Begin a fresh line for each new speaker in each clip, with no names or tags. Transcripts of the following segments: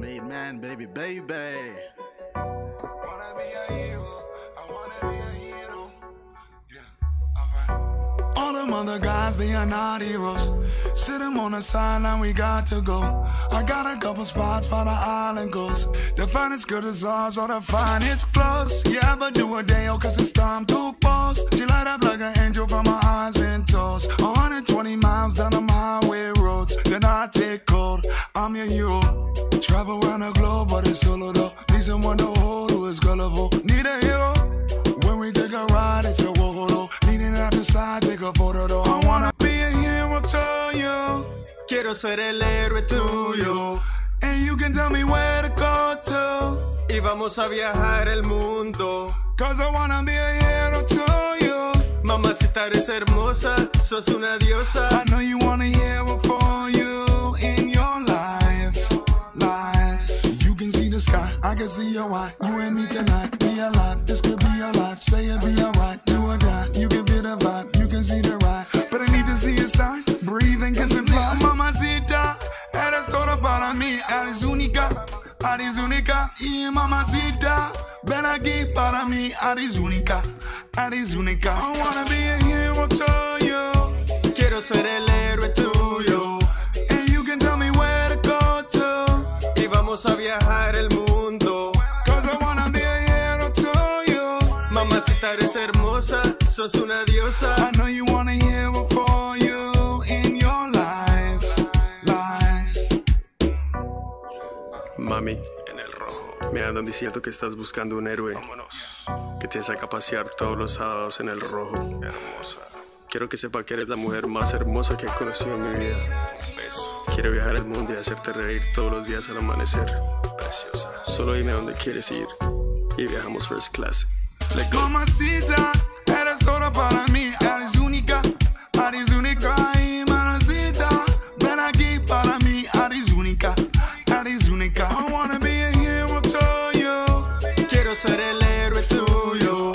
Made man, baby, baby.
Wanna be a hero. I wanna be a hero. Yeah, alright. All them other guys, they are not heroes. Sit on the sideline, we got to go. I got a couple spots by the island goes. The finest as ours, or the finest clothes. You ever do a day, oh, cause it's time to pause. She light up like an angel from her eyes and toes. 120 miles down the highway roads. Then I take cold, I'm your hero. Travel around the globe, but it's solo though. Need someone to hold who is gullible. Need a hero. When we take a ride, it's a whoa. Leaning out the side, take a photo though. I wanna be you.
Quiero ser el héroe tuyo
And you can tell me where to go to.
y vamos a viajar el mundo.
Cause I wanna be a hero to you.
Mamacita eres hermosa, sos una diosa.
I know you want a hero for you in your life. Life. You can see the sky, I can see your eye. You and me tonight, be alive. This could be your life. Say it be alright. Do or die. You can feel the vibe, see rise. But I need to see a sign. Breathe and kiss and fly. Mamacita, eres todo para mí. Eres única, eres única. Y mamacita, ven aquí para mí. Eres única, eres única. I wanna be a hero to you.
Quiero ser el héroe tuyo
And you can tell me where to go to.
y vamos a viajar el mundo.
Cause I wanna be a hero to you.
Mamacita eres hermosa, sos una diosa.
I know you want a hero for you in your life. Life.
Mami, en el rojo. Me andan diciendo que estás buscando un héroe. Que te saca a pasear todos los sábados en el rojo. Hermosa. Quiero que sepa que eres la mujer más hermosa que he conocido en mi vida. Beso. Quiero viajar el mundo y hacerte reír todos los días al amanecer. Preciosa. Solo dime dónde quieres ir. Y viajamos first class. Let go.
Mamacita, eres todo para mí. Eres única, eres única. Y mamacita, ven aquí para mí. Eres única, eres única. I wanna be a hero to you.
Quiero ser el héroe tuyo.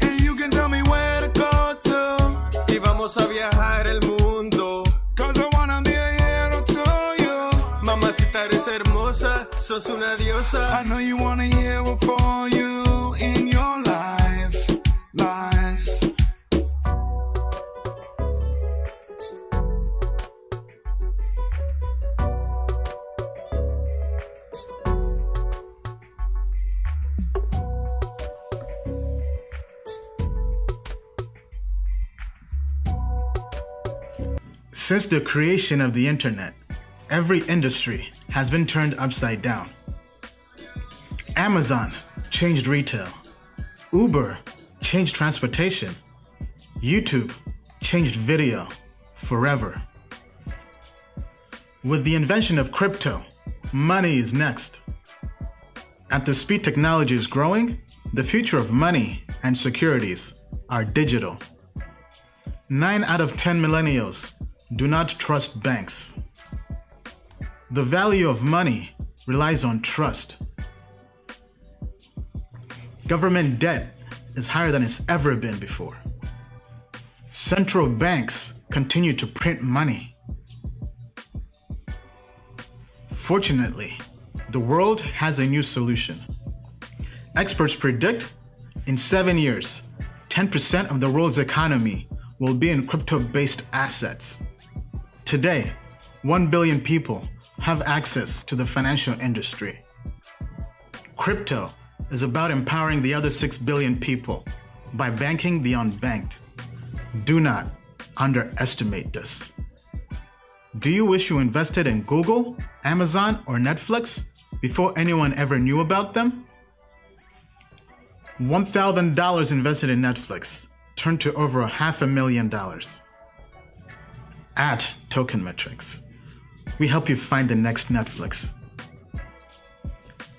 And you can tell me where to go to.
Y vamos a viajar el mundo.
Cause I wanna be a hero to you.
Mamacita eres hermosa, sos una diosa.
I know you want a hero for you in your. Life.
Since the creation of the internet, every industry has been turned upside down. Amazon changed retail. Uber changed transportation. YouTube changed video forever. With the invention of crypto, money is next. At the speed technology is growing, the future of money and securities are digital. 9 out of 10 millennials do not trust banks. The value of money relies on trust. Government debt is higher than it's ever been before. Central banks continue to print money. Fortunately, the world has a new solution. Experts predict in seven years, 10% of the world's economy will be in crypto based assets. Today, 1 billion people have access to the financial industry. Crypto is about empowering the other 6 billion people by banking the unbanked. Do not underestimate this. Do you wish you invested in Google, Amazon, or Netflix before anyone ever knew about them? $1,000 invested in Netflix turned to over a half a million dollars. At Token Metrics, we help you find the next Netflix.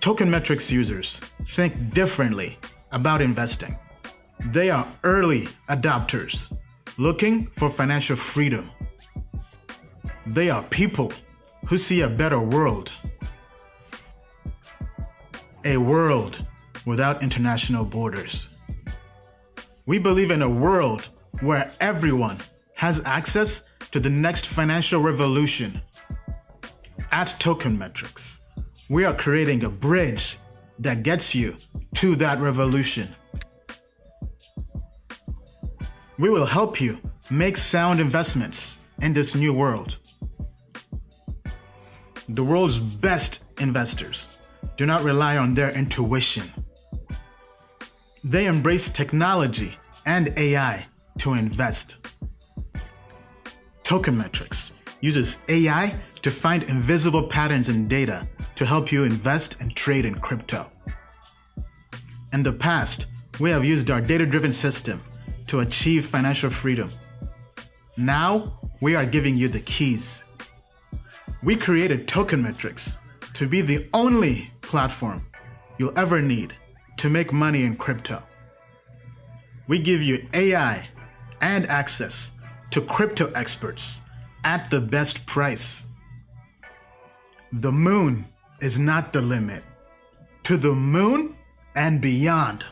Token Metrics users think differently about investing. They are early adopters looking for financial freedom. They are people who see a better world. A world without international borders. We believe in a world where everyone has access to the next financial revolution. At Token Metrics, we are creating a bridge that gets you to that revolution. We will help you make sound investments in this new world. The world's best investors do not rely on their intuition. They embrace technology and AI to invest. Token Metrics uses AI to find invisible patterns in data to help you invest and trade in crypto. In the past, we have used our data driven system to achieve financial freedom. Now, we are giving you the keys. We created Token Metrics to be the only platform you'll ever need to make money in crypto. We give you AI and access to crypto experts at the best price. The moon is not the limit. To the moon and beyond.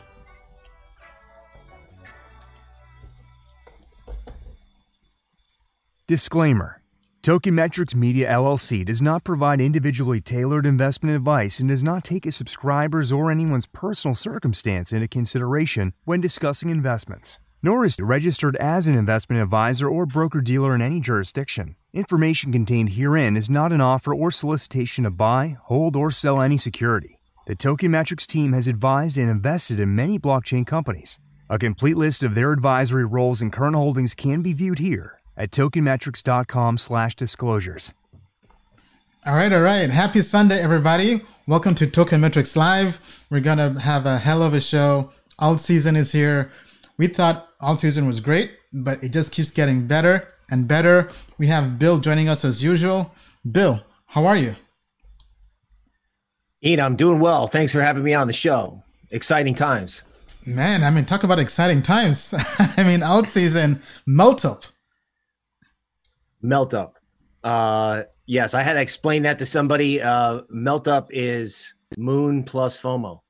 Disclaimer Token Metrics Media LLC does not provide individually tailored investment advice and does not take a subscriber's or anyone's personal circumstance into consideration when discussing investments, nor is it registered as an investment advisor or broker dealer in any jurisdiction. Information contained herein is not an offer or solicitation to buy, hold, or sell any security. The Token Metrics team has advised and invested in many blockchain companies. A complete list of their advisory roles and current holdings can be viewed here at tokenmetrics.com/disclosures.
All right, all right. Happy Sunday, everybody. Welcome to Token Metrics Live. We're going to have a hell of a show. Alt season is here. We thought all season was great, but it just keeps getting better and better. We have Bill joining us as usual. Bill, how are you?
Ian, I'm doing well. Thanks for having me on the show. Exciting times.
Man, I mean, talk about exciting times. I mean, alt season, melt up.
Melt up. Uh, yes, I had to explain that to somebody. Uh, melt up is moon plus FOMO.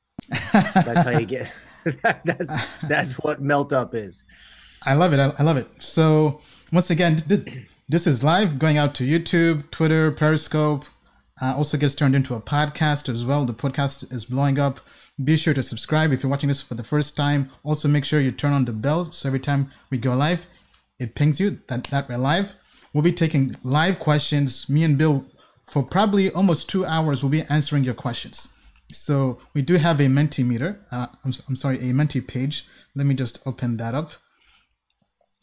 That's how you get. that's that's what melt up is.
I love it. I, love it. So once again, this is live going out to YouTube, Twitter, Periscope. Uh, also gets turned into a podcast as well. The podcast is blowing up. Be sure to subscribe if you're watching this for the first time. Also, make sure you turn on the bell so every time we go live, it pings you that, that we're live. We'll be taking live questions. Me and Bill, for probably almost two hours, we'll be answering your questions. So we do have a Mentimeter. Uh, I'm, I'm sorry, a Menti page. Let me just open that up.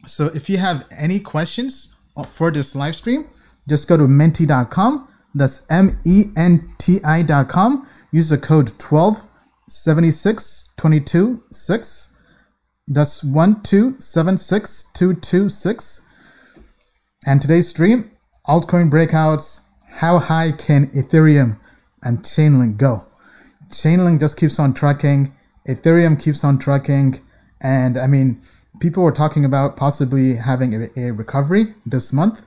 So if you have any questions for this live stream, just go to menti.com. That's M E N T I.com. Use the code 12 76 22 6. That's 1276226. And today's stream altcoin breakouts. How high can Ethereum and Chainlink go? Chainlink just keeps on trucking. Ethereum keeps on trucking. And I mean, people were talking about possibly having a, a recovery this month.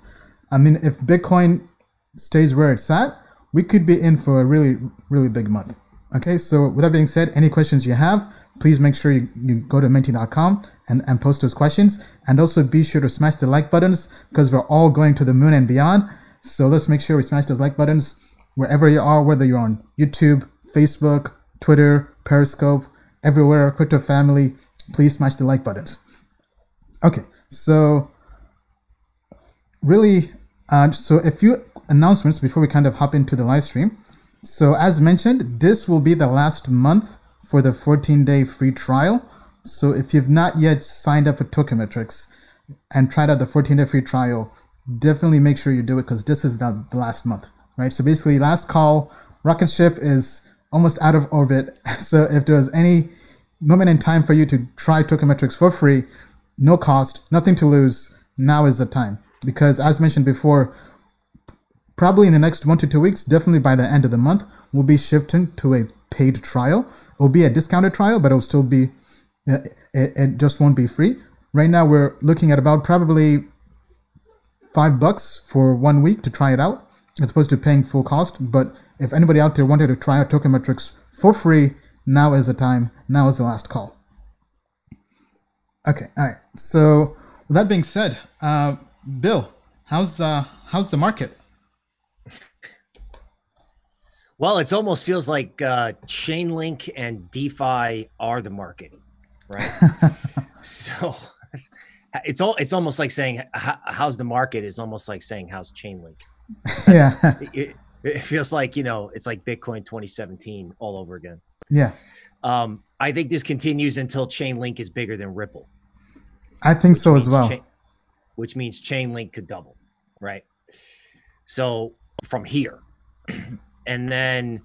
I mean, if Bitcoin stays where it's at, we could be in for a really, really big month. Okay, so with that being said, any questions you have, please make sure you, you go to menti.com and, and post those questions. And also be sure to smash the like buttons because we're all going to the moon and beyond. So let's make sure we smash those like buttons wherever you are, whether you're on YouTube, Facebook, Twitter, Periscope, everywhere, Crypto Family, please smash the like buttons. Okay, so really, uh, so a few announcements before we kind of hop into the live stream. So as mentioned, this will be the last month for the 14 day free trial. So if you've not yet signed up for Token Metrics and tried out the 14 day free trial, definitely make sure you do it because this is the, the last month, right? So basically, last call, rocket ship is almost out of orbit. So if there was any moment in time for you to try Token Metrics for free, no cost, nothing to lose, now is the time. Because as mentioned before, probably in the next one to two weeks, definitely by the end of the month, we'll be shifting to a paid trial. It'll be a discounted trial, but it'll still be, uh, it, it just won't be free. Right now, we're looking at about probably five bucks for one week to try it out, as opposed to paying full cost. But if anybody out there wanted to try out Token Metrics for free, now is the time. Now is the last call. Okay, all right. So with that being said, uh, Bill, how's the how's the market?
Well, it almost feels like uh, Chainlink and DeFi are the market, right? so it's all it's almost like saying how's the market is almost like saying how's Chainlink.
yeah.
It, it, feels like you know it's like Bitcoin 2017 all over again.
Yeah.
Um, I think this continues until Chainlink is bigger than Ripple.
I think so as well.
Chain, which means Chainlink could double, right? So from here, and then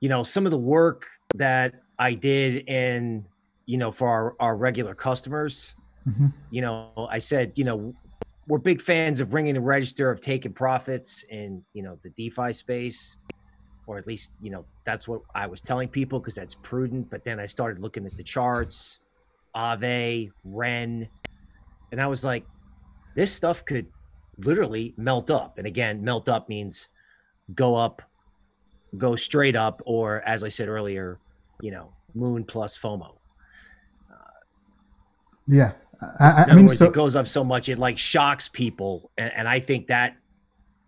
you know some of the work that I did in you know for our, our regular customers, mm-hmm. you know I said you know we're big fans of ringing the register of taking profits in you know the DeFi space, or at least you know that's what I was telling people because that's prudent. But then I started looking at the charts, Aave, Ren, and I was like, this stuff could literally melt up. And again, melt up means go up, go straight up, or as I said earlier, you know, moon plus FOMO.
Uh, yeah. I, I mean,
words, so- it goes up so much, it like shocks people. And, and I think that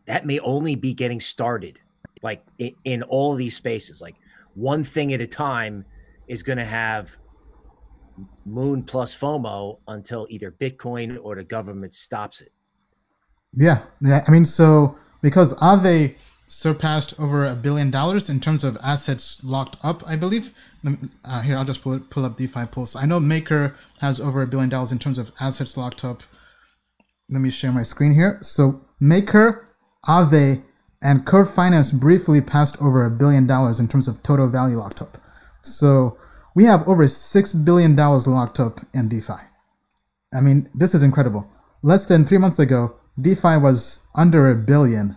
that may only be getting started like in, in all of these spaces, like one thing at a time is going to have moon plus FOMO until either Bitcoin or the government stops it.
Yeah, yeah. I mean, so because Aave surpassed over a billion dollars in terms of assets locked up, I believe. Uh, here, I'll just pull, pull up DeFi Pulse. I know Maker has over a billion dollars in terms of assets locked up. Let me share my screen here. So Maker, Aave, and Curve Finance briefly passed over a billion dollars in terms of total value locked up. So we have over $6 billion locked up in DeFi. I mean, this is incredible. Less than three months ago, DeFi was under a billion,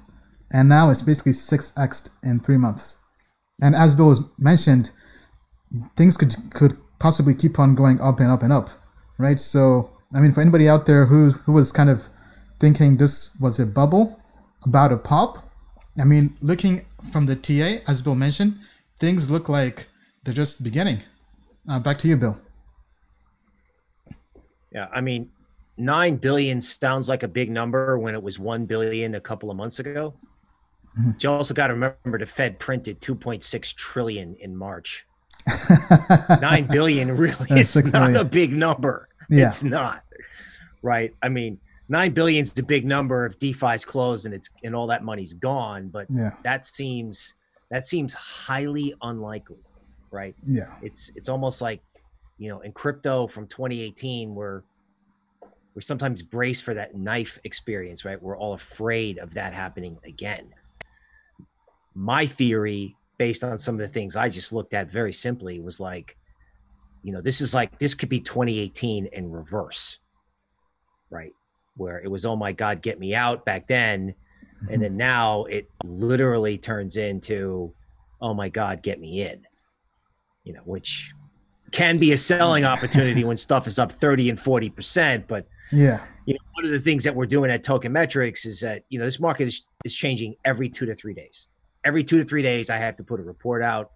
and now it's basically 6x in three months. And as Bill mentioned, things could could possibly keep on going up and up and up, right? So, I mean, for anybody out there who who was kind of thinking this was a bubble about a pop, I mean, looking from the TA, as Bill mentioned, things look like they're just beginning. Uh, back to you, Bill.
Yeah, I mean, nine billion sounds like a big number when it was one billion a couple of months ago. Mm-hmm. You also got to remember the Fed printed 2.6 trillion in March. nine billion really is not million. a big number. Yeah. It's not. Right. I mean, nine billion is a big number if DeFi's closed and it's and all that money's gone. But yeah. that seems that seems highly unlikely. Right.
Yeah.
It's it's almost like, you know, in crypto from 2018 where we sometimes brace for that knife experience, right? We're all afraid of that happening again. My theory, based on some of the things I just looked at very simply, was like, you know, this is like, this could be 2018 in reverse, right? Where it was, oh my God, get me out back then. And then mm-hmm. now it literally turns into, oh my God, get me in, you know, which can be a selling opportunity when stuff is up 30 and 40%. But
yeah.
You know, one of the things that we're doing at Token Metrics is that, you know, this market is, is changing every two to three days. Every two to three days, I have to put a report out.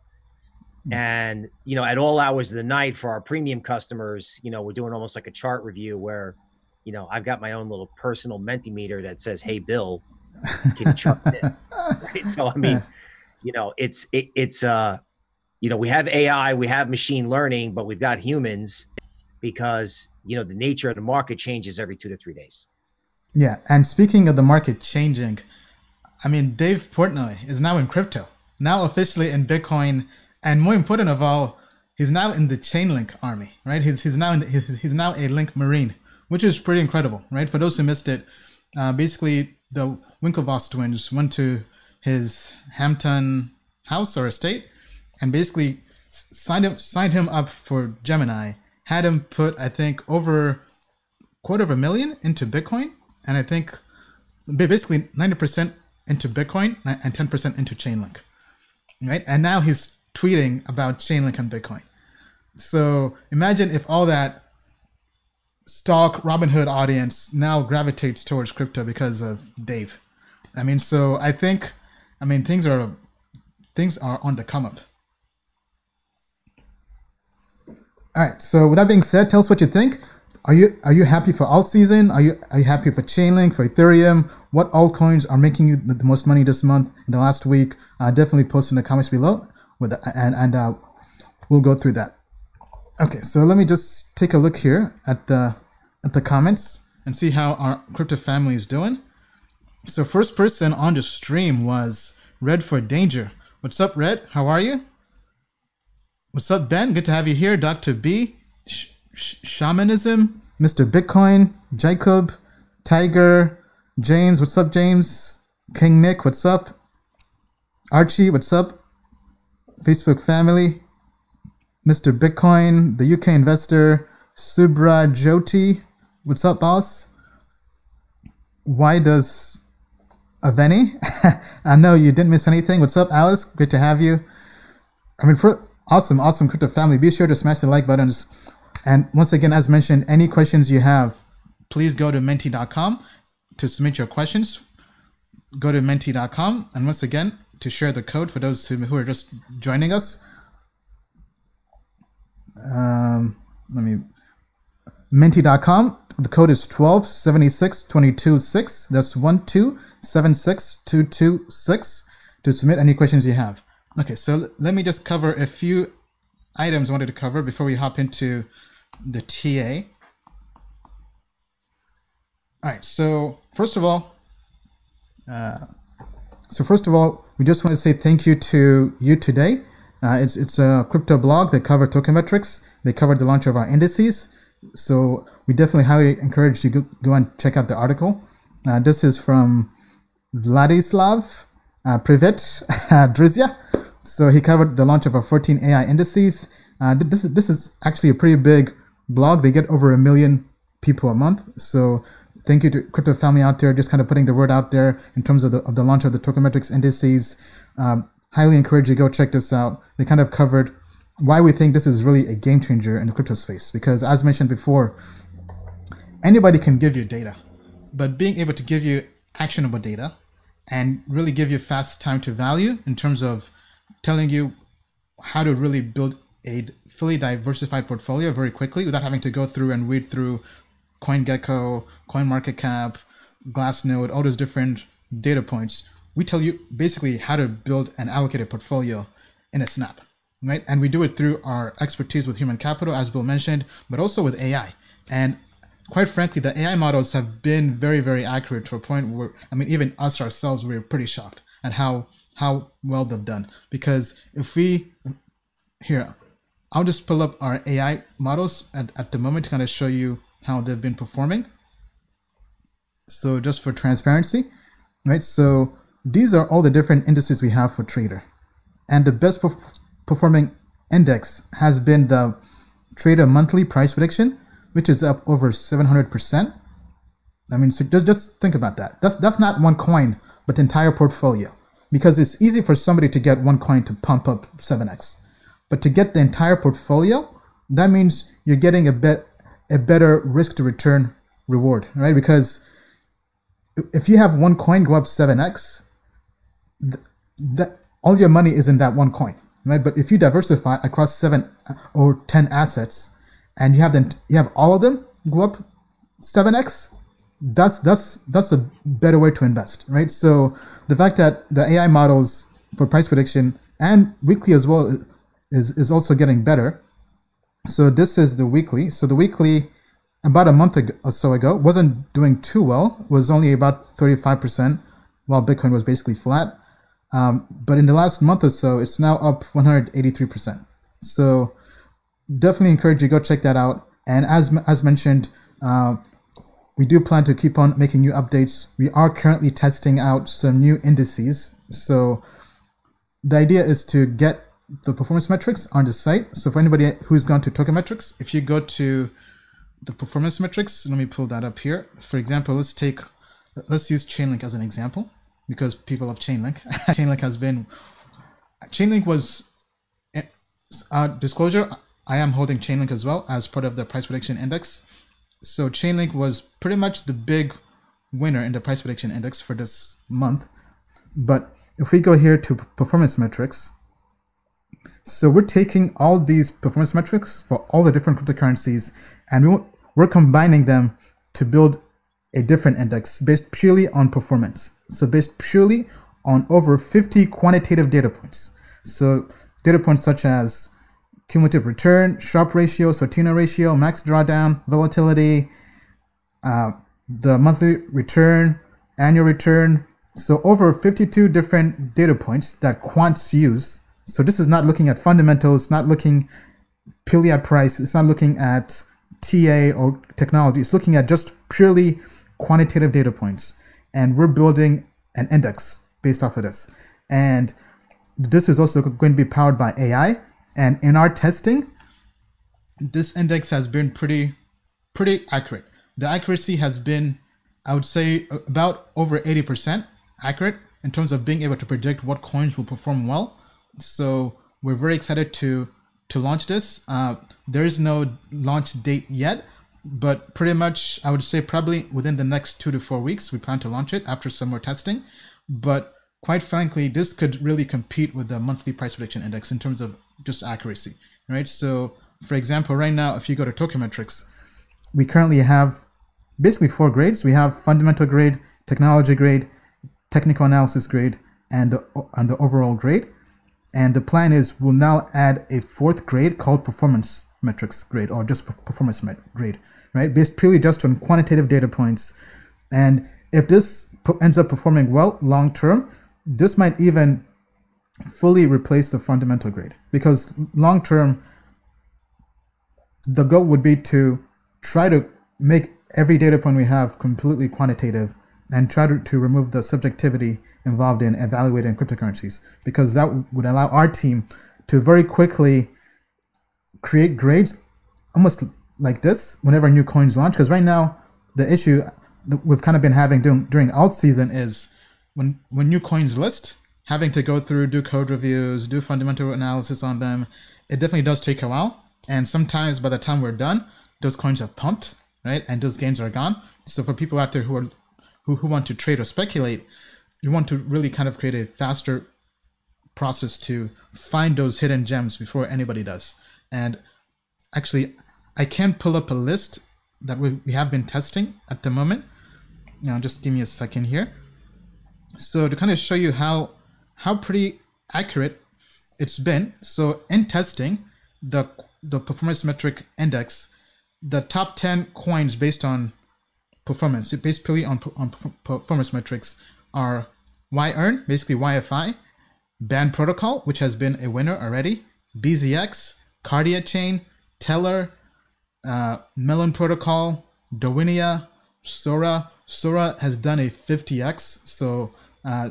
Hmm. And, you know, at all hours of the night for our premium customers, you know, we're doing almost like a chart review where, you know, I've got my own little personal Mentimeter that says, Hey, Bill, can you chart it? Right? So, I mean, you know, it's, it, it's, uh, you know, we have AI, we have machine learning, but we've got humans because you know the nature of the market changes every two to three days.
Yeah, and speaking of the market changing, I mean Dave Portnoy is now in crypto, now officially in Bitcoin, and more important of all, he's now in the Chainlink army, right? He's he's now in the, he's, he's now a Link Marine, which is pretty incredible, right? For those who missed it, uh, basically the Winklevoss twins went to his Hampton house or estate, and basically signed him signed him up for Gemini had him put, I think, over quarter of a million into Bitcoin, and I think basically 90% into Bitcoin and 10% into Chainlink. Right? And now he's tweeting about Chainlink and Bitcoin. So imagine if all that stock Robinhood audience now gravitates towards crypto because of Dave. I mean, so I think, I mean, things are things are on the come up. All right. So with that being said, tell us what you think. Are you are you happy for alt season? Are you are you happy for Chainlink, for Ethereum? What altcoins are making you the most money this month in the last week? Uh, definitely post in the comments below with and and uh, we'll go through that. Okay, so let me just take a look here at the at the comments and see how our crypto family is doing. So first person on the stream was Red for Danger. What's up, Red? How are you? What's up, Ben? Good to have you here. Dr. B, Sh- Sh- Shamanism, Mr. Bitcoin, Jacob, Tiger, James. What's up, James? King Nick. What's up? Archie. What's up? Facebook family, Mr. Bitcoin, the UK investor, Subra Jyoti. What's up, boss? Why does Aveni? I know you didn't miss anything. What's up, Alice? Great to have you. I mean, for Awesome, awesome crypto family. Be sure to smash the like buttons. And once again, as mentioned, any questions you have, please go to menti.com to submit your questions. Go to menti.com. And once again, to share the code for those who, who are just joining us. Um, let me, menti.com. The code is 1276226. That's 1276226 to submit any questions you have. Okay, so let me just cover a few items I wanted to cover before we hop into the TA. All right, so first of all, uh, so first of all, we just want to say thank you to U.Today. Uh, it's it's a crypto blog that covered token metrics. They covered the launch of our indices. So we definitely highly encourage you to go, go and check out the article. Uh, this is from Vladislav uh, Privet Drizia. So he covered the launch of our 14 AI indices. Uh, this, is, this is actually a pretty big blog. They get over a million people a month. So thank you to crypto family out there, just kind of putting the word out there in terms of the, of the launch of the tokenmetrics indices. Um, highly encourage you go check this out. They kind of covered why we think this is really a game changer in the crypto space. Because as mentioned before, anybody can give you data, but being able to give you actionable data and really give you fast time to value in terms of telling you how to really build a fully diversified portfolio very quickly without having to go through and read through CoinGecko, CoinMarketCap, Glassnode, all those different data points. We tell you basically how to build an allocated portfolio in a snap, right? And we do it through our expertise with human capital, as Bill mentioned, but also with AI. And quite frankly, the AI models have been very, very accurate to a point where, I mean, even us ourselves, we're pretty shocked at how how well they've done. Because if we, here, I'll just pull up our AI models at, at the moment to kind of show you how they've been performing. So just for transparency, right? So these are all the different indices we have for trader. And the best perf performing index has been the trader monthly price prediction, which is up over 700%. I mean, so just, just think about that. That's, that's not one coin, but the entire portfolio because it's easy for somebody to get one coin to pump up 7x. But to get the entire portfolio, that means you're getting a bit a better risk to return reward, right? Because if you have one coin go up 7x, that all your money is in that one coin, right? But if you diversify across 7 uh, or 10 assets and you have them you have all of them go up 7x, that's that's that's a better way to invest, right? So the fact that the AI models for price prediction and weekly as well is is also getting better. So this is the weekly. So the weekly about a month ago, or so ago wasn't doing too well. Was only about 35%, while Bitcoin was basically flat. Um, but in the last month or so, it's now up 183%. So definitely encourage you go check that out. And as as mentioned, uh, we do plan to keep on making new updates. We are currently testing out some new indices. So the idea is to get the performance metrics on the site. So for anybody who's gone to token metrics, if you go to the performance metrics, let me pull that up here. For example, let's take, let's use Chainlink as an example because people love Chainlink. Chainlink has been, Chainlink was, uh, disclosure, I am holding Chainlink as well as part of the price prediction index. So Chainlink was pretty much the big winner in the price prediction index for this month. But if we go here to performance metrics, so we're taking all these performance metrics for all the different cryptocurrencies and we, we're combining them to build a different index based purely on performance. So based purely on over 50 quantitative data points. So data points such as cumulative return, Sharpe ratio, Sortino ratio, max drawdown, volatility, uh, the monthly return, annual return. So over 52 different data points that quants use. So this is not looking at fundamentals, not looking purely at price, it's not looking at TA or technology, it's looking at just purely quantitative data points. And we're building an index based off of this. And this is also going to be powered by AI. And in our testing, this index has been pretty, pretty accurate. The accuracy has been, I would say, about over 80% accurate in terms of being able to predict what coins will perform well. So we're very excited to to launch this. Uh, there is no launch date yet, but pretty much I would say probably within the next two to four weeks we plan to launch it after some more testing. But quite frankly, this could really compete with the monthly price prediction index in terms of just accuracy, right? So for example, right now, if you go to Tokemetrics, we currently have basically four grades. We have fundamental grade, technology grade, technical analysis grade, and the, and the overall grade. And the plan is we'll now add a fourth grade called performance metrics grade or just performance grade, right? Based purely just on quantitative data points. And if this ends up performing well long term, this might even fully replace the fundamental grade because long term, the goal would be to try to make every data point we have completely quantitative and try to, to remove the subjectivity involved in evaluating cryptocurrencies because that would allow our team to very quickly create grades almost like this whenever new coins launch. Because right now the issue that we've kind of been having during, during alt season is when when new coins list having to go through do code reviews do fundamental analysis on them it definitely does take a while. And sometimes by the time we're done those coins have pumped right? And those gains are gone. So for people out there who are who, who want to trade or speculate you want to really kind of create a faster process to find those hidden gems before anybody does. And actually, I can pull up a list that we, we have been testing at the moment. Now, just give me a second here. So to kind of show you how how pretty accurate it's been. So in testing, the the performance metric index, the top 10 coins based on performance, based purely on, on performance metrics, are YEarn, basically YFI, Band Protocol, which has been a winner already, BZX, Cardia Chain, Tellor, uh, Melon Protocol, Darwinia, Sora. Sora has done a 50x, so uh,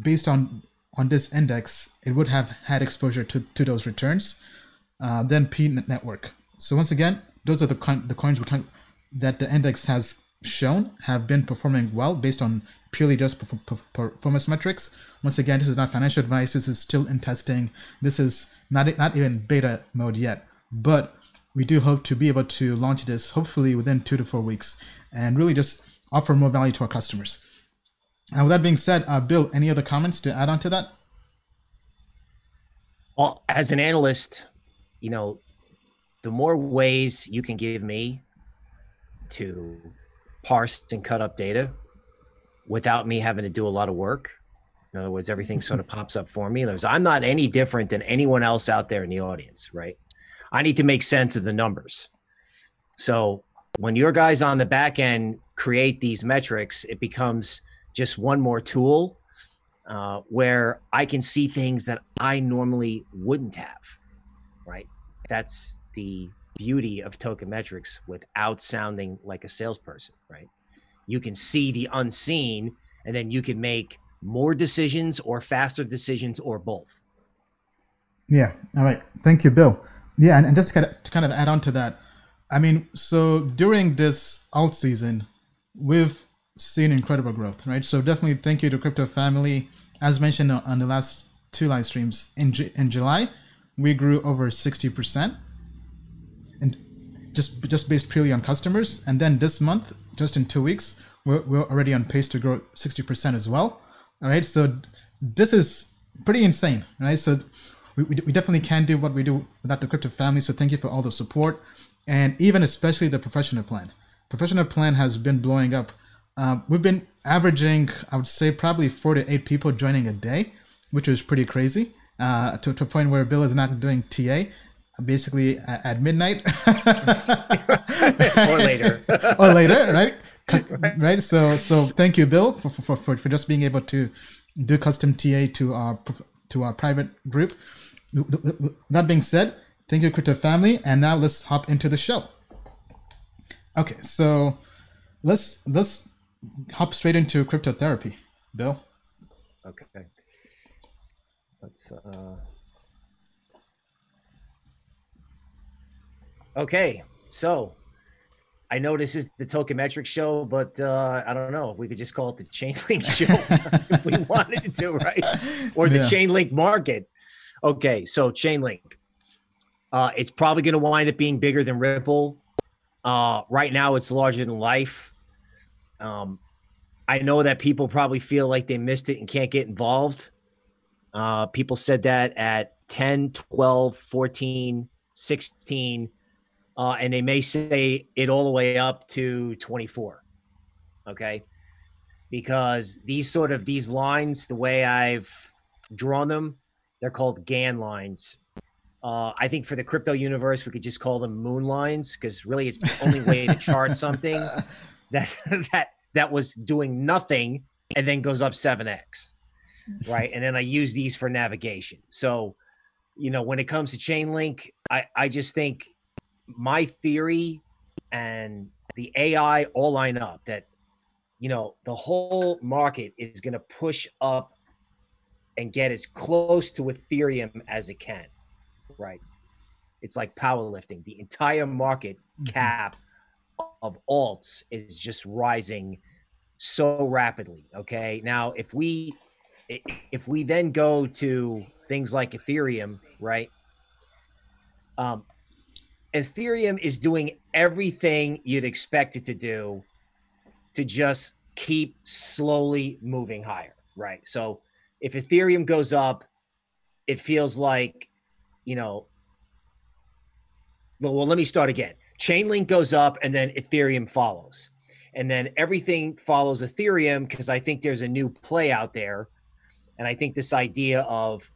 based on on this index, it would have had exposure to, to those returns. Uh, then P Network. So once again, those are the the coins that the index has shown have been performing well based on purely just performance metrics. Once again, this is not financial advice. This is still in testing. This is not not even beta mode yet, but we do hope to be able to launch this hopefully within two to four weeks and really just offer more value to our customers. And with that being said, uh, Bill, any other comments to add on to that?
Well, as an analyst, you know, the more ways you can give me to parse and cut up data without me having to do a lot of work. In other words, everything sort of pops up for me. And I'm not any different than anyone else out there in the audience, right? I need to make sense of the numbers. So when your guys on the back end create these metrics, it becomes just one more tool uh, where I can see things that I normally wouldn't have, right? That's the beauty of token metrics without sounding like a salesperson, right? You can see the unseen and then you can make more decisions or faster decisions or both.
Yeah. All right. Thank you, Bill. Yeah. And, and just to kind, of, add on to that, I mean, so during this alt season, we've seen incredible growth, right? So definitely thank you to Crypto Family. As mentioned on the last two live streams in, in July, we grew over 60% just just based purely on customers. And then this month, just in two weeks, we're, we're already on pace to grow 60% as well. All right, so this is pretty insane, right? So we, we, definitely can do what we do without the crypto family. So thank you for all the support. and even especially the professional plan. Professional plan has been blowing up. Um, we've been averaging, I would say, probably four to eight people joining a day, which is pretty crazy. Uh, to, to a point where Bill is not doing TA, basically at, at midnight
or later.
or later, right? right? right? So, so thank you, Bill, for, for, for, for just being able to do custom TA to our to our private group. That being said, thank you, Crypto family, and now let's hop into the show. Okay, so let's let's hop straight into crypto therapy, Bill.
Okay. Let's. Uh... Okay, so I know this is the token metric show, but uh, I don't know. We could just call it the Chainlink show if we wanted to, right? Or the yeah. Chainlink market. Okay, so Chainlink. Uh, it's probably going to wind up being bigger than Ripple. Uh, right now, it's larger than life. Um, I know that people probably feel like they missed it and can't get involved. Uh, people said that at 10, 12, 14, 16 uh, and they may say it all the way up to 24 okay? Because these sort of these lines the way i've drawn them they're called Gann lines. Uh, i think for the crypto universe we could just call them moon lines because really it's the only way to chart something that that that was doing nothing and then goes up 7x right? And then i use these for navigation. So you know when it comes to chainlink i i just think my theory and the AI all line up that you know the whole market is going to push up and get as close to Ethereum as it can, right? It's like powerlifting. The entire market mm-hmm. cap of alts is just rising so rapidly. Okay, now if we if we then go to things like Ethereum, right? Um, Ethereum is doing everything you'd expect it to do to just keep slowly moving higher, right? So if Ethereum goes up, it feels like, you know, well, well let me start again. Chainlink goes up and then Ethereum follows. And then everything follows Ethereum because I think there's a new play out there. And I think this idea of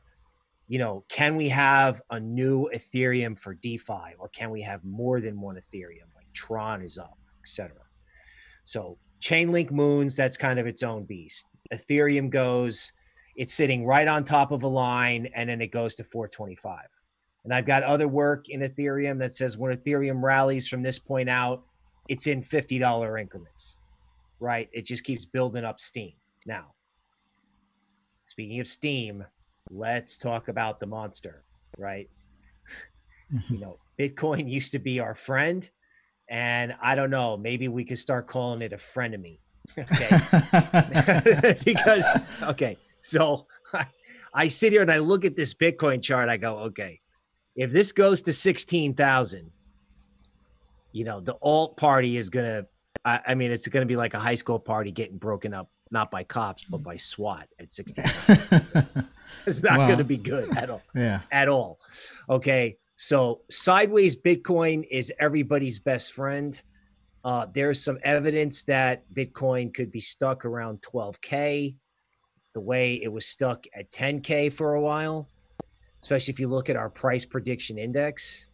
you know, can we have a new Ethereum for DeFi or can we have more than one Ethereum? Like Tron is up, etc. So Chainlink Moons, that's kind of its own beast. Ethereum goes, it's sitting right on top of a line and then it goes to 425. And I've got other work in Ethereum that says when Ethereum rallies from this point out, it's in $50 increments, right? It just keeps building up steam. Now, speaking of steam, let's talk about the monster, right? Mm-hmm. You know, Bitcoin used to be our friend, and I don't know, maybe we could start calling it a frenemy. Okay. because, okay, so I, I sit here and I look at this Bitcoin chart. I go, okay, if this goes to 16,000, you know, the alt party is going to, I mean, it's going to be like a high school party getting broken up, not by cops, but by SWAT at 16. it's not going to be good at all.
Yeah.
At all. Okay. So sideways Bitcoin is everybody's best friend. Uh, there's some evidence that Bitcoin could be stuck around 12K, the way it was stuck at 10K for a while, especially if you look at our price prediction index.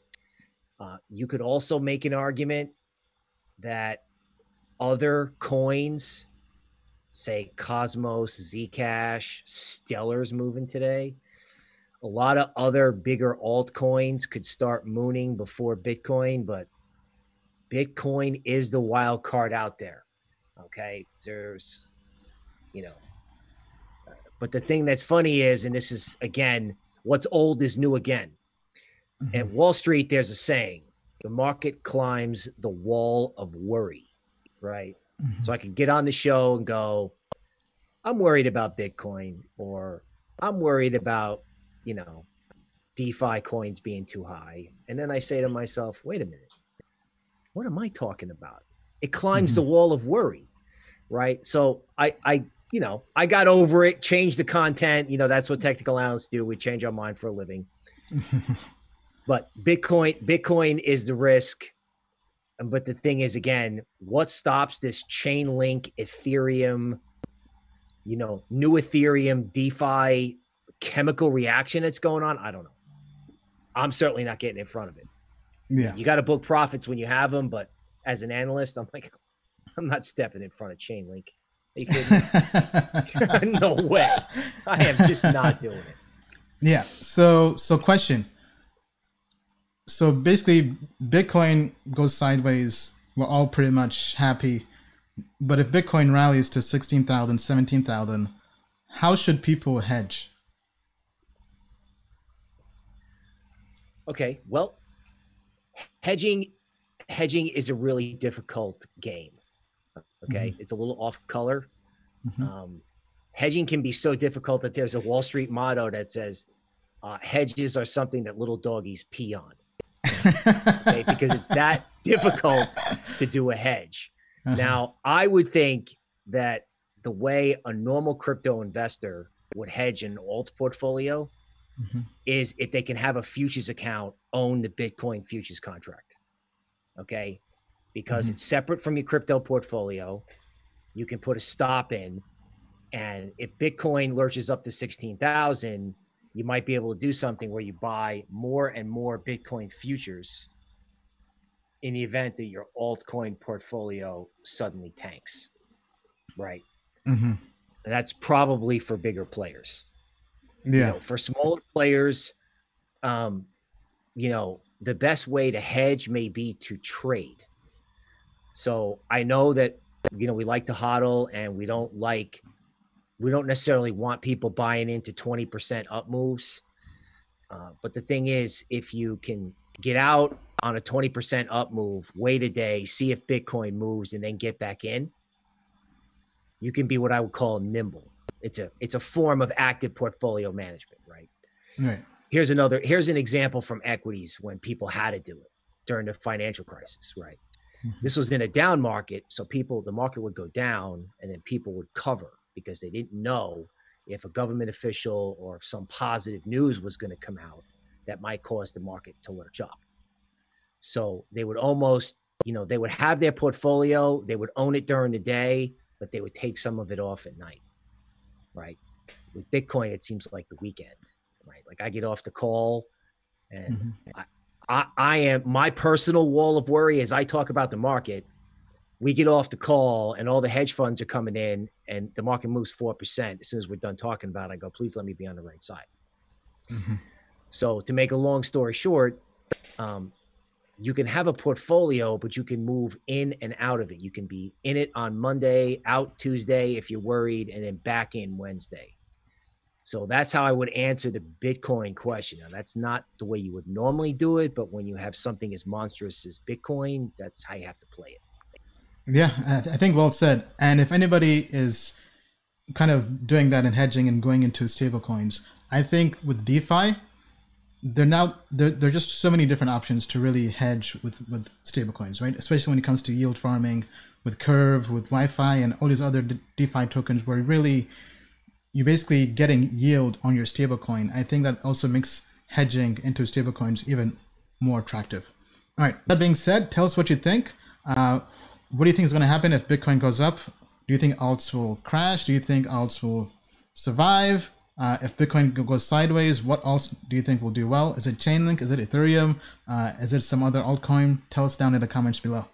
Uh, you could also make an argument that other coins say Cosmos, Zcash, Stellar's moving today. A lot of other bigger altcoins could start mooning before Bitcoin, but Bitcoin is the wild card out there. Okay. There's, you know, but the thing that's funny is, and this is again, what's old is new again. Mm-hmm. At Wall Street, there's a saying the market climbs the wall of worry, right? Mm-hmm. So I could get on the show and go, I'm worried about Bitcoin or I'm worried about, you know, DeFi coins being too high. And then I say to myself, wait a minute, what am I talking about? It climbs mm-hmm. the wall of worry, right? So I, I, you know, I got over it, changed the content. You know, that's what technical analysts do. We change our mind for a living. but Bitcoin, Bitcoin is the risk but the thing is, again, what stops this Chainlink Ethereum, you know, new Ethereum, DeFi chemical reaction that's going on? I don't know. I'm certainly not getting in front of it.
Yeah.
You got to book profits when you have them, but as an analyst, I'm like, I'm not stepping in front of Chainlink. Are you kidding me? no way. I am just not doing it.
Yeah. So so question. So basically Bitcoin goes sideways. We're all pretty much happy. But if Bitcoin rallies to 16,000, 17,000, how should people hedge?
Okay. Well, hedging hedging is a really difficult game. Okay,
Mm-hmm.
it's a little off color. Um, hedging can be so difficult that there's a Wall Street motto that says uh, hedges are something that little doggies pee on. Okay, because it's that difficult to do a hedge. Now, I would think that the way a normal crypto investor would hedge an alt portfolio
Mhm.
is if they can have a futures account own the Bitcoin futures contract. Okay. Because it's separate from your crypto portfolio. You can put a stop in. And if Bitcoin lurches up to 16,000, you might be able to do something where you buy more and more Bitcoin futures in the event that your altcoin portfolio suddenly tanks. Right.
hmm
That's probably for bigger players you
Yeah.
know, for smaller players, um, you know, the best way to hedge may be to trade. So I know that you know we like to hodl and we don't like we don't necessarily want people buying into 20% up moves. Uh, but the thing is, if you can get out on a 20% up move, wait a day, see if Bitcoin moves, and then get back in, you can be what I would call nimble. It's a it's a form of active portfolio management, right?
Right.
Here's another here's an example from equities when people had to do it during the financial crisis, right? This was in a down market, so people the market would go down and then people would cover because they didn't know if a government official or if some positive news was going to come out that might cause the market to lurch up. So they would almost, you know, they would have their portfolio, they would own it during the day, but they would take some of it off at night. Right? With Bitcoin it seems like the weekend, right? Like I get off the call and mm-hmm. I, I, I am my personal wall of worry as I talk about the market. We get off the call and all the hedge funds are coming in and the market moves 4%. As soon as we're done talking about it, I go, please let me be on the right side. So to make a long story short, um, you can have a portfolio, but you can move in and out of it. You can be in it on Monday, out Tuesday if you're worried, and then back in Wednesday. So that's how I would answer the Bitcoin question. Now, that's not the way you would normally do it, but when you have something as monstrous as Bitcoin, that's how you have to play it.
Yeah, I, th- I think well said. And if anybody is kind of doing that and hedging and going into stablecoins, I think with DeFi, there now there, there are just so many different options to really hedge with with stablecoins, right? Especially when it comes to yield farming, with Curve, with YFI, and all these other D- DeFi tokens, where really you're basically getting yield on your stablecoin. I think that also makes hedging into stablecoins even more attractive. All right. That being said, tell us what you think. Uh, what do you think is going to happen if Bitcoin goes up? Do you think alts will crash? Do you think alts will survive? Uh, if Bitcoin goes sideways, what alts do you think will do well? Is it Chainlink? Is it Ethereum? Uh, is it some other altcoin? Tell us down in the comments below.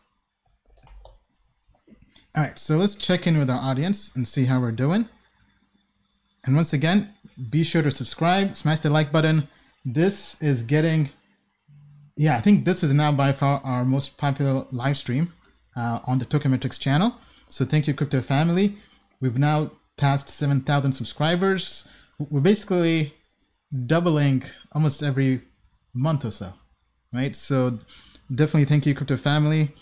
All right, so let's check in with our audience and see how we're doing. And once again, be sure to subscribe, smash the like button. This is getting, yeah, I think this is now by far our most popular live stream uh, on the Token Metrics channel. So thank you, crypto family. We've now passed 7,000 subscribers. We're basically doubling almost every month or so, right? So definitely thank you, crypto family.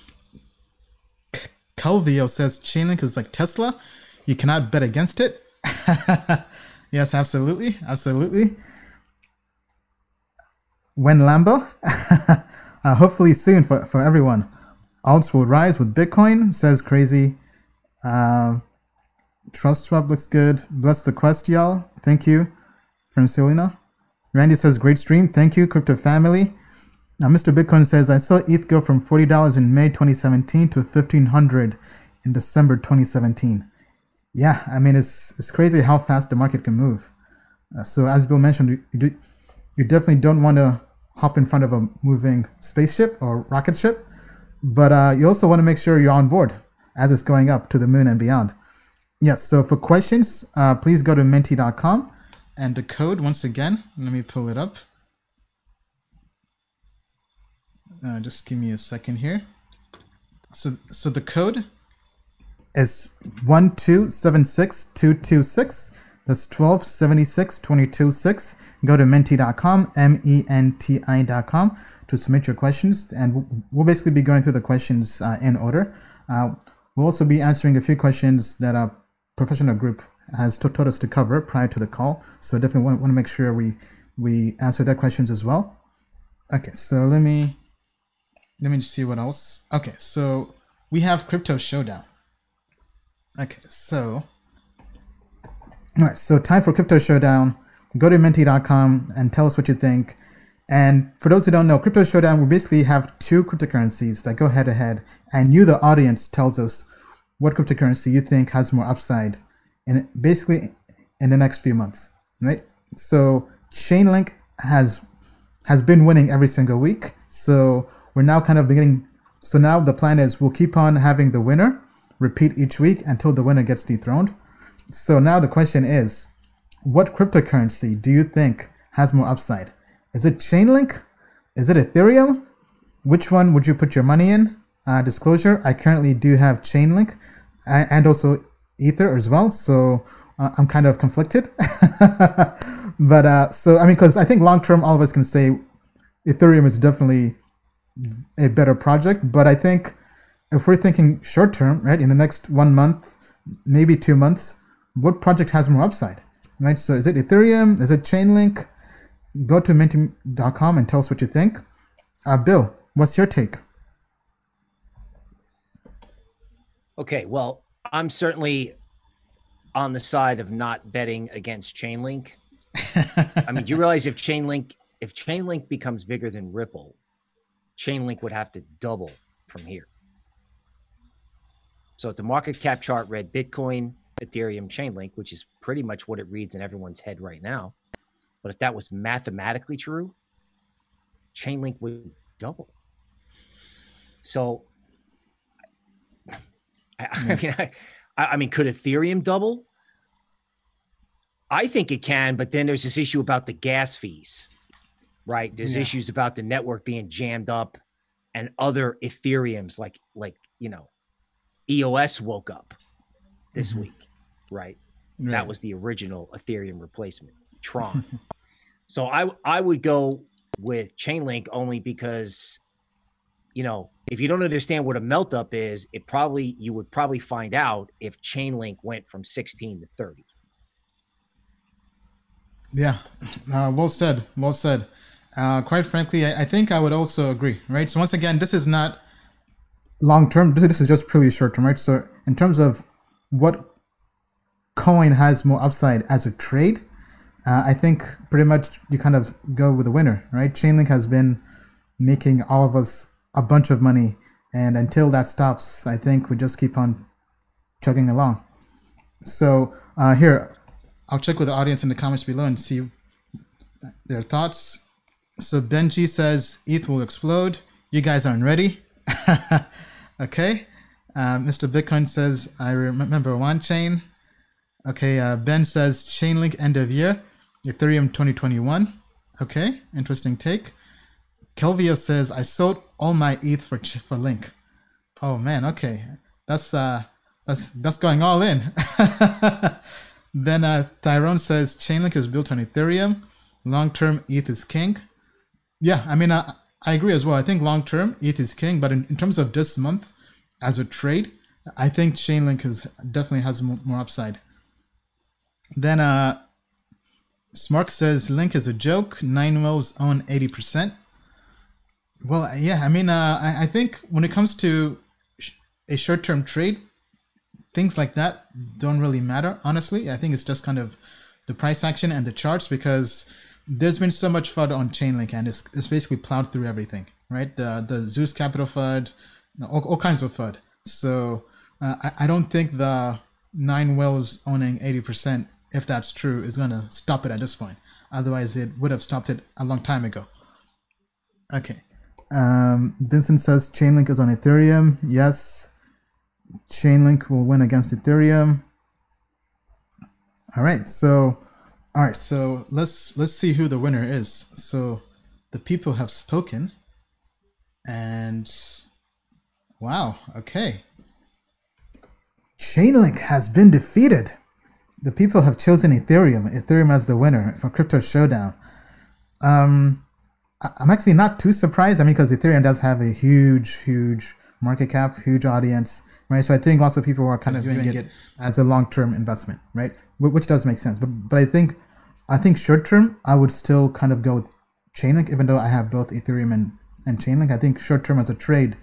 Calvio says Chainlink is like Tesla. You cannot bet against it. yes, absolutely. Absolutely. When Lambo? uh, hopefully soon for, for everyone. Alts will rise with Bitcoin, says Crazy. Um, TrustSwap looks good. Bless the quest, y'all. Thank you, Francilina. Randy says, great stream. Thank you, Crypto Family. Now, Mr. Bitcoin says, I saw ETH go from $40 in May 2017 to 1500 in December 2017. Yeah, I mean, it's, it's crazy how fast the market can move. Uh, so, as Bill mentioned, you, do, you definitely don't want to hop in front of a moving spaceship or rocket ship, but uh, you also want to make sure you're on board as it's going up to the moon and beyond. Yes, so for questions, uh, please go to menti.com and the code, once again, let me pull it up. Uh, just give me a second here. So, so the code is 1276226. That's 1276226. Go to menti.com, M-E-N-T-I.com to submit your questions. And we'll basically be going through the questions uh, in order. Uh, we'll also be answering a few questions that our professional group has told us to cover prior to the call. So definitely want, want to make sure we, we answer their questions as well. Okay, so let me let me just see what else. Okay, so we have Crypto Showdown. Okay, so all right, so time for Crypto Showdown. Go to menti.com and tell us what you think. And for those who don't know, Crypto Showdown, we basically have two cryptocurrencies that go head to head, and you, the audience, tells us what cryptocurrency you think has more upside, and basically in the next few months, right? So Chainlink has has been winning every single week. So we're now kind of beginning. So now the plan is we'll keep on having the winner repeat each week until the winner gets dethroned. So now the question is, what cryptocurrency do you think has more upside? Is it Chainlink? Is it Ethereum? Which one would you put your money in? Uh, disclosure: I currently do have Chainlink and also Ether as well, so uh, I'm kind of conflicted. but uh, so I mean, because I think long term, all of us can say Ethereum is definitely a better project. But I think if we're thinking short term, right, in the next one month, maybe two months, what project has more upside, right? So is it Ethereum? Is it Chainlink? Go to menti.com and tell us what you think. Uh, Bill, what's your take?
Okay, well, I'm certainly on the side of not betting against Chainlink. I mean, do you realize if Chainlink if Chainlink becomes bigger than Ripple, Chainlink would have to double from here. So if the market cap chart read Bitcoin, Ethereum, Chainlink, which is pretty much what it reads in everyone's head right now. But if that was mathematically true, Chainlink would double. So I, I mean, I, I mean, could Ethereum double? I think it can, but then there's this issue about the gas fees right? There's yeah. issues about the network being jammed up and other Ethereums like like you know, EOS woke up this mm-hmm. week, right? right? That was the original Ethereum replacement, Tron. so I I would go with Chainlink only because you know, if you don't understand what a melt up is, it probably you would probably find out if Chainlink went from 16 to 30.
Yeah, uh, well said. Well said. Uh, quite frankly, I, I, think I would also agree, right? So once again, this is not long term. This, this is just purely short term, right? So in terms of what coin has more upside as a trade, uh, I think pretty much you kind of go with the winner, right? Chainlink has been making all of us a bunch of money, and until that stops, I think we just keep on chugging along. So uh, here, I'll check with the audience in the comments below and see their thoughts. So Benji says ETH will explode. You guys aren't ready. okay. Uh, Mr. Bitcoin says I remember one chain. Okay. Uh, ben says Chainlink end of year, Ethereum 2021. Okay. Interesting take. Kelvio says I sold all my ETH for for Link. Oh man. Okay. That's uh that's that's going all in. then uh, Tyrone says Chainlink is built on Ethereum. Long term ETH is king. Yeah, I mean, I, I agree as well. I think long term, ETH is king, but in, in terms of this month as a trade, I think Chainlink is definitely has more, more upside. Then uh, Smark says Link is a joke. Nine whales own 80%. Well, yeah, I mean, uh, I, I think when it comes to sh- a short term trade, things like that don't really matter, honestly. I think it's just kind of the price action and the charts because there's been so much FUD on Chainlink, and it's, it's basically plowed through everything, right? The the Zeus Capital FUD, all, all kinds of FUD. So uh, I, I don't think the nine whales owning 80%, if that's true, is going to stop it at this point. Otherwise, it would have stopped it a long time ago. Okay. Um, Vincent says Chainlink is on Ethereum. Yes. Chainlink will win against Ethereum. All right. So, all right. So let's let's see who the winner is. So, the people have spoken, and wow. Okay. Chainlink has been defeated. The people have chosen Ethereum. Ethereum as the winner for Crypto Showdown. Um, I'm actually not too surprised. I mean, because Ethereum does have a huge, huge market cap, huge audience, right? So I think lots of people are kind of viewing it as a long-term investment, right? Which does make sense. But but I think I think short-term, I would still kind of go with Chainlink, even though I have both Ethereum and and Chainlink. I think short-term as a trade,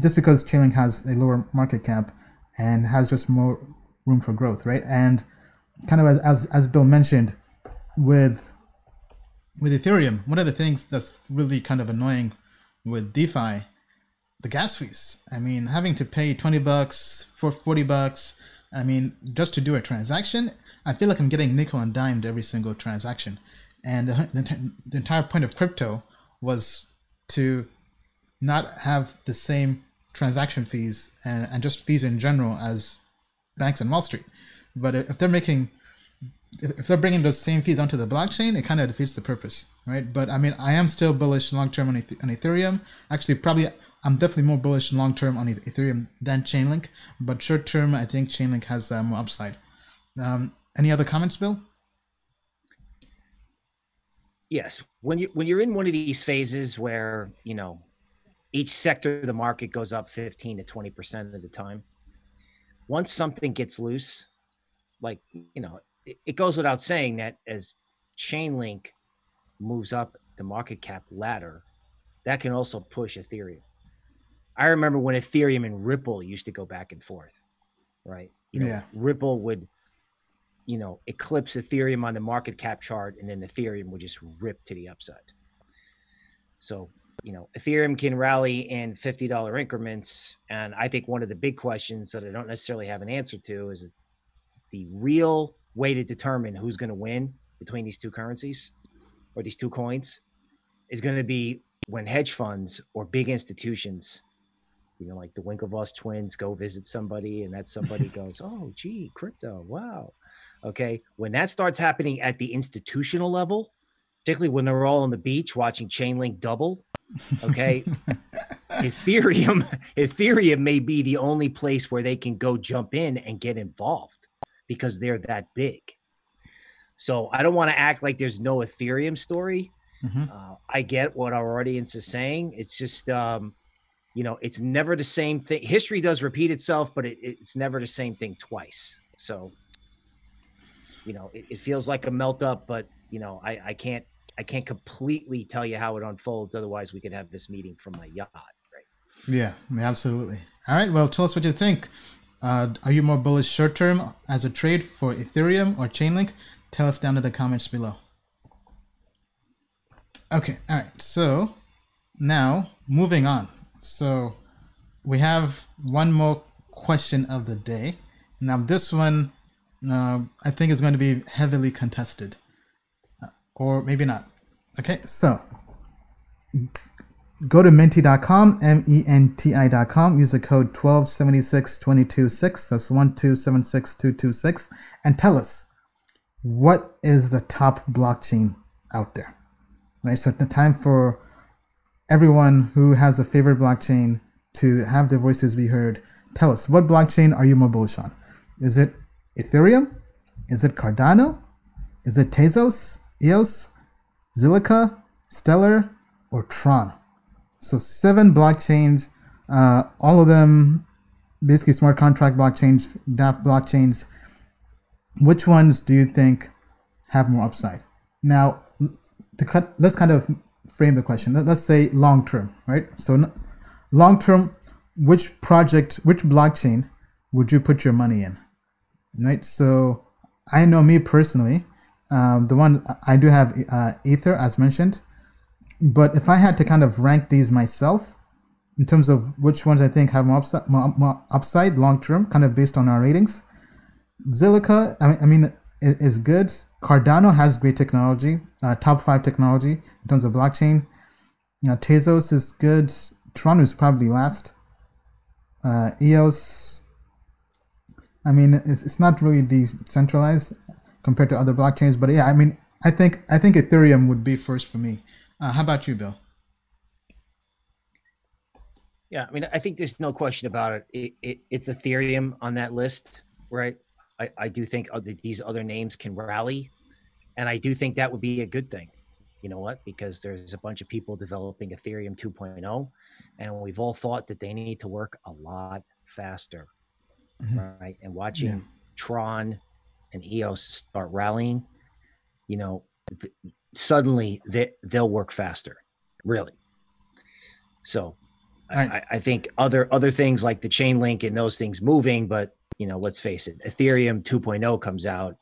just because Chainlink has a lower market cap and has just more room for growth, right? And kind of as as, Bill mentioned, with with Ethereum, one of the things that's really kind of annoying with DeFi, the gas fees. I mean, having to pay 20 bucks for 40 bucks, I mean, just to do a transaction, I feel like I'm getting nickel and dimed every single transaction. And the, the, the entire point of crypto was to not have the same transaction fees and, and just fees in general as banks on Wall Street. But if they're making if, they're bringing those same fees onto the blockchain, it kind of defeats the purpose, right? But I mean, I am still bullish long term on, on Ethereum. Actually, probably I'm definitely more bullish long term on Ethereum than Chainlink. But short term, I think Chainlink has uh, more upside. Um, any other comments, Bill?
yes when you when you're in one of these phases where you know each sector of the market goes up 15 to 20 percent of the time once something gets loose like you know it, it goes without saying that as chainlink moves up the market cap ladder that can also push ethereum i remember when ethereum and ripple used to go back and forth right you know
Yeah.
ripple would you know, eclipse Ethereum on the market cap chart, and then Ethereum would just rip to the upside. So, you know, Ethereum can rally in $50 increments. And I think one of the big questions that I don't necessarily have an answer to is the real way to determine who's going to win between these two currencies or these two coins is going to be when hedge funds or big institutions you know, like the Winklevoss twins go visit somebody, and that somebody goes, "Oh, gee, crypto, wow." Okay, when that starts happening at the institutional level, particularly when they're all on the beach watching Chainlink double, okay, Ethereum, Ethereum may be the only place where they can go jump in and get involved because they're that big. So I don't want to act like there's no Ethereum story.
Mhm.
Uh, I get what our audience is saying. It's just, um, you know, it's never the same thing. History does repeat itself, but it, it's never the same thing twice. So, you know, it, it feels like a melt up, but you know, I, I can't, I can't completely tell you how it unfolds. Otherwise, we could have this meeting from my yacht, right?
Yeah, absolutely. All right, well, tell us what you think. Uh, are you more bullish short term as a trade for Ethereum or Chainlink? Tell us down in the comments below. Okay, all right. So now moving on. So we have one more question of the day. Now this one, uh, I think is going to be heavily contested, or maybe not. Okay, so go to menti.com, M E N T I.com, use the code 1276226, that's 1276226, and tell us what is the top blockchain out there. Right, so the time for everyone who has a favorite blockchain to have their voices be heard. Tell us what blockchain are you more bullish on? Is it Ethereum? Is it Cardano? Is it Tezos, EOS, Zilliqa, Stellar, or Tron? So seven blockchains, uh, all of them basically smart contract blockchains, DApp blockchains. Which ones do you think have more upside? Now, to cut, let's kind of frame the question. Let- Let's say long term, right? So, long term, which project, which blockchain would you put your money in? Right. So, I know me personally, Um, the one I do have uh, Ether, as mentioned. But if I had to kind of rank these myself, in terms of which ones I think have more upside, more, more upside long term, kind of based on our ratings, Zilliqa, I mean, I mean is, good. Cardano has great technology, uh, top five technology in terms of blockchain. Uh, Tezos is good. Tron is probably last. Uh, EOS, I mean, it's, it's not really decentralized compared to other blockchains, but yeah, I mean, I think I think Ethereum would be first for me. Uh, how about you, Bill?
Yeah, I mean, I think there's no question about it. it, it it's Ethereum on that list, right? I, I do think other, these other names can rally, and I do think that would be a good thing. You know what? Because there's a bunch of people developing Ethereum 2.0, and we've all thought that they need to work a lot faster, mm-hmm. right? And watching yeah. Tron and EOS start rallying, you know, th- suddenly they they'll work faster, really. So, right. I, I think other other things like the Chainlink and those things moving, but you know, let's face it, Ethereum 2.0 comes out.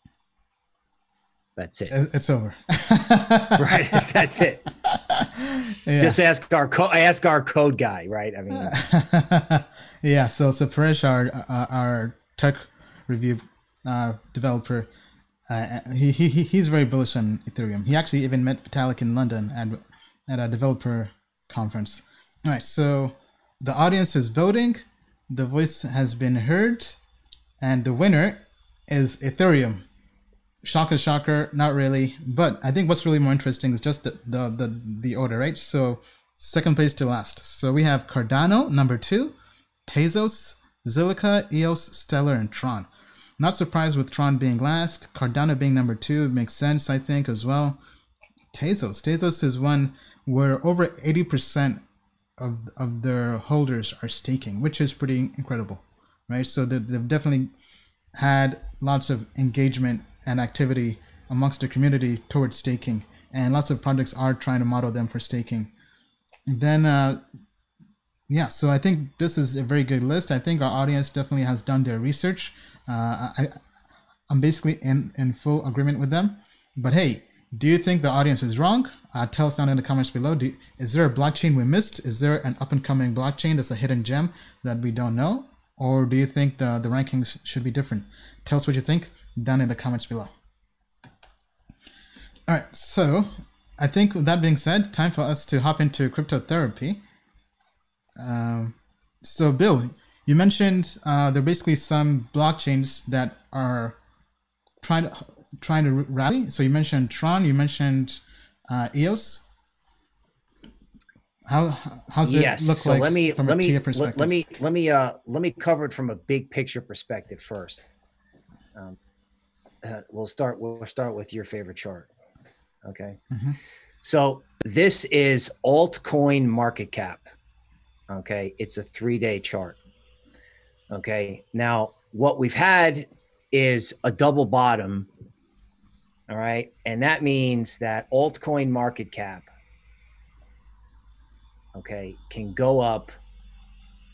That's it.
It's over.
right. That's it. Yeah. Just ask our co- ask our code guy, right? I
mean, yeah. So, so Paresh, our uh, our tech review uh, developer, uh, he, he he's very bullish on Ethereum. He actually even met Vitalik in London at at a developer conference. All right. So the audience is voting. The voice has been heard. And the winner is Ethereum. Shocker, shocker, not really. But I think what's really more interesting is just the, the, the, the order, right? So second place to last. So we have Cardano, number two, Tezos, Zilliqa, EOS, Stellar, and Tron. Not surprised with Tron being last. Cardano being number two makes sense, I think, as well. Tezos. Tezos is one where over 80% of, of their holders are staking, which is pretty incredible right? So they've definitely had lots of engagement and activity amongst the community towards staking, and lots of projects are trying to model them for staking. And then, uh, yeah, so I think this is a very good list. I think our audience definitely has done their research. Uh, I, I'm basically in, in full agreement with them. But hey, do you think the audience is wrong? Uh, tell us down in the comments below. Do, is there a blockchain we missed? Is there an up and coming blockchain that's a hidden gem that we don't know? Or do you think the, the rankings should be different? Tell us what you think down in the comments below. All right, so I think with that being said, time for us to hop into cryptotherapy. Um, so, Bill, you mentioned uh, there are basically some blockchains that are trying to trying to rally. So you mentioned Tron, you mentioned uh, EOS. How how's
yes.
it look
so
like
let me
from
let
a
me
perspective?
let me let me uh let me cover it from a big picture perspective first. Um, uh, we'll start we'll start with your favorite chart. Okay.
Mm-hmm.
So this is altcoin market cap. Okay, it's a three day chart. Okay, now what we've had is a double bottom. All right, and that means that altcoin market cap okay, can go up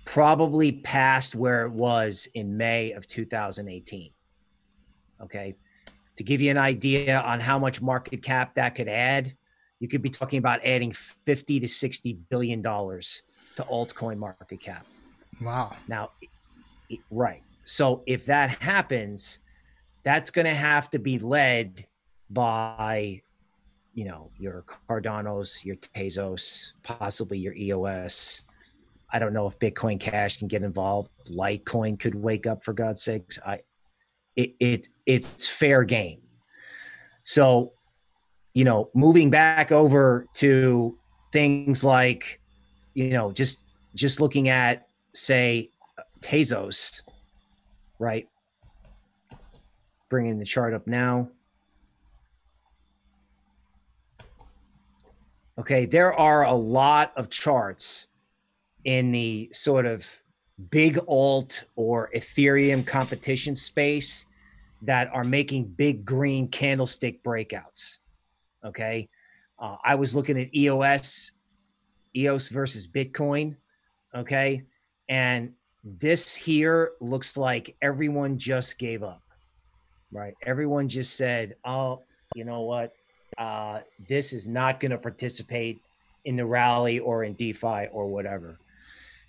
probably past where it was in May of 2018. Okay. To give you an idea on how much market cap that could add, you could be talking about adding 50 to 60 billion dollars to altcoin market cap.
Wow.
Now, right. So if that happens, that's going to have to be led by you know your Cardanos, your Tezos, possibly your EOS. I don't know if Bitcoin Cash can get involved. Litecoin could wake up for God's sakes. I, it, it it's fair game. So, you know, moving back over to things like, you know, just just looking at say Tezos, right? Bringing the chart up now. Okay, there are a lot of charts in the sort of big alt or Ethereum competition space that are making big green candlestick breakouts. Okay, uh, I was looking at EOS, EOS versus Bitcoin. Okay, and this here looks like everyone just gave up, right? Everyone just said, "Oh, you know what? Uh, this is not going to participate in the rally or in DeFi or whatever.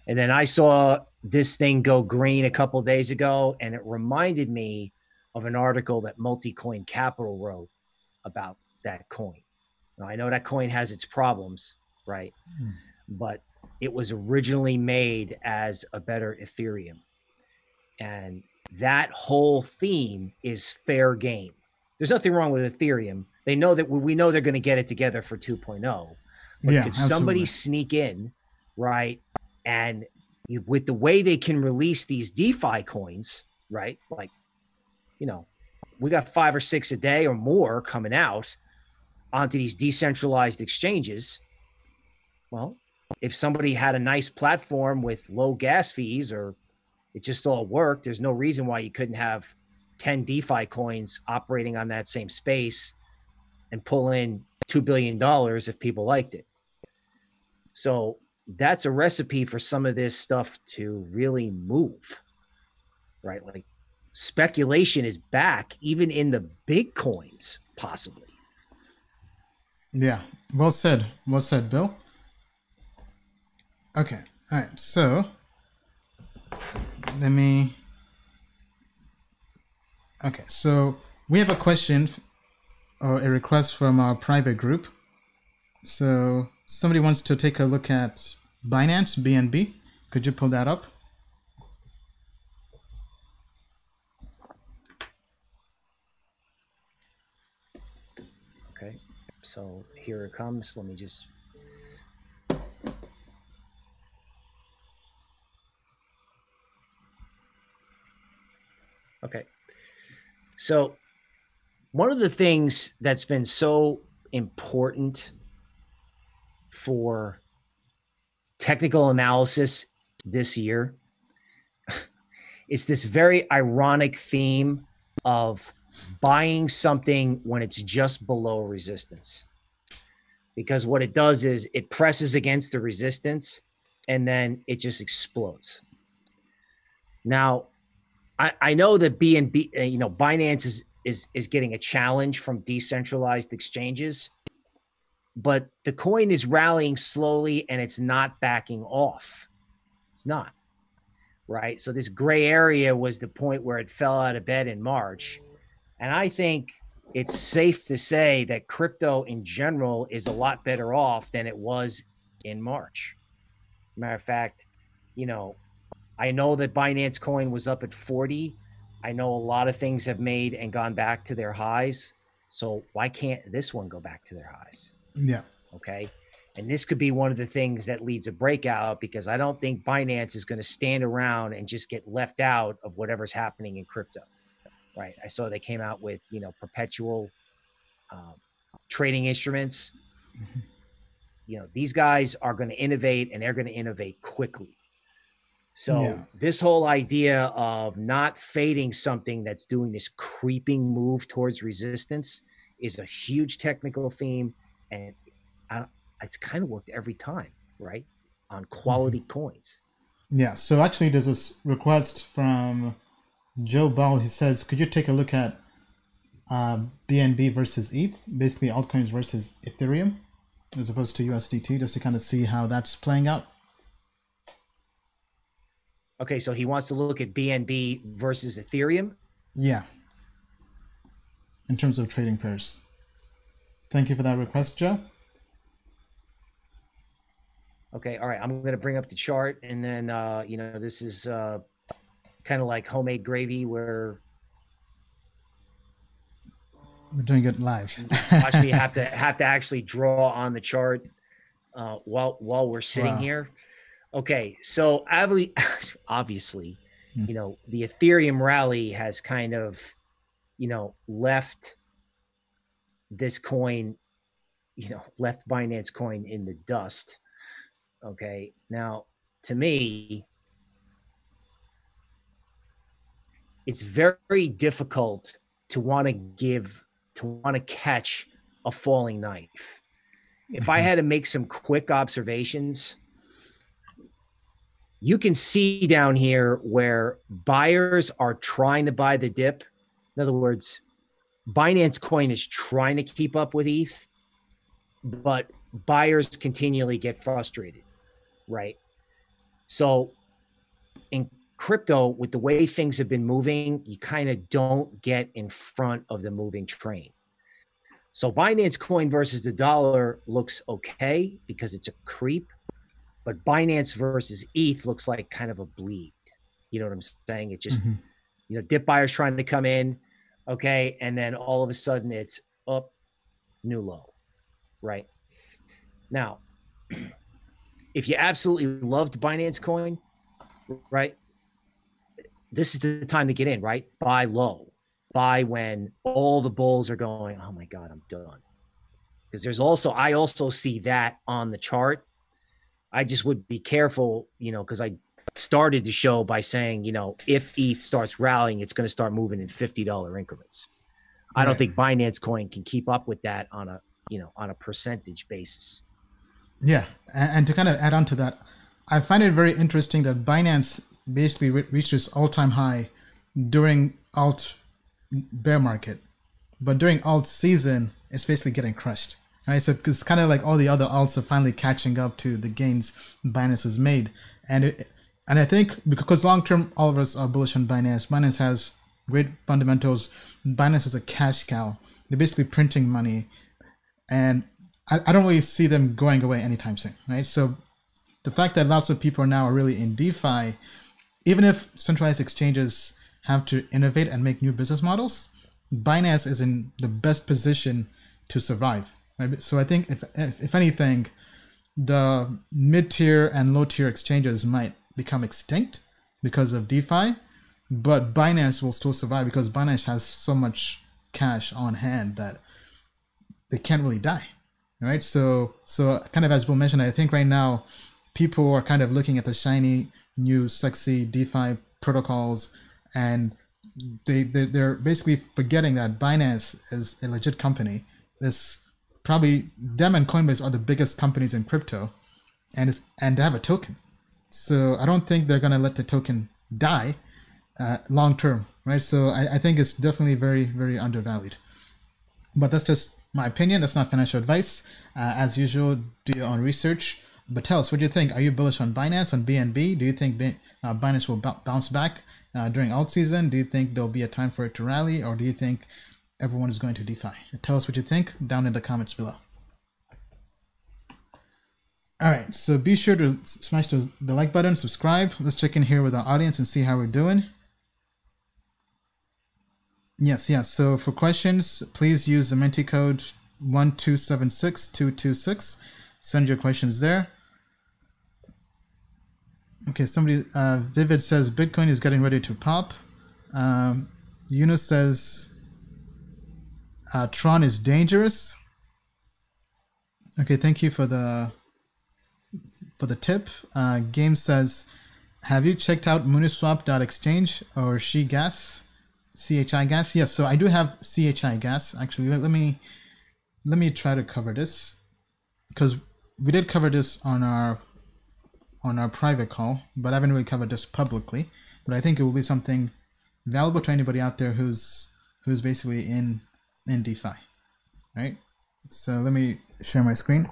And then I saw this thing go green a couple days ago, and it reminded me of an article that Multicoin Capital wrote about that coin. Now, I know that coin has its problems, right? Mm. But it was originally made as a better Ethereum. And that whole theme is fair game. There's nothing wrong with Ethereum. They know that we know they're going to get it together for 2.0. But yeah, could somebody absolutely. sneak in, right? And with the way they can release these DeFi coins, right? Like, you know, we got five or six a day or more coming out onto these decentralized exchanges. Well, if somebody had a nice platform with low gas fees or it just all worked, there's no reason why you couldn't have 10 DeFi coins operating on that same space and pull in $2 billion if people liked it. So that's a recipe for some of this stuff to really move, right? Like speculation is back, even in the big coins, possibly.
Yeah, well said. Well said, Bill. Okay, all right, so let me. Okay, so we have a question or a request from our private group. So somebody wants to take a look at Binance BNB. Could you pull that up?
Okay, so here it comes. Let me just Okay. So, one of the things that's been so important for technical analysis this year is this very ironic theme of buying something when it's just below resistance. Because what it does is it presses against the resistance and then it just explodes. Now, I, I know that BNB, uh, you know, Binance is is is getting a challenge from decentralized exchanges, but the coin is rallying slowly and it's not backing off. It's not right. So this gray area was the point where it fell out of bed in March, and I think it's safe to say that crypto in general is a lot better off than it was in March. Matter of fact, you know, I know that Binance Coin was up at 40. I know a lot of things have made and gone back to their highs. So why can't this one go back to their highs?
Yeah.
Okay. And this could be one of the things that leads a breakout because I don't think Binance is going to stand around and just get left out of whatever's happening in crypto. Right. I saw they came out with, you know, perpetual um, trading instruments. Mm-hmm. You know, these guys are going to innovate and they're going to innovate quickly. So yeah. this whole idea of not fading something that's doing this creeping move towards resistance is a huge technical theme, and I, it's kind of worked every time, right? On quality mm-hmm. coins.
Yeah. So actually, there's a request from Joe Ball. He says, "Could you take a look at uh, BNB versus ETH, basically altcoins versus Ethereum, as opposed to USDT, just to kind of see how that's playing out?"
Okay, so he wants to look at BNB versus Ethereum.
Yeah. In terms of trading pairs. Thank you for that request, Joe.
Okay, all right. I'm going to bring up the chart, and then uh, you know this is uh, kind of like homemade gravy, where
we're doing it live.
watch me have to have to actually draw on the chart uh, while while we're sitting wow. here. Okay, so obviously, hmm. you know, the Ethereum rally has kind of, you know, left this coin, you know, left Binance coin in the dust. Okay, now to me, it's very difficult to want to give, to want to catch a falling knife. If I had to make some quick observations, you can see down here where buyers are trying to buy the dip. In other words, Binance Coin is trying to keep up with ETH, but buyers continually get frustrated, right? So in crypto, with the way things have been moving, you kind of don't get in front of the moving train. So Binance Coin versus the dollar looks okay because it's a creep, but Binance versus ETH looks like kind of a bleed. You know what I'm saying? It just, mm-hmm. you know, dip buyers trying to come in, okay, and then all of a sudden it's up, new low, right? Now, if you absolutely loved Binance Coin, right, this is the time to get in, right? Buy low, buy when all the bulls are going. Oh my God, I'm done. Because there's also I also see that on the chart. I just would be careful, you know, because I started the show by saying, you know, if ETH starts rallying, it's going to start moving in fifty dollar increments. Right. I don't think Binance Coin can keep up with that on a you know on a percentage basis.
Yeah, and, to kind of add on to that, I find it very interesting that Binance basically re- reached its all-time high during alt bear market, but during alt season, it's basically getting crushed. Right, so it's kind of like all the other alts are finally catching up to the gains Binance has made, and it, and I think because long term all of us are bullish on Binance. Binance has great fundamentals. Binance is a cash cow. They're basically printing money, and I, I don't really see them going away anytime soon, right? So the fact that lots of people now are now really in DeFi, even if centralized exchanges have to innovate and make new business models, Binance is in the best position to survive. Right? So I think if, if, if anything, the mid tier and low tier exchanges might become extinct because of DeFi, but Binance will still survive because Binance has so much cash on hand that they can't really die right? So, so kind of as Bill mentioned, I think right now people are kind of looking at the shiny new sexy DeFi protocols, and they, they they're basically forgetting that Binance is a legit company. This probably them and Coinbase are the biggest companies in crypto, and it's and they have a token. So I don't think they're gonna let the token die uh, long term, right? So I, I think it's definitely very very undervalued. But that's just my opinion. That's not financial advice. Uh, as usual, do your own research. But tell us, what do you think? Are you bullish on Binance, on BNB? Do you think uh, Binance will bounce back uh, during alt season? Do you think there'll be a time for it to rally? Or do you think everyone is going to DeFi? Tell us what you think down in the comments below. All right, so be sure to smash the, the like button, subscribe. Let's check in here with our audience and see how we're doing. Yes, yes. So for questions, please use the Menti code 1276226. Send your questions there. Okay, somebody, uh, Vivid says Bitcoin is getting ready to pop. Um, Yunus says uh, Tron is dangerous. Okay, thank you for the for the tip. Uh, Game says, have you checked out Mooniswap.exchange or She Gas? CHI gas. Yes, so I do have CHI gas. Actually, let, let me let me try to cover this because we did cover this on our on our private call, but I haven't really covered this publicly. But I think it will be something valuable to anybody out there who's who's basically in in DeFi. Right. So let me share my screen.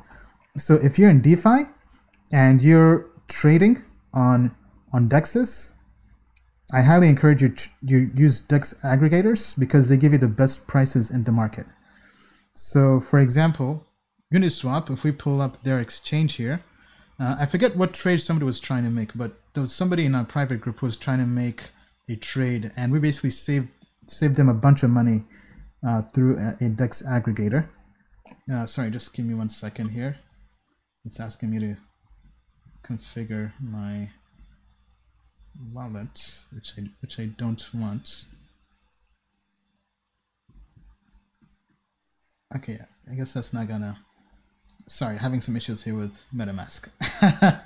So if you're in DeFi and you're trading on on Dexes, I highly encourage you to you use DEX aggregators because they give you the best prices in the market. So for example, Uniswap, if we pull up their exchange here, uh, I forget what trade somebody was trying to make, but there was somebody in our private group who was trying to make a trade, and we basically saved saved them a bunch of money uh, through a, a, DEX aggregator. Uh, sorry, just give me one second here. It's asking me to configure my wallet, which I which I don't want. Okay, I guess that's not gonna. Sorry, having some issues here with MetaMask.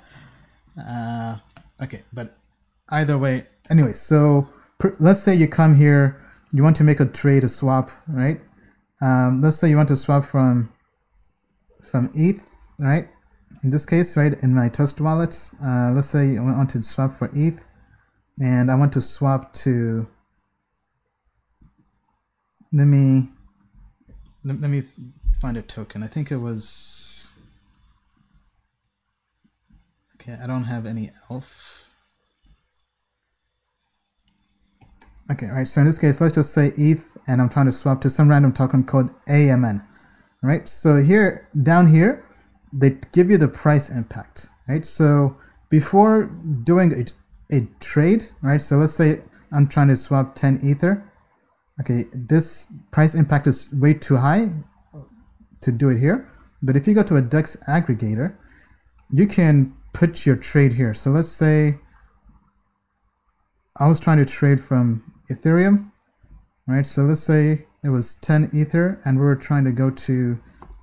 uh, okay, but either way, anyway. So let's say you come here, you want to make a trade, a swap, right? Um, let's say you want to swap from from ETH, right? In this case, right, in my Trust wallet, uh, let's say I want to swap for ETH and I want to swap to let me let, let me find a token. I think it was. Okay, I don't have any elf. Okay, right. So in this case, let's just say ETH, and I'm trying to swap to some random token called AMN. All right. So here, down here, they give you the price impact. Right. So before doing a, a trade, right. So let's say I'm trying to swap 10 Ether. Okay, this price impact is way too high to do it here. But if you go to a DEX aggregator, you can put your trade here. So let's say I was trying to trade from Ethereum, right? So let's say it was 10 Ether and we were trying to go to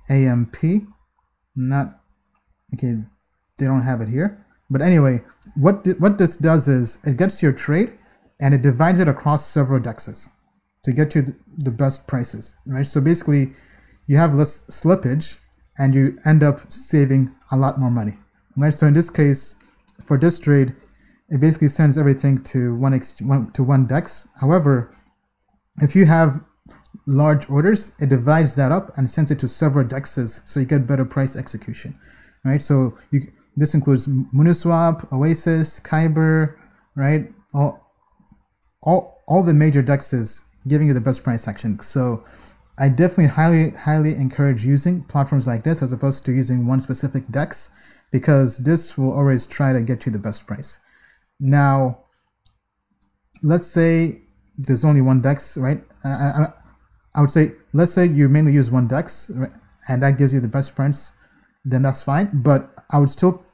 AMP. Not, okay, they don't have it here. But anyway, what, what this does is it gets your trade and it divides it across several dexes to get to the best prices, right? So basically, you have less slippage and you end up saving a lot more money, right? So in this case, for this trade, it basically sends everything to one, ex- one to one dex. However, if you have large orders, it divides that up and sends it to several dexes, so you get better price execution, right? So you this includes Mooniswap, Oasis, Kyber, right? All all all the major dexes giving you the best price action. So I definitely highly, highly encourage using platforms like this as opposed to using one specific DEX because this will always try to get you the best price. Now, let's say there's only one DEX, right? I, I, I would say, let's say you mainly use one DEX and that gives you the best price, then that's fine. But I would still,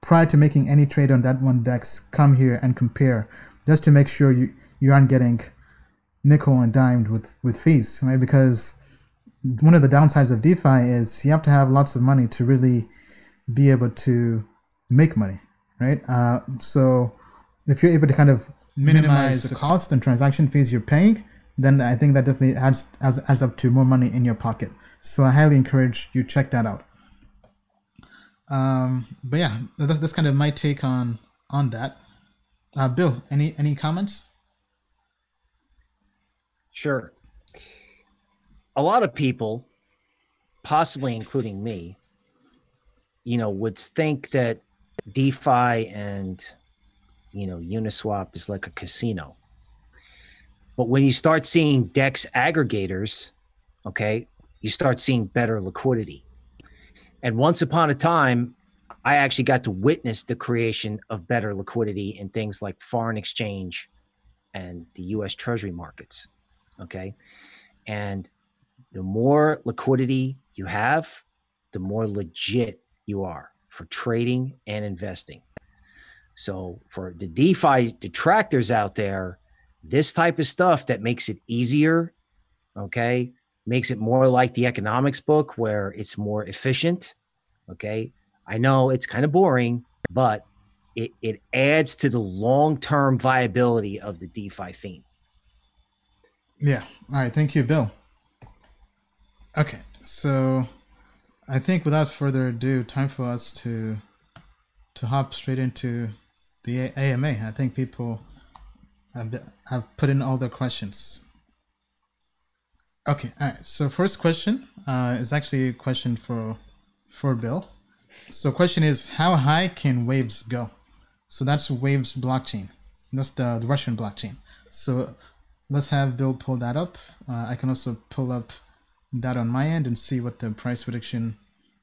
prior to making any trade on that one DEX, come here and compare just to make sure you, you aren't getting nickel and dimed with with fees, right? Because one of the downsides of DeFi is you have to have lots of money to really be able to make money, right? Uh, so if you're able to kind of minimize the cost and transaction fees you're paying, then I think that definitely adds, adds, adds up to more money in your pocket. So I highly encourage you check that out. Um, but yeah, that's, that's kind of my take on on that. Uh, Bill, any any comments?
Sure. A lot of people, possibly including me, you know, would think that DeFi and, you know, Uniswap is like a casino. But when you start seeing DEX aggregators, okay, you start seeing better liquidity. And once upon a time, I actually got to witness the creation of better liquidity in things like foreign exchange and the US Treasury markets. Okay. And the more liquidity you have, the more legit you are for trading and investing. So, for the DeFi detractors out there, this type of stuff that makes it easier, okay, makes it more like the economics book where it's more efficient. Okay. I know it's kind of boring, but it, it adds to the long term viability of the DeFi theme.
Yeah. All right. Thank you, Bill. Okay. So I think without further ado, time for us to to hop straight into the AMA. I think people have, have put in all their questions. Okay. All right. So first question uh, is actually a question for for Bill. So question is, how high can waves go? So that's waves blockchain. That's the, the Russian blockchain. So let's have Bill pull that up. Uh, I can also pull up that on my end and see what the price prediction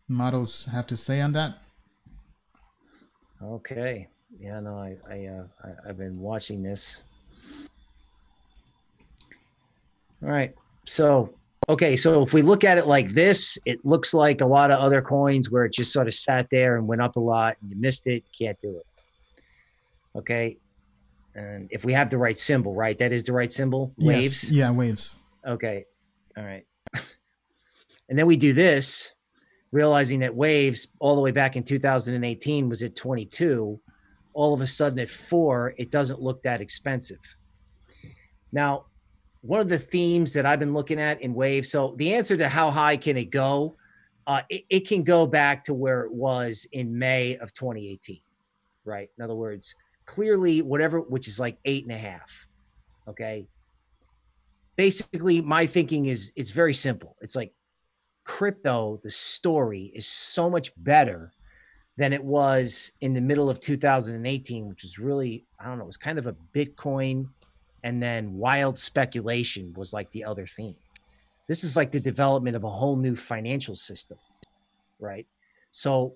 models have to say on that.
Okay. Yeah, no, I, I, uh, I I've been watching this. All right. So, okay. So if we look at it like this, it looks like a lot of other coins where it just sort of sat there and went up a lot and you missed it. Can't do it. Okay. And if we have the right symbol, right? That is the right symbol. Waves.
Yes. Yeah, waves.
Okay. All right. and then we do this, realizing that waves all the way back in 2018 was at 22. All of a sudden at four, it doesn't look that expensive. Now, one of the themes that I've been looking at in waves. So the answer to how high can it go? Uh, it, it can go back to where it was in May of 2018, right? In other words, clearly whatever which is like eight and a half okay basically my thinking is it's very simple it's like crypto, the story is so much better than it was in the middle of 2018, which was really, I don't know, it was kind of a Bitcoin and then wild speculation was like the other theme. This is like the development of a whole new financial system, right? So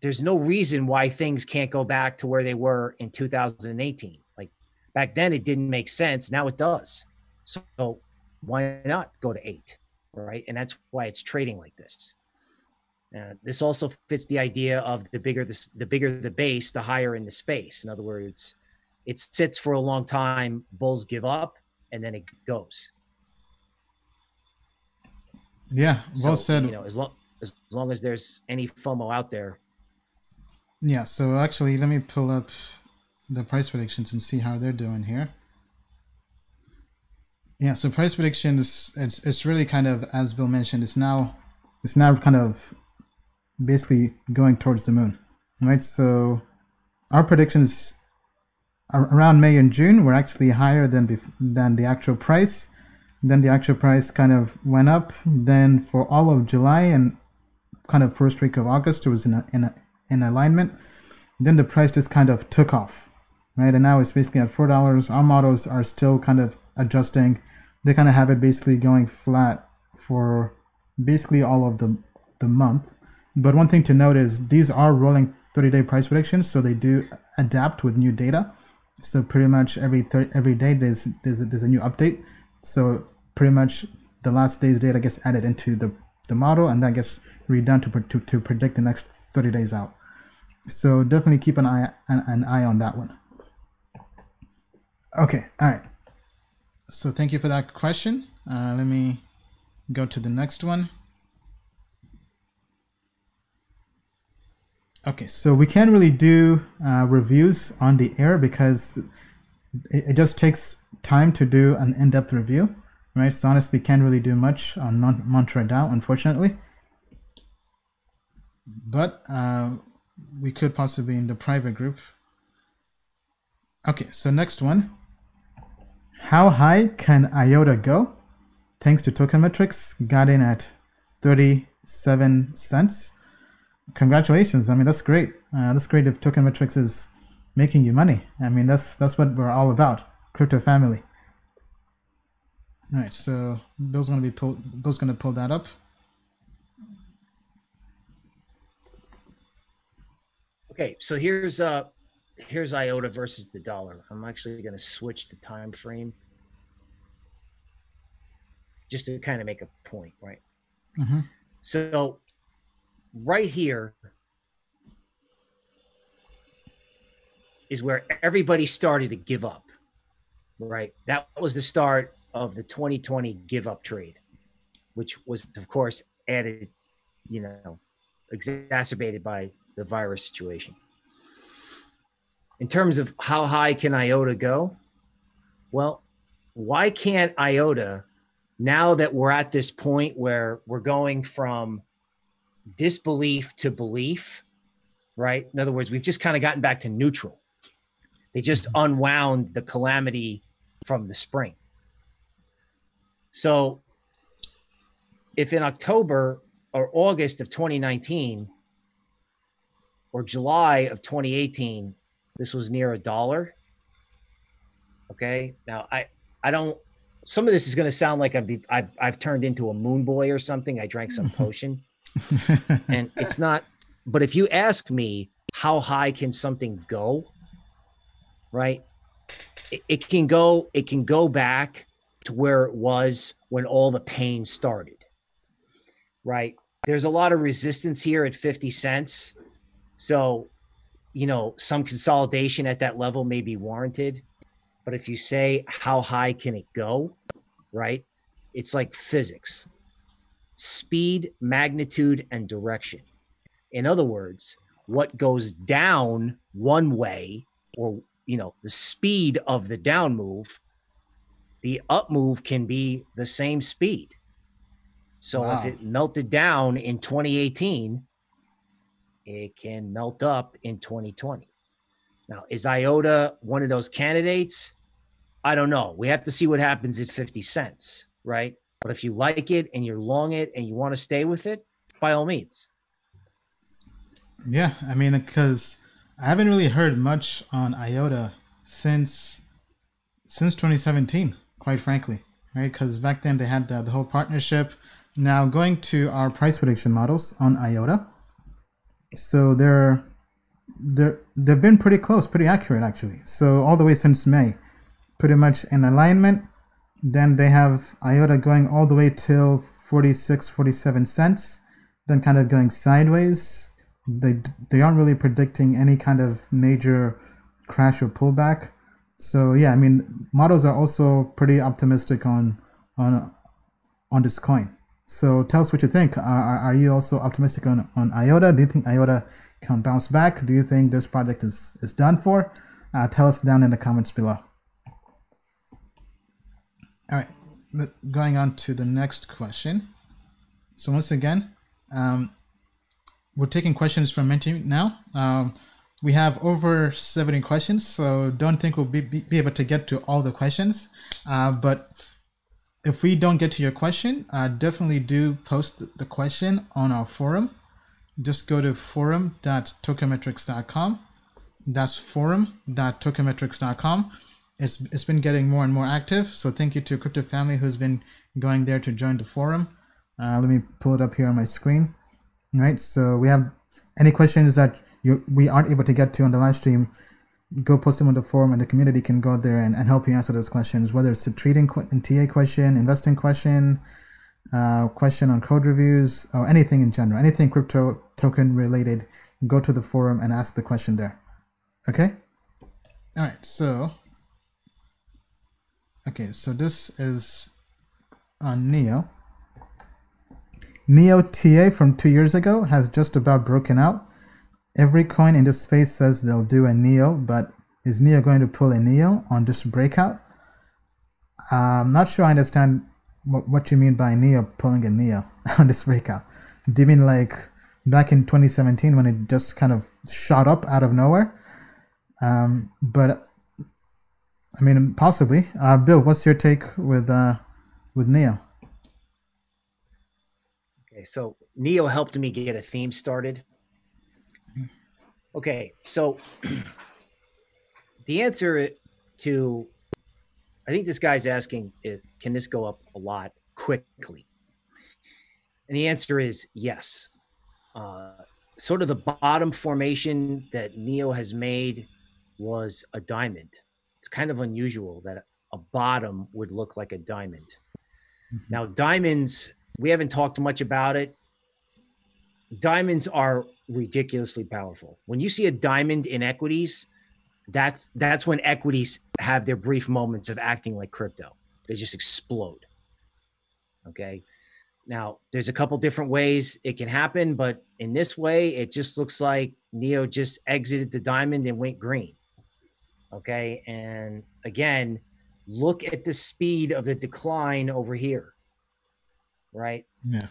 there's no reason why things can't go back to where they were in 2018. Like back then, it didn't make sense. Now it does. So why not go to eight, right? And that's why it's trading like this. Uh, this also fits the idea of the bigger the, the bigger the base, the higher in the space. In other words, it sits for a long time. Bulls give up, and then it goes.
Yeah, well
So,
said.
You know, as long as long as there's any FOMO out there,
Yeah, so actually, let me pull up the price predictions and see how they're doing here. Yeah, so price predictions, it's it's really kind of as Bill mentioned, it's now it's now kind of basically going towards the moon, right? So our predictions around May and June were actually higher than than the actual price. Then the actual price kind of went up. Then for all of July and kind of first week of August, it was in a, in a, in alignment. Then the price just kind of took off, right? And now it's basically at four dollars. Our models are still kind of adjusting. They kind of have it basically going flat for basically all of the the month. But one thing to note is these are rolling 30 day price predictions, so they do adapt with new data. So pretty much every every day there's there's a, there's a new update. So pretty much the last day's data gets added into the, the model and that gets redone to, to to predict the next 30 days out. So definitely keep an eye an, an eye on that one. Okay, all right. So thank you for that question. Uh, let me go to the next one. Okay, so we can't really do uh, reviews on the air because it, it just takes time to do an in-depth review, right? So honestly, can't really do much on Mon- Mantra DAO, unfortunately. But uh, we could possibly in the private group. Okay, so next one. How high can IOTA go? Thanks to Token Metrics, got in at 37 cents. Congratulations! I mean, that's great. Uh, that's great if Tokenmetrics is making you money. I mean, that's that's what we're all about. Crypto family. All right, so Bill's gonna be pull. Bill's gonna pull that up.
Okay, so here's uh here's IOTA versus the dollar. I'm actually going to switch the time frame just to kind of make a point, right?
Mhm.
So right here is where everybody started to give up. Right? That was the start of the 2020 give up trade, which was of course added, you know, exacerbated by the virus situation. In terms of how high can IOTA go? Well, why can't IOTA, now that we're at this point where we're going from disbelief to belief, right? In other words, we've just kind of gotten back to neutral. They just mm-hmm. unwound the calamity from the spring. So, if in October or August of 2019, or July of 2018, this was near a dollar. Okay. Now I I don't. Some of this is going to sound like I've, be, I've I've turned into a moon boy or something. I drank some mm-hmm. potion, and it's not. But if you ask me, how high can something go? Right. It, it can go. It can go back to where it was when all the pain started. Right. There's a lot of resistance here at 50 cents. So, you know, some consolidation at that level may be warranted. But if you say, how high can it go? Right? It's like physics speed, magnitude, and direction. In other words, what goes down one way, or, you know, the speed of the down move, the up move can be the same speed. So if it melted down in 2018, it can melt up in 2020. Now, is IOTA one of those candidates? I don't know. We have to see what happens at 50 cents, right? But if you like it and you're long it and you want to stay with it, by all means.
Yeah, I mean, because I haven't really heard much on IOTA since since 2017, quite frankly, right? Because back then they had the, the whole partnership. Now going to our price prediction models on IOTA, so they're they're they've been pretty close, pretty accurate actually. So all the way since May, pretty much in alignment. Then they have IOTA going all the way till 46, 47 cents, then kind of going sideways. They they aren't really predicting any kind of major crash or pullback. So yeah, I mean models are also pretty optimistic on on on this coin. So tell us what you think. Are, are you also optimistic on, on IOTA? Do you think IOTA can bounce back? Do you think this project is, is done for? Uh, tell us down in the comments below. All right, going on to the next question. So once again, um, we're taking questions from Menti now. Um, we have over 70 questions, so don't think we'll be, be able to get to all the questions. Uh, but if we don't get to your question, uh, definitely do post the question on our forum. Just go to forum.tokenmetrics.com. That's forum.tokenmetrics.com. It's, it's been getting more and more active. So thank you to Crypto Family who's been going there to join the forum. Uh, let me pull it up here on my screen. All right, so we have any questions that you we aren't able to get to on the live stream go post them on the forum and the community can go there and, and help you answer those questions, whether it's a trading and TA question, investing question, uh, question on code reviews, or anything in general, anything crypto token related, go to the forum and ask the question there. Okay? All right, so, okay, so this is on NEO. NEO TA from two years ago has just about broken out Every coin in this space says they'll do a Neo, but is Neo going to pull a Neo on this breakout? I'm not sure I understand what, what you mean by Neo pulling a Neo on this breakout. Do you mean like back in 2017 when it just kind of shot up out of nowhere? Um, but I mean, possibly. Uh, Bill, what's your take with uh, with Neo?
Okay, so Neo helped me get a theme started Okay, so the answer to I think this guy's asking is can this go up a lot quickly? And the answer is yes. Uh, sort of the bottom formation that Neo has made was a diamond. It's kind of unusual that a bottom would look like a diamond. Mm-hmm. Now, diamonds, we haven't talked much about it. Diamonds are ridiculously powerful. When you see a diamond in equities, that's that's when equities have their brief moments of acting like crypto. They just explode. Okay. Now, there's a couple different ways it can happen, but in this way, it just looks like Neo just exited the diamond and went green. Okay. And again, look at the speed of the decline over here. Right?
Yeah.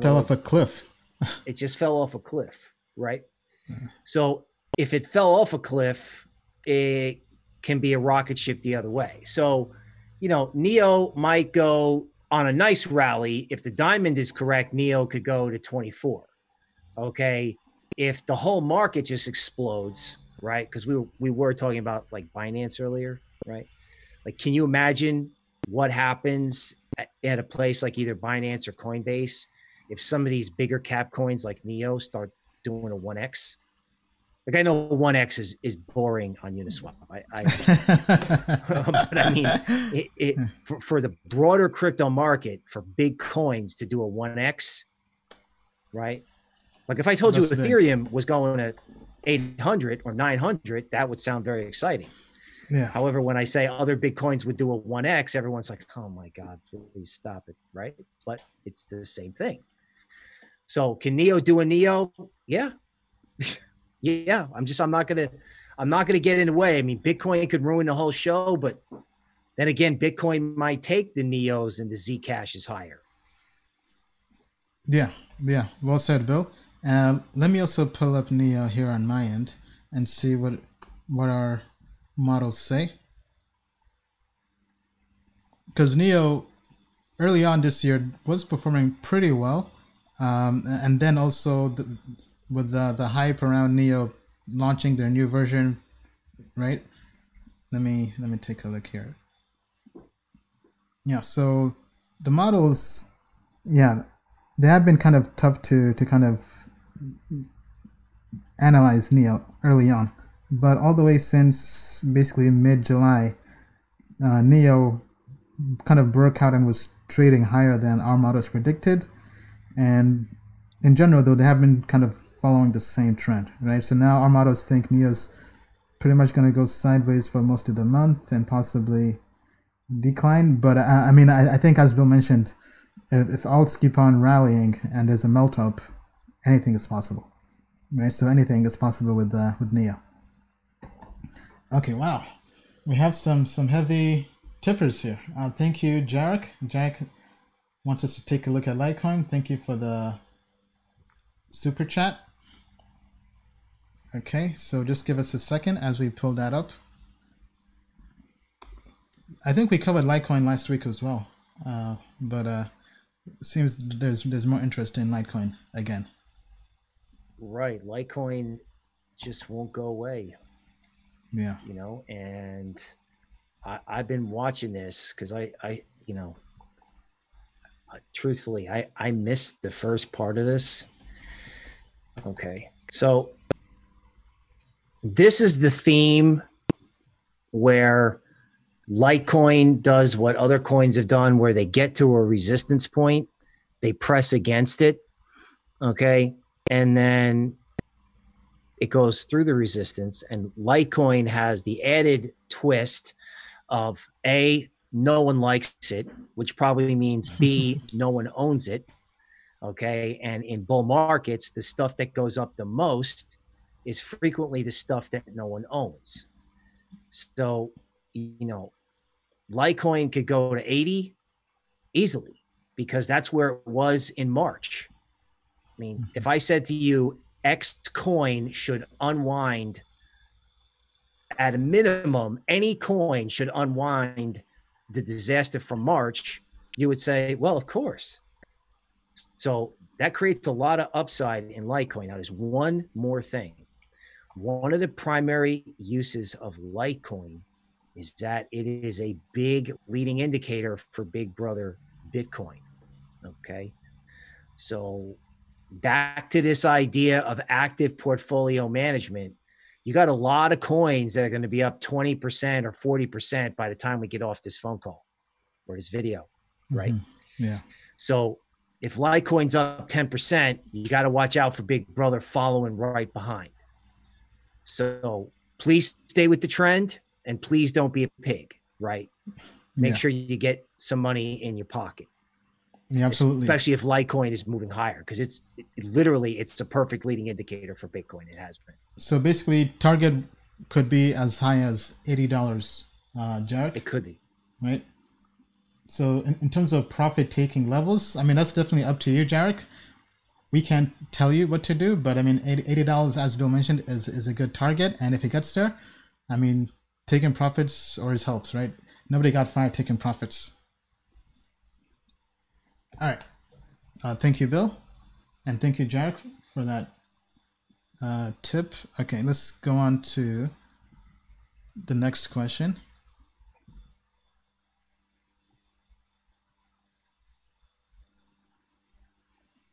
Fell off a cliff.
it just fell off a cliff right? Mm-hmm. So if it fell off a cliff, it can be a rocket ship the other way. So, you know, Neo might go on a nice rally. If the diamond is correct, Neo could go to 24. Okay. If the whole market just explodes, right? Because we were, we were talking about like Binance earlier, right? Like, can you imagine what happens at, at a place like either Binance or Coinbase if some of these bigger cap coins like Neo start doing a 1x. Like I know 1x is, is boring on Uniswap. I, I but I mean, it, it, for, for the broader crypto market, for big coins to do a 1x, right? Like if I told you Ethereum was going at 800 or 900, that would sound very exciting. Yeah. However, when I say other Bitcoins would do a 1x, everyone's like, oh my God, please stop it. Right. But it's the same thing. So can Neo do a Neo? Yeah. yeah. I'm just I'm not gonna I'm not gonna get in the way. I mean, Bitcoin could ruin the whole show, but then again, Bitcoin might take the Neos and the Zcash is higher.
Yeah, yeah. Well said, Bill. Um, let me also pull up Neo here on my end and see what what our models say. Because Neo early on this year was performing pretty well, um, and then also the, with the the hype around Neo launching their new version, right? Let me let me take a look here. Yeah, so the models, yeah, they have been kind of tough to to kind of analyze Neo early on, but all the way since basically mid July, uh, Neo kind of broke out and was trading higher than our models predicted, and in general though they have been kind of following the same trend, right? So now our models think Neo's pretty much going to go sideways for most of the month and possibly decline. But I, I mean, I, I think as Bill mentioned, if, if alts keep on rallying and there's a melt up, anything is possible, right? So anything is possible with uh, with Neo. Okay, wow, we have some some heavy tippers here. Uh, thank you, Jarek. Jarek wants us to take a look at Litecoin. Thank you for the super chat. Okay, so just give us a second as we pull that up. I think we covered Litecoin last week as well, uh, but uh, seems there's there's more interest in Litecoin again.
Right, Litecoin just won't go away.
Yeah,
you know, and I, I've been watching this because I, I, you know, truthfully, I I missed the first part of this. Okay, so this is the theme where Litecoin does what other coins have done, where they get to a resistance point, they press against it, okay, and then it goes through the resistance. And Litecoin has the added twist of A, no one likes it, which probably means B, no one owns it. Okay. And in bull markets, the stuff that goes up the most is frequently the stuff that no one owns. So, you know, Litecoin could go to 80 easily because that's where it was in March. I mean, mm-hmm. if I said to you, X coin should unwind at a minimum, any coin should unwind the disaster from March, you would say, well, of course. So that creates a lot of upside in Litecoin. Now, there's one more thing. One of the primary uses of Litecoin is that it is a big leading indicator for Big Brother Bitcoin. Okay. So, back to this idea of active portfolio management, you got a lot of coins that are going to be up 20% or 40% by the time we get off this phone call or this video. Right.
Mm-hmm. Yeah.
So, if Litecoin's up 10%, you got to watch out for Big Brother following right behind. So please stay with the trend and please don't be a pig, right? Make yeah. sure you get some money in your pocket.
Yeah, absolutely.
Especially if Litecoin is moving higher, because it's it, literally it's a perfect leading indicator for Bitcoin. It has been.
So basically, target could be as high as eighty dollars, uh, Jared.
It could be.
Right. So in, in terms of profit taking levels, I mean that's definitely up to you, Jarek we can't tell you what to do, but I mean, eighty dollars, as Bill mentioned, is is a good target, and if it gets there, I mean, taking profits always helps, right? Nobody got fired taking profits. All right, uh, thank you, Bill, and thank you, Jarek, for that uh, tip. Okay, let's go on to the next question.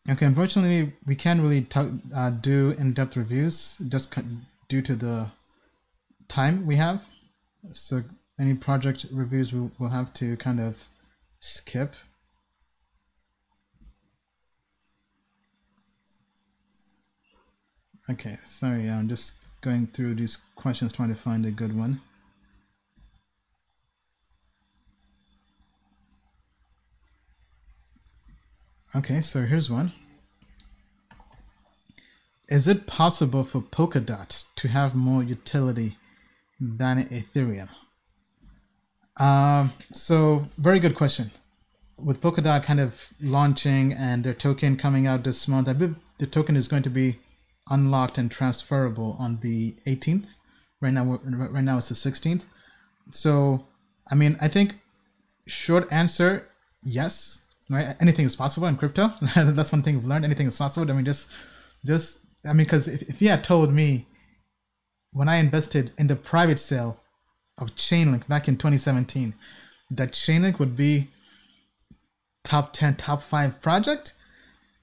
Okay, unfortunately, we can't really t- uh, do in-depth reviews just due to the time we have. So any project reviews we will have to kind of skip. Okay, sorry, I'm just going through these questions trying to find a good one. Okay, so here's one. Is it possible for Polkadot to have more utility than Ethereum? Um, so very good question. With Polkadot kind of launching and their token coming out this month, I believe the token is going to be unlocked and transferable on the 18th. Right now, right now it's the 16th. So, I mean, I think short answer yes, right? Anything is possible in crypto. That's one thing we've learned. Anything is possible. I mean, just, just, I mean, because if, if had told me when I invested in the private sale of Chainlink back in 2017 that Chainlink would be top 10, top five project.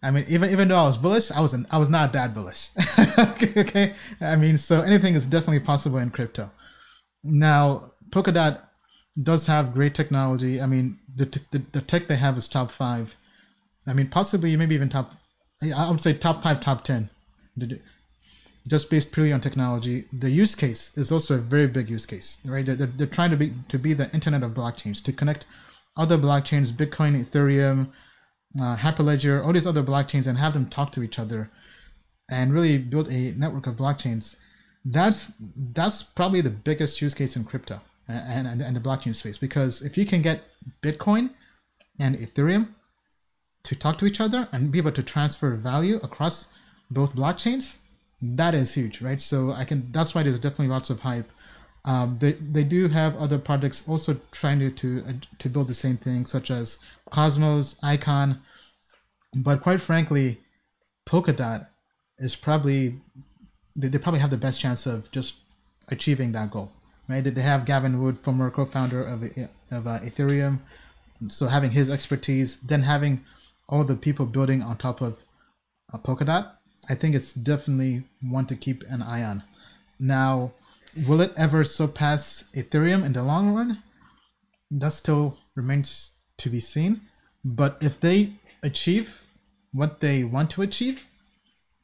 I mean, even even though I was bullish, I wasn't. I was not that bullish. okay, okay. I mean, so anything is definitely possible in crypto. Now, Polkadot does have great technology. I mean, the, the, the tech they have is top five. I mean, possibly maybe even top. I would say top five, top ten. Just based purely on technology, the use case is also a very big use case, right? They're, they're trying to be to be the internet of blockchains to connect other blockchains, Bitcoin, Ethereum, uh, Hyperledger, all these other blockchains, and have them talk to each other, and really build a network of blockchains. That's that's probably the biggest use case in crypto and, and, and the blockchain space because if you can get Bitcoin and Ethereum to talk to each other and be able to transfer value across both blockchains, that is huge, right? So I can. That's why there's definitely lots of hype. Um, they they do have other projects also trying to to uh, to build the same thing, such as Cosmos, Icon, but quite frankly, Polkadot is probably they, they probably have the best chance of just achieving that goal, right? They have Gavin Wood, former co-founder of of uh, Ethereum, so having his expertise, then having all the people building on top of uh, Polkadot, I think it's definitely one to keep an eye on. Now Will it ever surpass Ethereum in the long run? That still remains to be seen. But if they achieve what they want to achieve,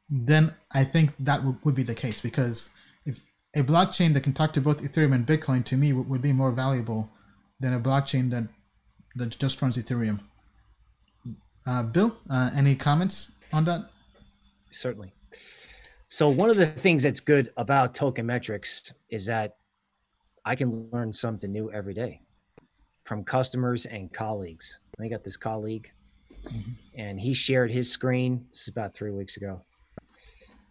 then I think that would, be the case because if a blockchain that can talk to both Ethereum and Bitcoin to me would, would be more valuable than a blockchain that that just runs Ethereum. Uh, Bill, uh, any comments on that?
Certainly. So one of the things that's good about token metrics is that I can learn something new every day from customers and colleagues. I got this colleague mm-hmm. and he shared his screen. This is about three weeks ago.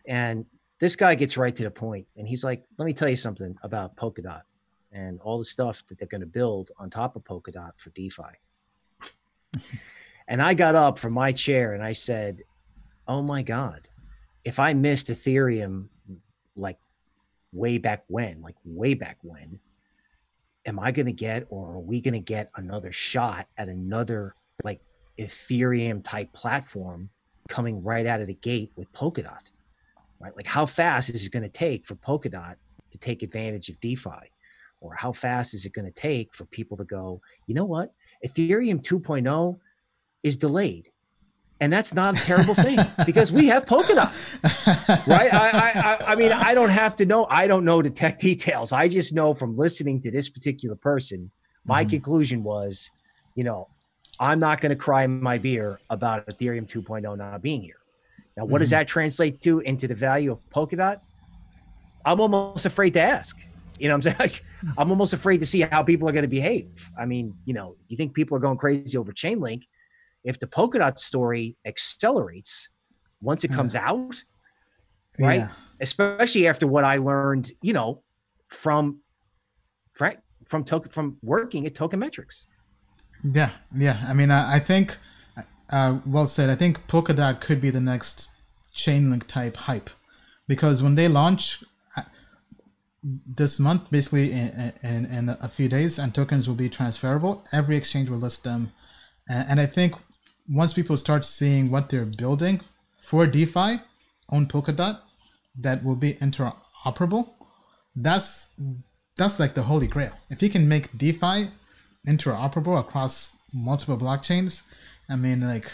And this guy gets right to the point and he's like, let me tell you something about Polkadot and all the stuff that they're going to build on top of Polkadot for DeFi. and I got up from my chair and I said, oh my God, if I missed Ethereum like way back when, like way back when, am I going to get or are we going to get another shot at another like Ethereum type platform coming right out of the gate with Polkadot? Right? Like how fast is it going to take for Polkadot to take advantage of DeFi? Or how fast is it going to take for people to go, you know what? Ethereum 2.0 is delayed and that's not a terrible thing because we have Polkadot, right? I, I, I mean, I don't have to know. I don't know the tech details. I just know from listening to this particular person. My mm-hmm. conclusion was, you know, I'm not going to cry my beer about Ethereum 2.0 not being here. Now, what mm-hmm. does that translate to into the value of Polkadot? I'm almost afraid to ask. You know, I'm saying I'm almost afraid to see how people are going to behave. I mean, you know, you think people are going crazy over Chainlink? If the Polkadot story accelerates once it comes yeah. out, right? Yeah. Especially after what I learned, you know, from Frank from token from working at Token Metrics.
Yeah, yeah. I mean, I, I think, uh, well said. I think Polkadot could be the next Chainlink type hype, because when they launch uh, this month, basically in, in, in a few days, and tokens will be transferable. Every exchange will list them, and I think once people start seeing what they're building for DeFi on Polkadot that will be interoperable, that's that's like the holy grail. If you can make DeFi interoperable across multiple blockchains, I mean, like,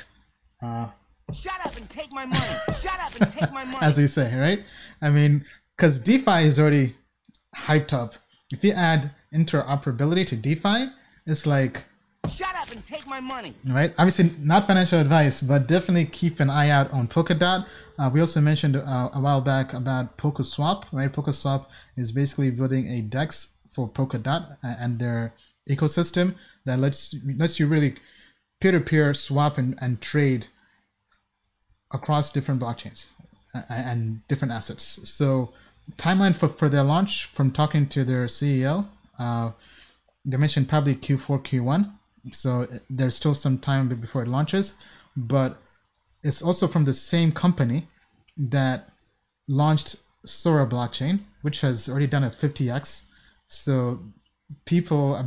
uh,
shut up and take my money. shut up and take my money.
As we say, right? I mean, because DeFi is already hyped up. If you add interoperability to DeFi, it's like
Shut up and take my money.
Right. Obviously, not financial advice, but definitely keep an eye out on Polkadot. Uh, we also mentioned uh, a while back about PolkaSwap. Right. PolkaSwap is basically building a DEX for Polkadot and their ecosystem that lets lets you really peer-to-peer swap and, and trade across different blockchains and different assets. So timeline for, for their launch from talking to their CEO, uh, they mentioned probably Q4, Q1 so there's still some time before it launches. But it's also from the same company that launched Sora blockchain, which has already done a 50x. So people,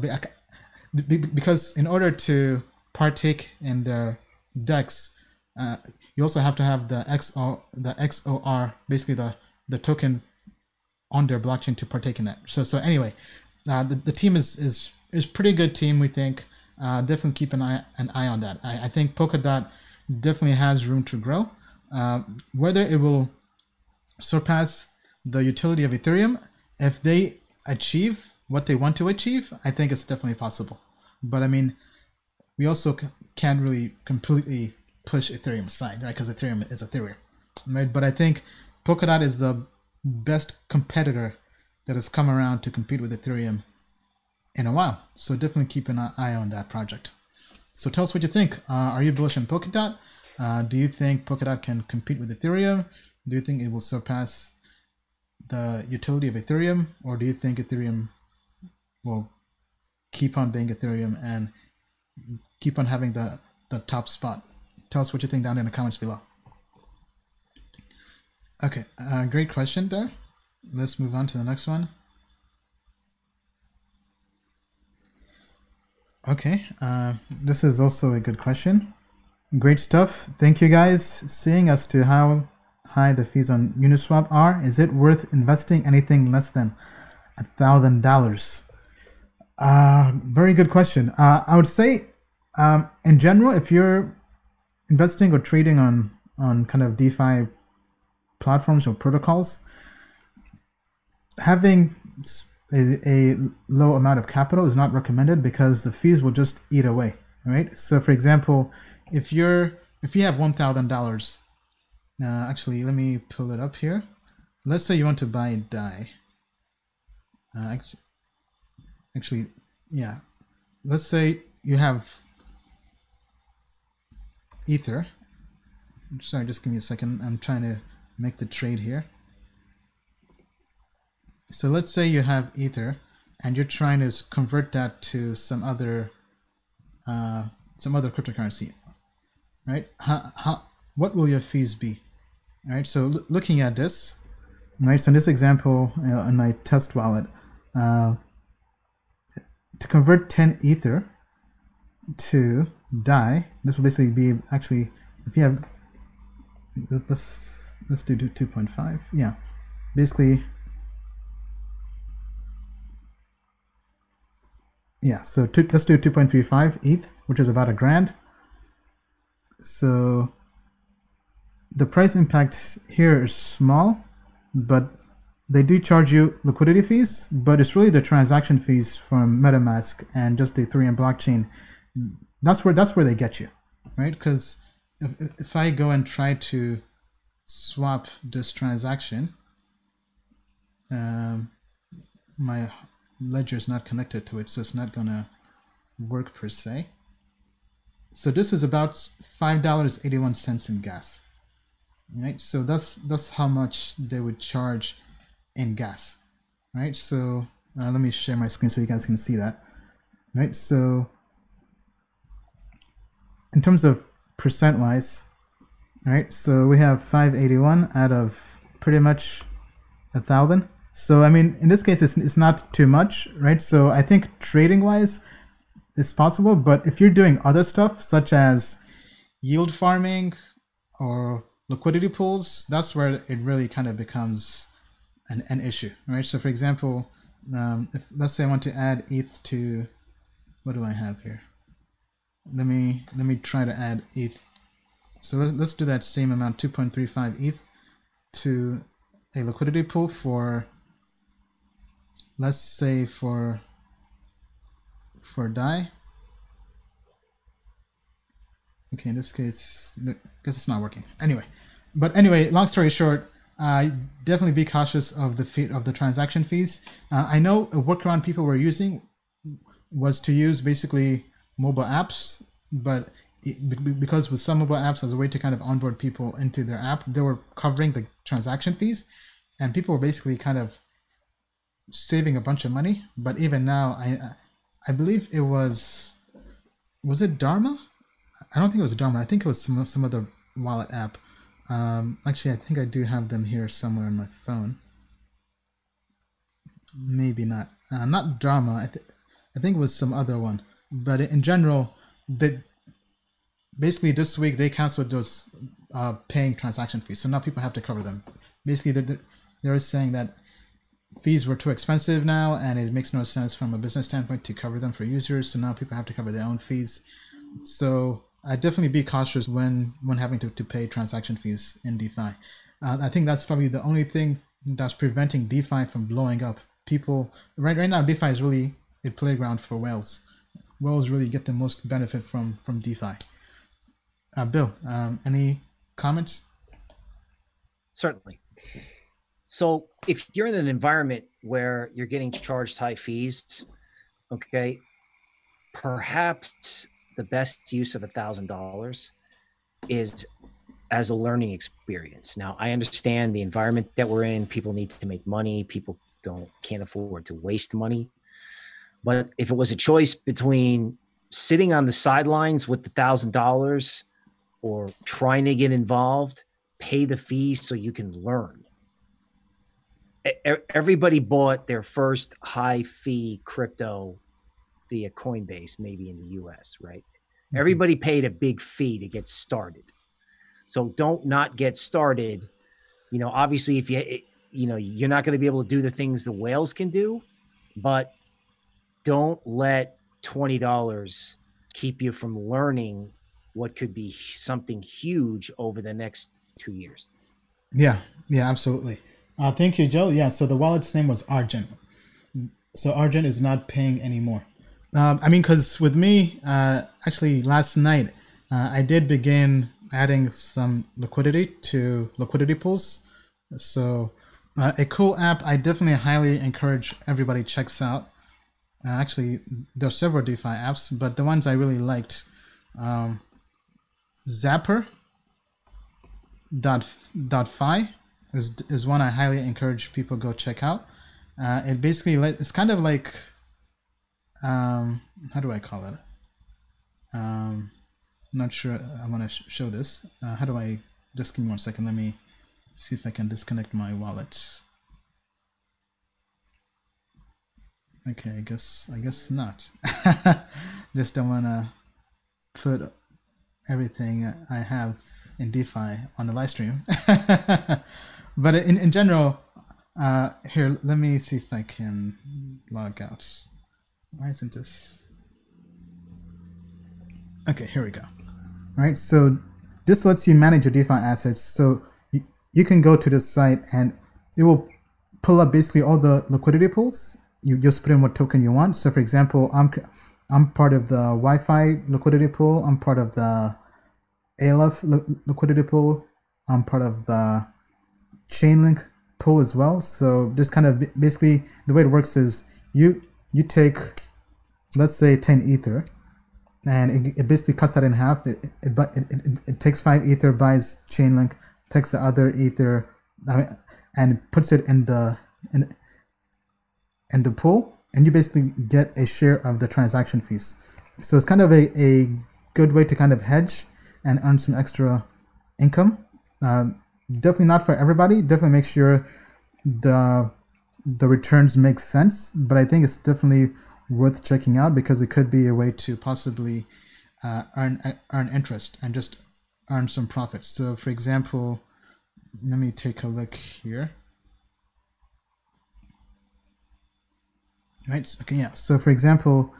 because in order to partake in their DEX, uh, you also have to have the XO, the XOR, basically the the token on their blockchain to partake in that. So so anyway, uh, the, the team is is is pretty good team. We think uh, definitely keep an eye an eye on that. I, I think Polkadot definitely has room to grow. Uh, whether it will surpass the utility of Ethereum, if they achieve what they want to achieve, I think it's definitely possible. But I mean, we also can't really completely push Ethereum aside, right? Because Ethereum is Ethereum, right? But I think Polkadot is the best competitor that has come around to compete with Ethereum in a while. So definitely keep an eye on that project. So tell us what you think. Uh, are you bullish on Polkadot? Uh, do you think Polkadot can compete with Ethereum? Do you think it will surpass the utility of Ethereum? Or do you think Ethereum will keep on being Ethereum and keep on having the, the top spot? Tell us what you think down in the comments below. Okay, uh, great question there. Let's move on to the next one. Okay, uh, this is also a good question. Great stuff. Thank you guys. Seeing as to how high the fees on Uniswap are, is it worth investing anything less than a thousand dollars? Uh, very good question. Uh, I would say, um, in general, if you're investing or trading on on kind of DeFi platforms or protocols, having a, a low amount of capital is not recommended because the fees will just eat away, right? So, for example, if you're if you have one thousand uh, dollars, actually, let me pull it up here. Let's say you want to buy a DAI. Uh, actually, actually, yeah. Let's say you have Ether. Sorry, just give me a second. I'm trying to make the trade here. So let's say you have Ether and you're trying to convert that to some other uh, some other cryptocurrency, right? How, how, what will your fees be? All right, so looking at this, right, so in this example, uh, in my test wallet, uh, to convert 10 Ether to DAI, this will basically be actually, if you have, let's, let's, let's do 2.5, yeah, basically yeah, so two, let's do 2.35 ETH, which is about a grand. So the price impact here is small, but they do charge you liquidity fees, but it's really the transaction fees from MetaMask and just the Ethereum blockchain. That's where that's where they get you, right? Because if, if I go and try to swap this transaction, um, my ledger is not connected to it, so it's not gonna work per se. So this is about five dollars eighty one cents in gas, right? So that's that's how much they would charge in gas, right? So uh, let me share my screen so you guys can see that, right? So in terms of percent wise, right? So we have 581 out of pretty much a thousand. So, I mean, in this case, it's, it's not too much, right? So I think trading wise, it's possible. But if you're doing other stuff such as yield farming or liquidity pools, that's where it really kind of becomes an, an issue, right? So for example, um, if let's say I want to add ETH to, what do I have here? Let me, let me try to add ETH. So let's, let's do that same amount, 2.35 ETH to a liquidity pool for let's say for for DAI okay in this case because it's not working. Anyway but anyway long story short uh, definitely be cautious of the fee of the transaction fees. Uh, i know a workaround people were using was to use basically mobile apps but it, because with some mobile apps as a way to kind of onboard people into their app they were covering the transaction fees and people were basically kind of saving a bunch of money. But even now, I I believe it was was it Dharma? I don't think it was Dharma. I think it was some some other wallet app. Um, actually, I think I do have them here somewhere on my phone. Maybe not. Uh, not Dharma. I, th- I think it was some other one. But in general, the basically this week they canceled those uh, paying transaction fees, so now people have to cover them. Basically, they're, they're saying that fees were too expensive now, and it makes no sense from a business standpoint to cover them for users. So now people have to cover their own fees. So I definitely be cautious when when having to, to pay transaction fees in DeFi. Uh, I think that's probably the only thing that's preventing DeFi from blowing up. People right right now, DeFi is really a playground for whales. Whales really get the most benefit from from DeFi. Uh, Bill, um, any comments?
Certainly. So if you're in an environment where you're getting charged high fees, okay, perhaps the best use of a thousand dollars is as a learning experience. Now I understand the environment that we're in. People need to make money. People don't can't afford to waste money. But if it was a choice between sitting on the sidelines with the thousand dollars or trying to get involved, pay the fees so you can learn everybody bought their first high fee crypto via Coinbase, maybe in the US, right? Mm-hmm. Everybody paid a big fee to get started. So don't not get started. You know, obviously, if you, you know, you're not going to be able to do the things the whales can do, but don't let $20 keep you from learning what could be something huge over the next two years.
Yeah, yeah, absolutely. Uh, thank you, Joe. Yeah, so the wallet's name was Argent. So Argent is not paying anymore. Um, I mean, because with me, uh, actually last night, uh, I did begin adding some liquidity to liquidity pools. So uh, a cool app I definitely highly encourage everybody checks out. Uh, actually, there are several DeFi apps, but the ones I really liked, um, Zapper dot dot fi is is one I highly encourage people go check out. Uh, it basically it's kind of like um, how do I call it? Um, not sure I want to sh show this. Uh, how do I just give me one second? Let me see if I can disconnect my wallet. Okay, I guess I guess not. just don't want to put everything I have in DeFi on the live stream. but in, in general, uh, here, let me see if I can log out. Why isn't this? Okay, here we go. All right, so this lets you manage your DeFi assets. So you, you can go to this site and it will pull up basically all the liquidity pools. You just put in what token you want. So for example, I'm I'm part of the YFI liquidity pool. I'm part of the ALF li liquidity pool. I'm part of the Chainlink pool as well. So this kind of basically the way it works is you you take let's say 10 ether and it, it basically cuts that in half. It it, it, it, it takes five ether, buys Chainlink, takes the other ether, and puts it in the in in the pool, and you basically get a share of the transaction fees. So it's kind of a, a good way to kind of hedge and earn some extra income. Um, definitely not for everybody. Definitely make sure the the returns make sense, but I think it's definitely worth checking out because it could be a way to possibly uh, earn earn interest and just earn some profits. So, for example, let me take a look here. Right. Okay. Yeah. So, for example,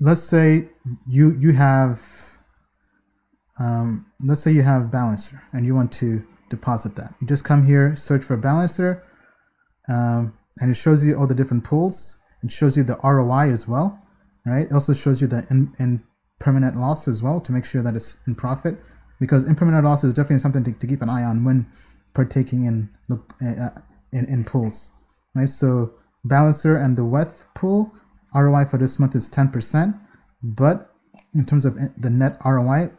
let's say you you have um, let's say you have balancer and you want to deposit that. You just come here, search for balancer, um, and it shows you all the different pools. It shows you the ROI as well, right? It also shows you the in, in permanent loss as well to make sure that it's in profit because impermanent loss is definitely something to, to keep an eye on when partaking in, uh, in, in pools, right? So balancer and the WETH pool, ROI for this month is 10%, but in terms of the net ROI,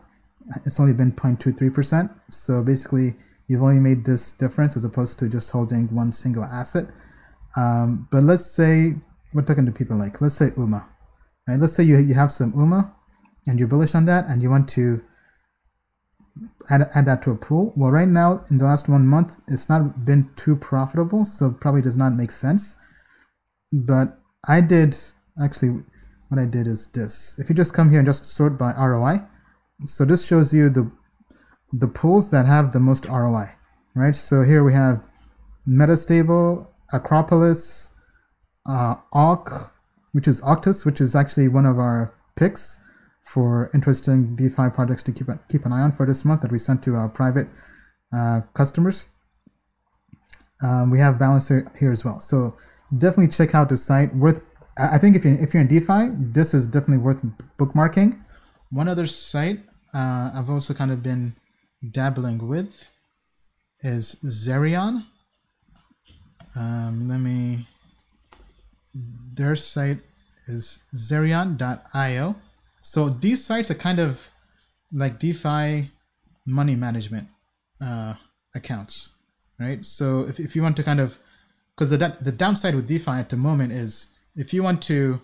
it's only been 0.23%. So basically, you've only made this difference as opposed to just holding one single asset. Um, but let's say we're talking to people like, let's say UMA, right? Let's say you, you have some UMA and you're bullish on that and you want to add, add that to a pool, well, right now in the last one month, it's not been too profitable, so probably does not make sense. But I did actually what I did is this. If you just come here and just sort by ROI, so this shows you the the pools that have the most ROI, right? So here we have Metastable, Akropolis, uh, which is Octus, which is actually one of our picks for interesting DeFi projects to keep keep an eye on for this month that we sent to our private uh, customers. Um, we have Balancer here as well, so definitely check out the site. Worth, I think if you if you're in DeFi, this is definitely worth bookmarking. One other site uh, I've also kind of been dabbling with is Zerion. Um, let me. Their site is Zerion.io. So these sites are kind of like DeFi money management uh, accounts, right? So if, if you want to kind of, because the the downside with DeFi at the moment is if you want to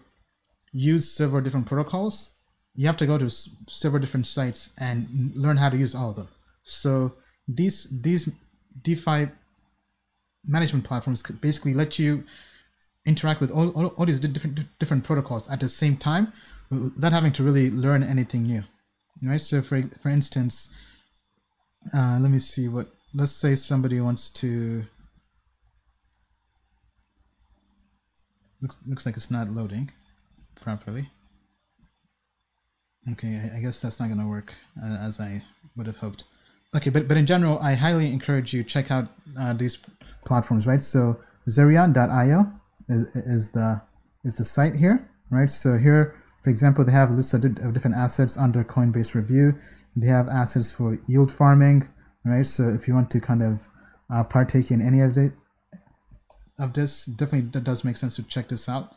use several different protocols, you have to go to several different sites and learn how to use all of them. So these these DeFi management platforms could basically let you interact with all, all, all these different different protocols at the same time without having to really learn anything new right so for for instance uh, let me see what let's say somebody wants to looks looks like it's not loading properly okay I, guess that's not gonna work uh, as I would have hoped. Okay but but in general I highly encourage you check out uh, these platforms right? So Zerion.io is, is the is the site here right? So here for example they have lists of different assets under Coinbase review. They have assets for yield farming right? So if you want to kind of uh, partake in any of it of this definitely that does make sense to check this out.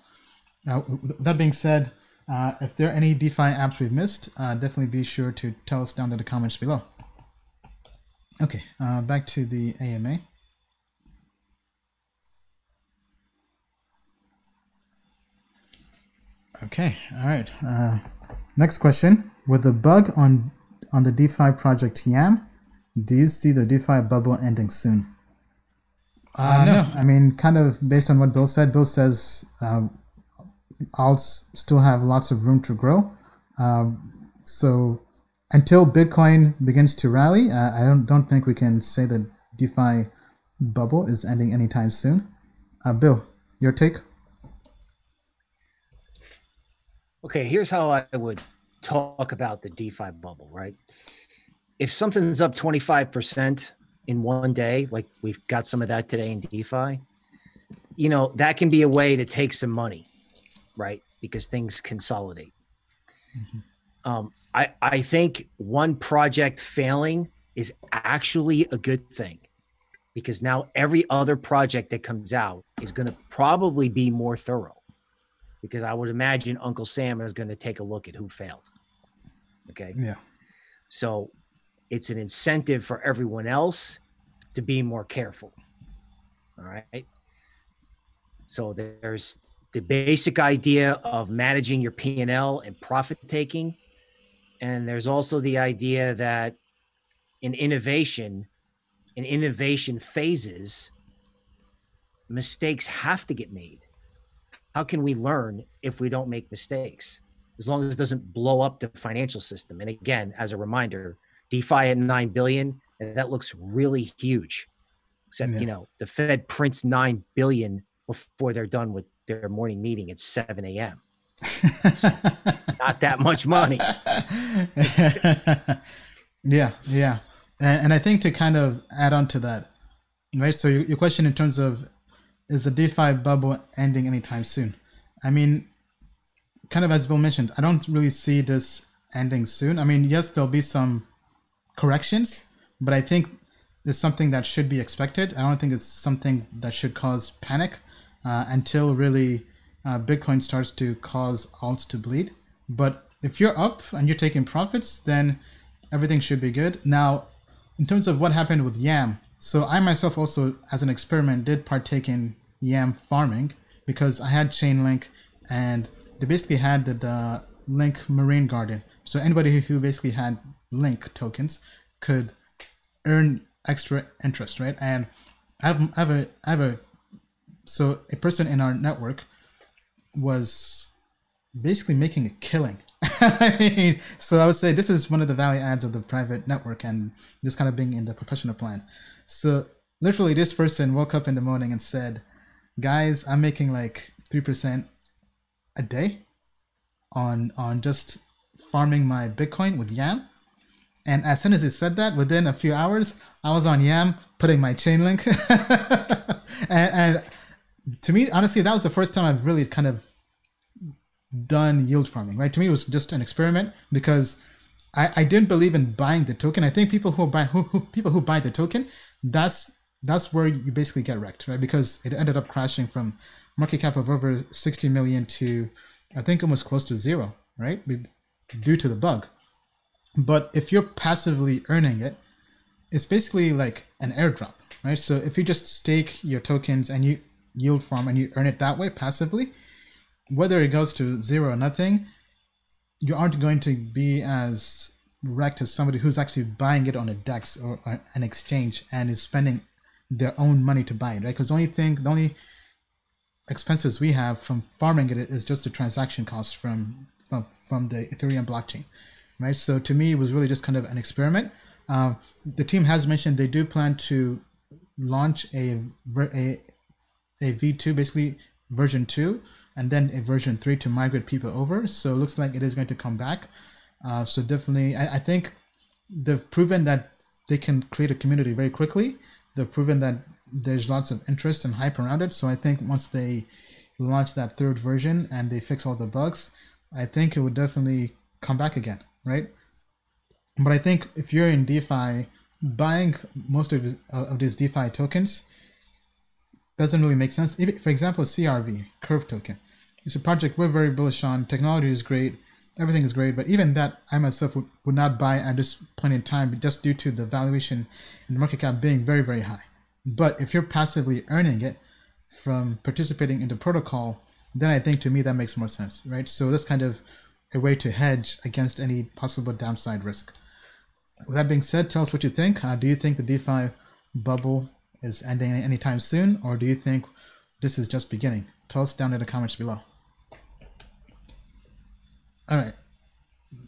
Now that being said uh, if there are any DeFi apps we've missed, uh, definitely be sure to tell us down in the comments below. Okay, uh, back to the AMA. Okay, all right. Uh, next question: With the bug on on the DeFi project Yam, do you see the DeFi bubble ending soon? Uh, no. I mean, kind of based on what Bill said. Bill says uh, alts still have lots of room to grow. Um, so until Bitcoin begins to rally, uh, I don't don't think we can say that DeFi bubble is ending anytime soon. Uh, Bill, your take?
Okay, here's how I would talk about the DeFi bubble, right? If something's up 25% in one day, like we've got some of that today in DeFi, you know, that can be a way to take some money, right? Because things consolidate. Mm-hmm. Um, I, I think one project failing is actually a good thing because now every other project that comes out is going to probably be more thorough because I would imagine Uncle Sam is going to take a look at who failed. Okay.
Yeah.
So it's an incentive for everyone else to be more careful. All right. So there's the basic idea of managing your P&L and profit taking. And there's also the idea that in innovation, in innovation phases, mistakes have to get made how can we learn if we don't make mistakes as long as it doesn't blow up the financial system and again as a reminder defi at 9 billion and that looks really huge except yeah. you know the fed prints 9 billion before they're done with their morning meeting at 7 a.m it's not that much money
yeah yeah and, and, i think to kind of add on to that right so your, your question in terms of is the DeFi bubble ending anytime soon? I mean, kind of as Bill mentioned, I don't really see this ending soon. I mean, yes, there'll be some corrections, but I think it's something that should be expected. I don't think it's something that should cause panic uh, until really uh, Bitcoin starts to cause alts to bleed. But if you're up and you're taking profits, then everything should be good. Now, in terms of what happened with Yam, so I myself also, as an experiment, did partake in yam farming because I had Chainlink and they basically had the, the Link Marine Garden So anybody who basically had Link tokens could earn extra interest, right? And I have, I have a, I have a, so a person in our network was basically making a killing. I mean, so I would say this is one of the value adds of the private network and this kind of being in the professional plan. So literally, this person woke up in the morning and said, "Guys, I'm making like three percent a day on on just farming my Bitcoin with Yam." And as soon as he said that, within a few hours, I was on Yam putting my Chainlink. and, and to me, honestly, that was the first time I've really kind of done yield farming, right? To me, it was just an experiment because I, I didn't believe in buying the token. I think people who buy who, who people who buy the token, that's that's where you basically get wrecked, right? Because it ended up crashing from market cap of over 60 million to I think almost close to zero, right? Due to the bug. But if you're passively earning it, it's basically like an airdrop, right? So if you just stake your tokens and you yield farm and you earn it that way passively, whether it goes to zero or nothing, you aren't going to be as wrecked as somebody who's actually buying it on a DEX or an exchange and is spending their own money to buy it, right? Because the only thing, the only expenses we have from farming it is just the transaction cost from from, from the Ethereum blockchain, right? So to me, it was really just kind of an experiment. Uh, the team has mentioned they do plan to launch a a a V2, basically version two, and then a version 3 to migrate people over. So it looks like it is going to come back. Uh, so definitely, I, I, think they've proven that they can create a community very quickly. They've proven that there's lots of interest and hype around it. So I think once they launch that third version and they fix all the bugs, I think it would definitely come back again, right? But I think if you're in DeFi, buying most of, of these DeFi tokens doesn't really make sense. If, for example, CRV, Curve Token, it's a project we're very bullish on. Technology is great, everything is great, but even that I myself would, would not buy at this point in time just due to the valuation and market cap being very, very high. But if you're passively earning it from participating in the protocol, then I think to me that makes more sense, right? So that's kind of a way to hedge against any possible downside risk. With that being said, tell us what you think. Uh, do you think the DeFi bubble is ending anytime soon, or do you think this is just beginning? Tell us down in the comments below. All right,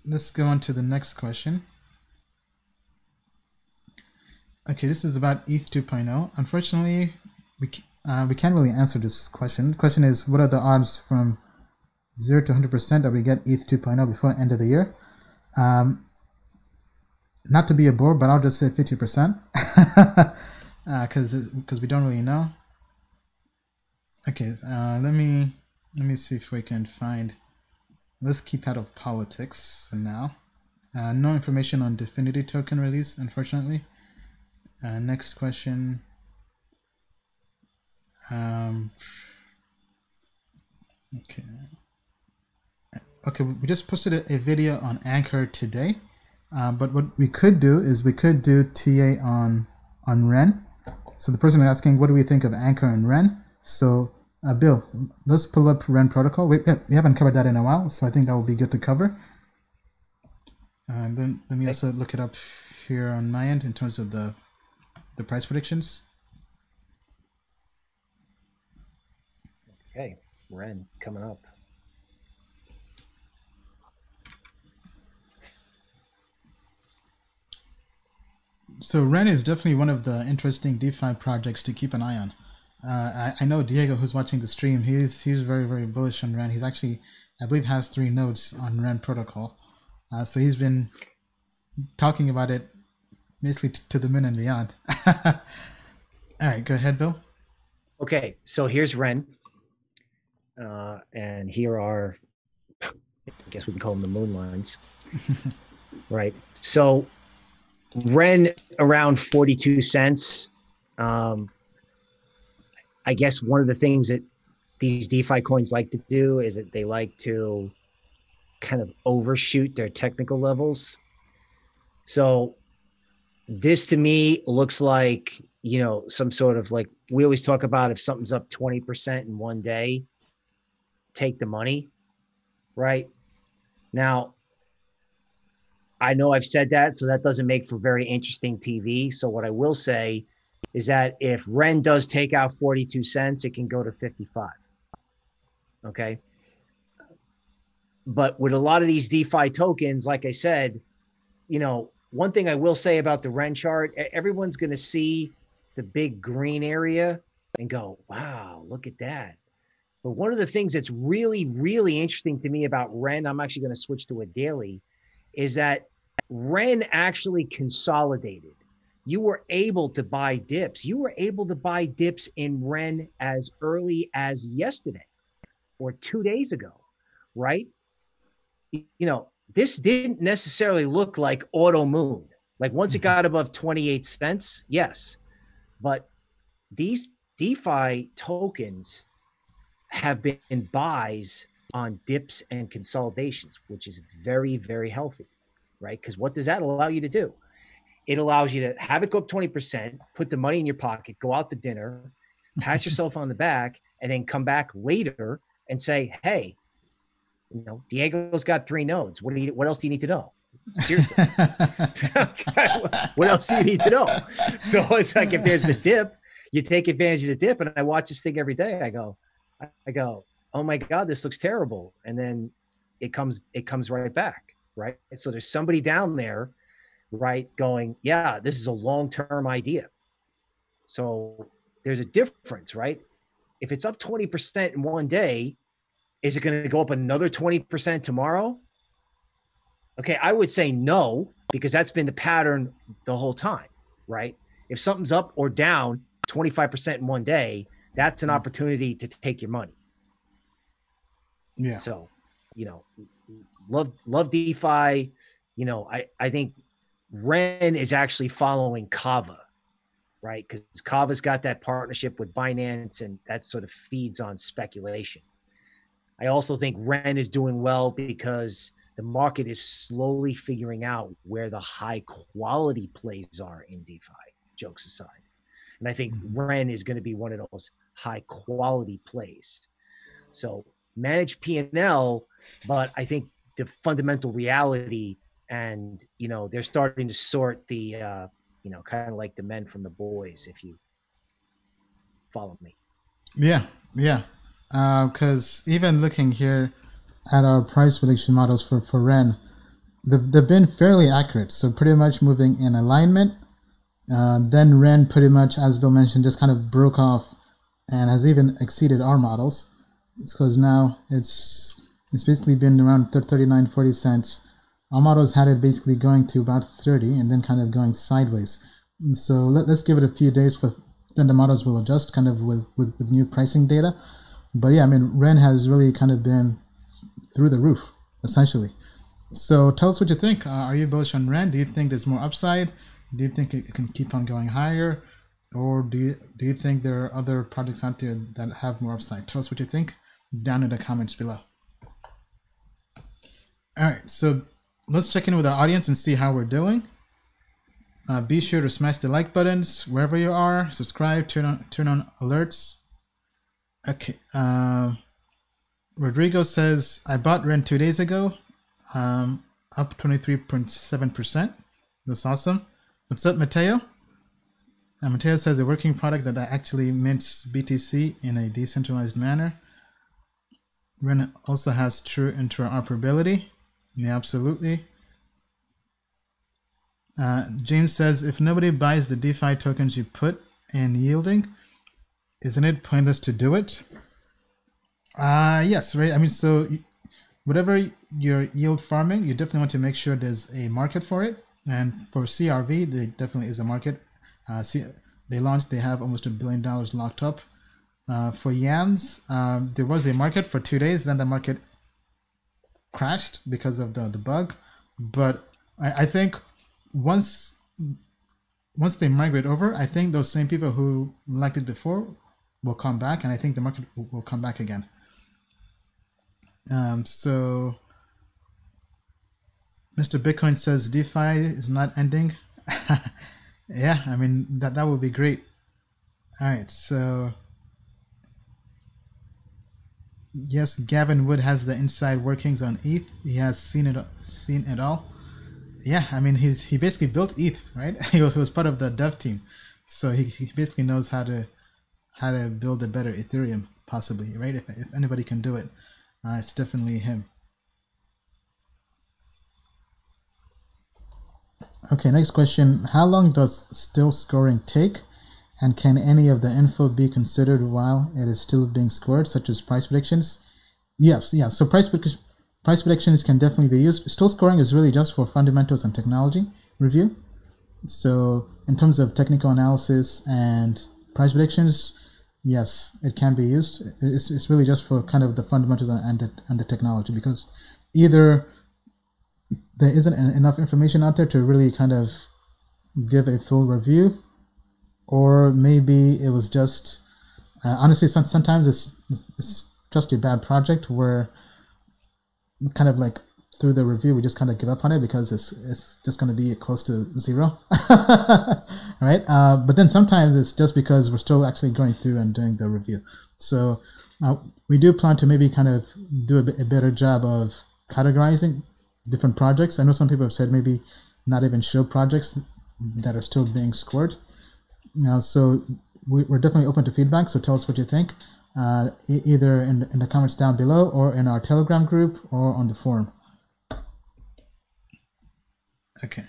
let's go on to the next question. Okay, this is about ETH 2.0. Unfortunately, we, uh, we can't really answer this question. The question is, what are the odds from 0 to 100% that we get ETH 2.0 before end of the year? Um, not to be a bore, but I'll just say 50%. because uh, because we don't really know. Okay, uh, let me let me see if we can find. Let's keep out of politics for now. Uh, no information on Dfinity token release, unfortunately. Uh, next question. Um, okay. Okay, we just posted a, a video on Ankr today, uh, but what we could do is we could do TA on on Ren. So the person is asking, what do we think of Ankr and Ren? So uh, Bill, let's pull up Ren protocol. We, we haven't covered that in a while, so I think that will be good to cover. And then let me also look it up here on my end in terms of the the price predictions.
Okay, Ren coming up.
So Ren is definitely one of the interesting DeFi projects to keep an eye on. Uh, I, I, know Diego, who's watching the stream, he's he's very very bullish on Ren. He's actually, I believe, has three nodes on Ren protocol. Uh, so he's been talking about it basically to the moon and beyond. All right, go ahead, Bill.
Okay, so here's Ren, uh, and here are, I guess we can call them the moon lines, right? So Ren around 42 cents. Um, I guess one of the things that these DeFi coins like to do is that they like to kind of overshoot their technical levels. So this to me looks like, you know, some sort of like we always talk about if something's up 20% in one day, take the money. Right. Now, I know I've said that, so that doesn't make for very interesting TV. So what I will say is that if Ren does take out 42 cents, it can go to 55. Okay. But with a lot of these DeFi tokens, like I said, you know, one thing I will say about the Ren chart, everyone's going to see the big green area and go, wow, look at that. But one of the things that's really, really interesting to me about Ren, I'm actually going to switch to a daily, is that Ren actually consolidated. You were able to buy dips. You were able to buy dips in Ren as early as yesterday or two days ago, right? You know, this didn't necessarily look like Auto Moon. Like once it mm-hmm. got above 28 cents, yes. But these DeFi tokens have been buys on dips and consolidations, which is very, very healthy, right? Because what does that allow you to do? It allows you to have it go up 20%, put the money in your pocket, go out to dinner, pat yourself on the back, and then come back later and say, hey, you know, Diego's got three nodes. What do you what else do you need to know? Seriously. what else do you need to know? So it's like if there's the dip, you take advantage of the dip. And I watch this thing every day. I go, I go, oh my God, this looks terrible. And then it comes, it comes right back. Right. So there's somebody down there, right, going, yeah, this is a long-term idea. So there's a difference, right? If it's up 20% in one day, is it going to go up another 20% tomorrow? Okay, I would say no, because that's been the pattern the whole time, right? If something's up or down 25% in one day, that's an mm. opportunity to take your money.
Yeah.
So, you know, love love DeFi. You know, I I think Ren is actually following Kava, right? Because Kava's got that partnership with Binance, and that sort of feeds on speculation. I also think Ren is doing well because the market is slowly figuring out where the high quality plays are in DeFi. Jokes aside, and I think mm-hmm. Ren is going to be one of those high quality plays. So manage P and L, but I think the fundamental reality, and you know, they're starting to sort the, uh, you know, kind of like the men from the boys. If you follow me,
Yeah, yeah. Uh because even looking here at our price prediction models for, for Ren, they've, they've been fairly accurate. So pretty much moving in alignment. Uh, then Ren pretty much, as Bill mentioned, just kind of broke off and has even exceeded our models. Because now it's it's basically been around thir- 39, 40 cents. Our models had it basically going to about 30 and then kind of going sideways. So let, let's give it a few days for then the models will adjust kind of with, with, with new pricing data. But yeah, I mean, Ren has really kind of been through the roof, essentially. So tell us what you think. Uh, are you bullish on Ren? Do you think there's more upside? Do you think it can keep on going higher? Or do you, do you think there are other projects out there that have more upside? Tell us what you think down in the comments below. All right, so let's check in with our audience and see how we're doing. Uh, be sure to smash the like buttons wherever you are. Subscribe. Turn on turn on alerts. Okay. Um, Rodrigo says I bought Ren two days ago. Um, up twenty three point seven percent. That's awesome. What's up, Mateo? Uh, Mateo says a working product that actually mints BTC in a decentralized manner. Ren also has true interoperability. Yeah, absolutely. Uh, James says if nobody buys the DeFi tokens you put in yielding, isn't it pointless to do it? Uh, yes, right. I mean, so whatever you're yield farming, you definitely want to make sure there's a market for it. And for CRV, there definitely is a market. Uh, see, they launched, they have almost a billion dollars locked up. Uh, for yams, um, there was a market for two days, then the market crashed because of the, the bug. But I, I think once once they migrate over, I think those same people who liked it before will come back, and I think the market will, come back again. Um, so, Mr. Bitcoin says DeFi is not ending. yeah, I mean that that would be great. All right, so yes, Gavin Wood has the inside workings on ETH. He has seen it seen it all. yeah, I mean, he's he basically built ETH, right? He was he was part of the dev team, so he, he basically knows how to how to build a better Ethereum, possibly, right? If if anybody can do it, uh, it's definitely him. Okay, next question. How long does still scoring take? And can any of the info be considered while it is still being scored, such as price predictions? Yes, yeah. So price predic- price predictions can definitely be used. Still scoring is really just for fundamentals and technology review. So in terms of technical analysis and price predictions, yes, it can be used. It's, it's really just for kind of the fundamentals and the, and the technology because either there isn't enough information out there to really kind of give a full review or maybe it was just uh, honestly some, sometimes it's, it's just a bad project where kind of like through the review we just kind of give up on it because it's it's just going to be close to zero. Right? Uh, but then sometimes it's just because we're still actually going through and doing the review. So uh, we do plan to maybe kind of do a, a better job of categorizing different projects. I know some people have said maybe not even show projects that are still being scored uh, so we, are definitely open to feedback. So tell us what you think, uh, e- either in, in the comments down below or in our Telegram group or on the forum. Okay.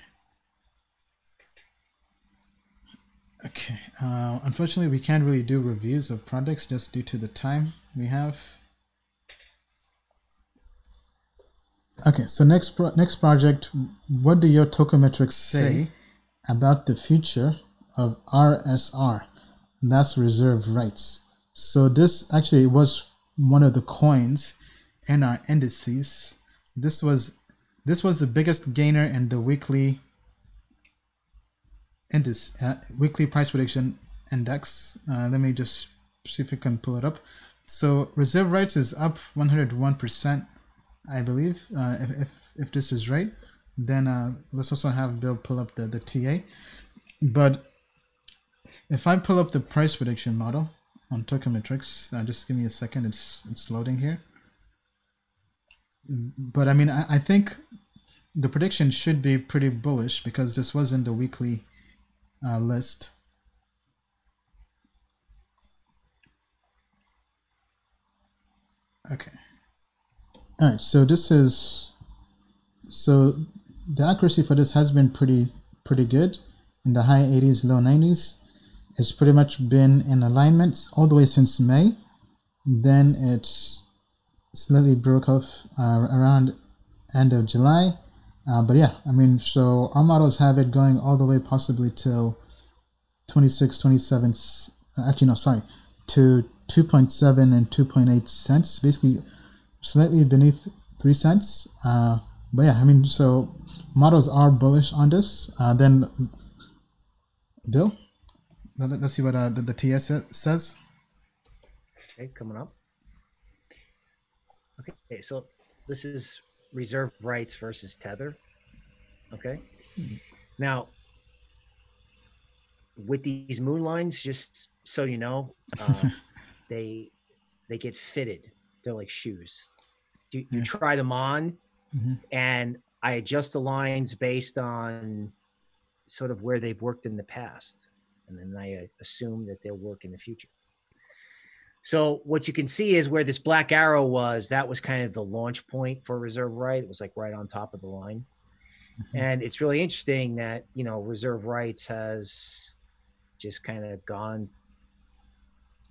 Okay. Uh, unfortunately, we can't really do reviews of products just due to the time we have. Okay, so next pro- next project, what do your Token Metrics say about the future of RSR. That's reserve rights. So this actually was one of the coins in our indices. This was this was the biggest gainer in the weekly index, uh, weekly price prediction index. Uh, let me just see if I can pull it up. So reserve rights is up 101%, I believe, uh, if, if, if this is right. Then uh, let's also have Bill pull up the, the TA. But if I pull up the price prediction model on Token Metrics, uh, just give me a second, it's, it's loading here. But I mean, I, I think the prediction should be pretty bullish because this was in the weekly uh, list. Okay. All right, so this is so the accuracy for this has been pretty pretty good in the high 80s, low 90s. It's pretty much been in alignment all the way since May. Then it's slightly broke off uh, around end of July. Uh, but yeah, I mean, so our models have it going all the way possibly till 26, 27, actually, no, sorry, to 2.7 and 2.8 cents, basically slightly beneath 3 cents. Uh, but yeah, I mean, so models are bullish on this. Uh, then, Bill? Let's see what uh, the, the TA says.
Okay, coming up. Okay, so this is reserve rights versus tether. Okay. Now, with these moon lines, just so you know, uh, they they get fitted. They're like shoes. You, you yeah. try them on, mm-hmm. and I adjust the lines based on sort of where they've worked in the past and then I uh, assume that they'll work in the future. So what you can see is where this black arrow was, that was kind of the launch point for reserve right. It was like right on top of the line. Mm-hmm. And it's really interesting that, you know, reserve rights has just kind of gone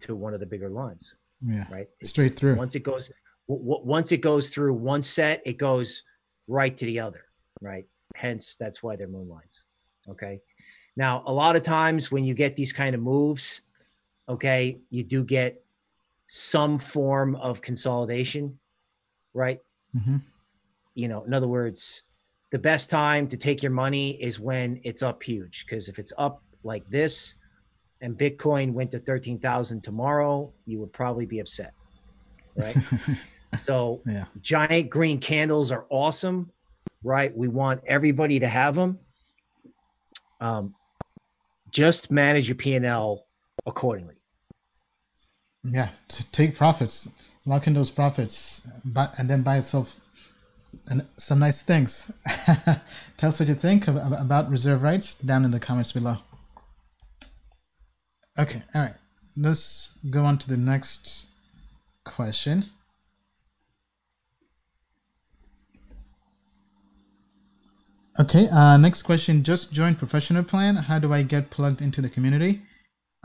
to one of the bigger lines.
Yeah.
Right.
It's Straight just, through.
Once it goes, w- once it goes through one set, it goes right to the other. Right. Hence, that's why they're moon lines. Okay. Now, a lot of times when you get these kind of moves, okay, you do get some form of consolidation, right?
Mm-hmm.
You know, in other words, the best time to take your money is when it's up huge. Because if it's up like this and Bitcoin went to 13,000 tomorrow, you would probably be upset, right? so,
yeah.
giant green candles are awesome, right? We want everybody to have them. Um, just manage your P&L accordingly.
Yeah, to take profits, lock in those profits, buy, and then buy yourself and some nice things. Tell us what you think about reserve rights down in the comments below. Okay, all right. Let's go on to the next question. Okay, uh, next question. Just joined professional plan. How do I get plugged into the community?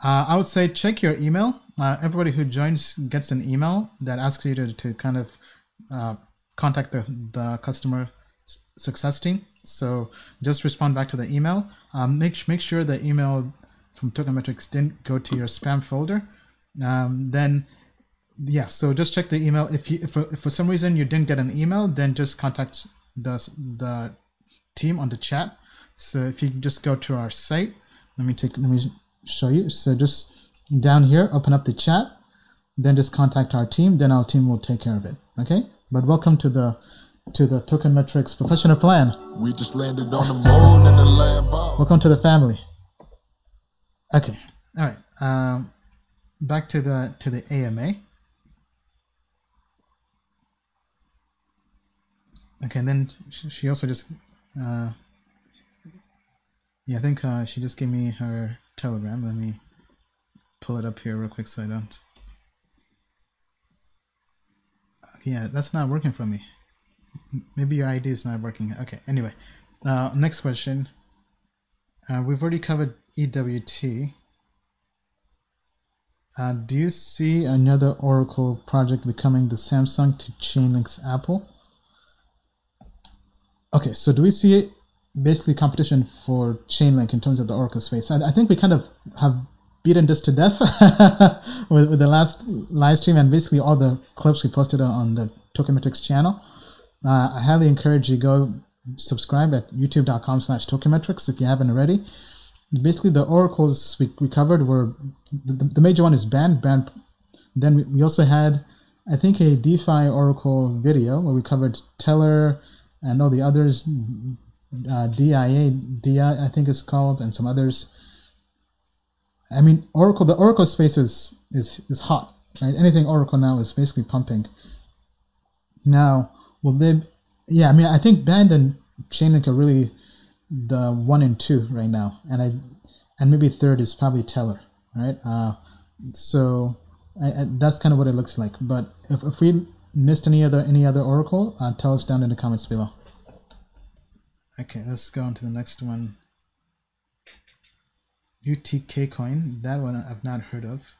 Uh, I would say check your email. Uh, everybody who joins gets an email that asks you to, to kind of uh, contact the, the customer success team. So just respond back to the email. Um, make, make sure the email from Tokenmetrics didn't go to your spam folder. Um, then yeah, so just check the email. If you if for, if for some reason you didn't get an email, then just contact the the team on the chat. So if you just go to our site, let me take let me show you. So just down here, open up the chat, then just contact our team. Then our team will take care of it. Okay. But welcome to the to the Token Metrics professional plan.
We just landed on the moon in the.
Welcome to the family. Okay. All right. Um, back to the to the AMA. Okay, and then she also just uh, yeah, I think uh, she just gave me her telegram. Let me pull it up here real quick so I don't. Yeah, that's not working for me. Maybe your ID is not working. Okay, anyway. Uh, next question. Uh, we've already covered EWT. Uh, do you see another Oracle project becoming the Samsung to Chainlink's Apple? Okay, so do we see basically competition for Chainlink in terms of the Oracle space? I, I think we kind of have beaten this to death with, with the last live stream and basically all the clips we posted on the Tokenmetrics channel. Uh, I highly encourage you go subscribe at youtube.com slash tokenmetrics if you haven't already. Basically, the oracles we, we covered were the, the major one is band. band. Then we also had, I think, a DeFi oracle video where we covered Tellor, and all the others, uh, DIA, DI, I think it's called, and some others. I mean, Oracle, the Oracle space is, is, is hot, right? Anything Oracle now is basically pumping. Now, will they, yeah, I mean, I think Band and Chainlink are really the one and two right now. And I, and maybe third is probably Tellor, right? Uh, so I, I, that's kind of what it looks like. But if, if we missed any other any other oracle, uh, tell us down in the comments below. Okay, let's go on to the next one. UTK coin, that one I've not heard of.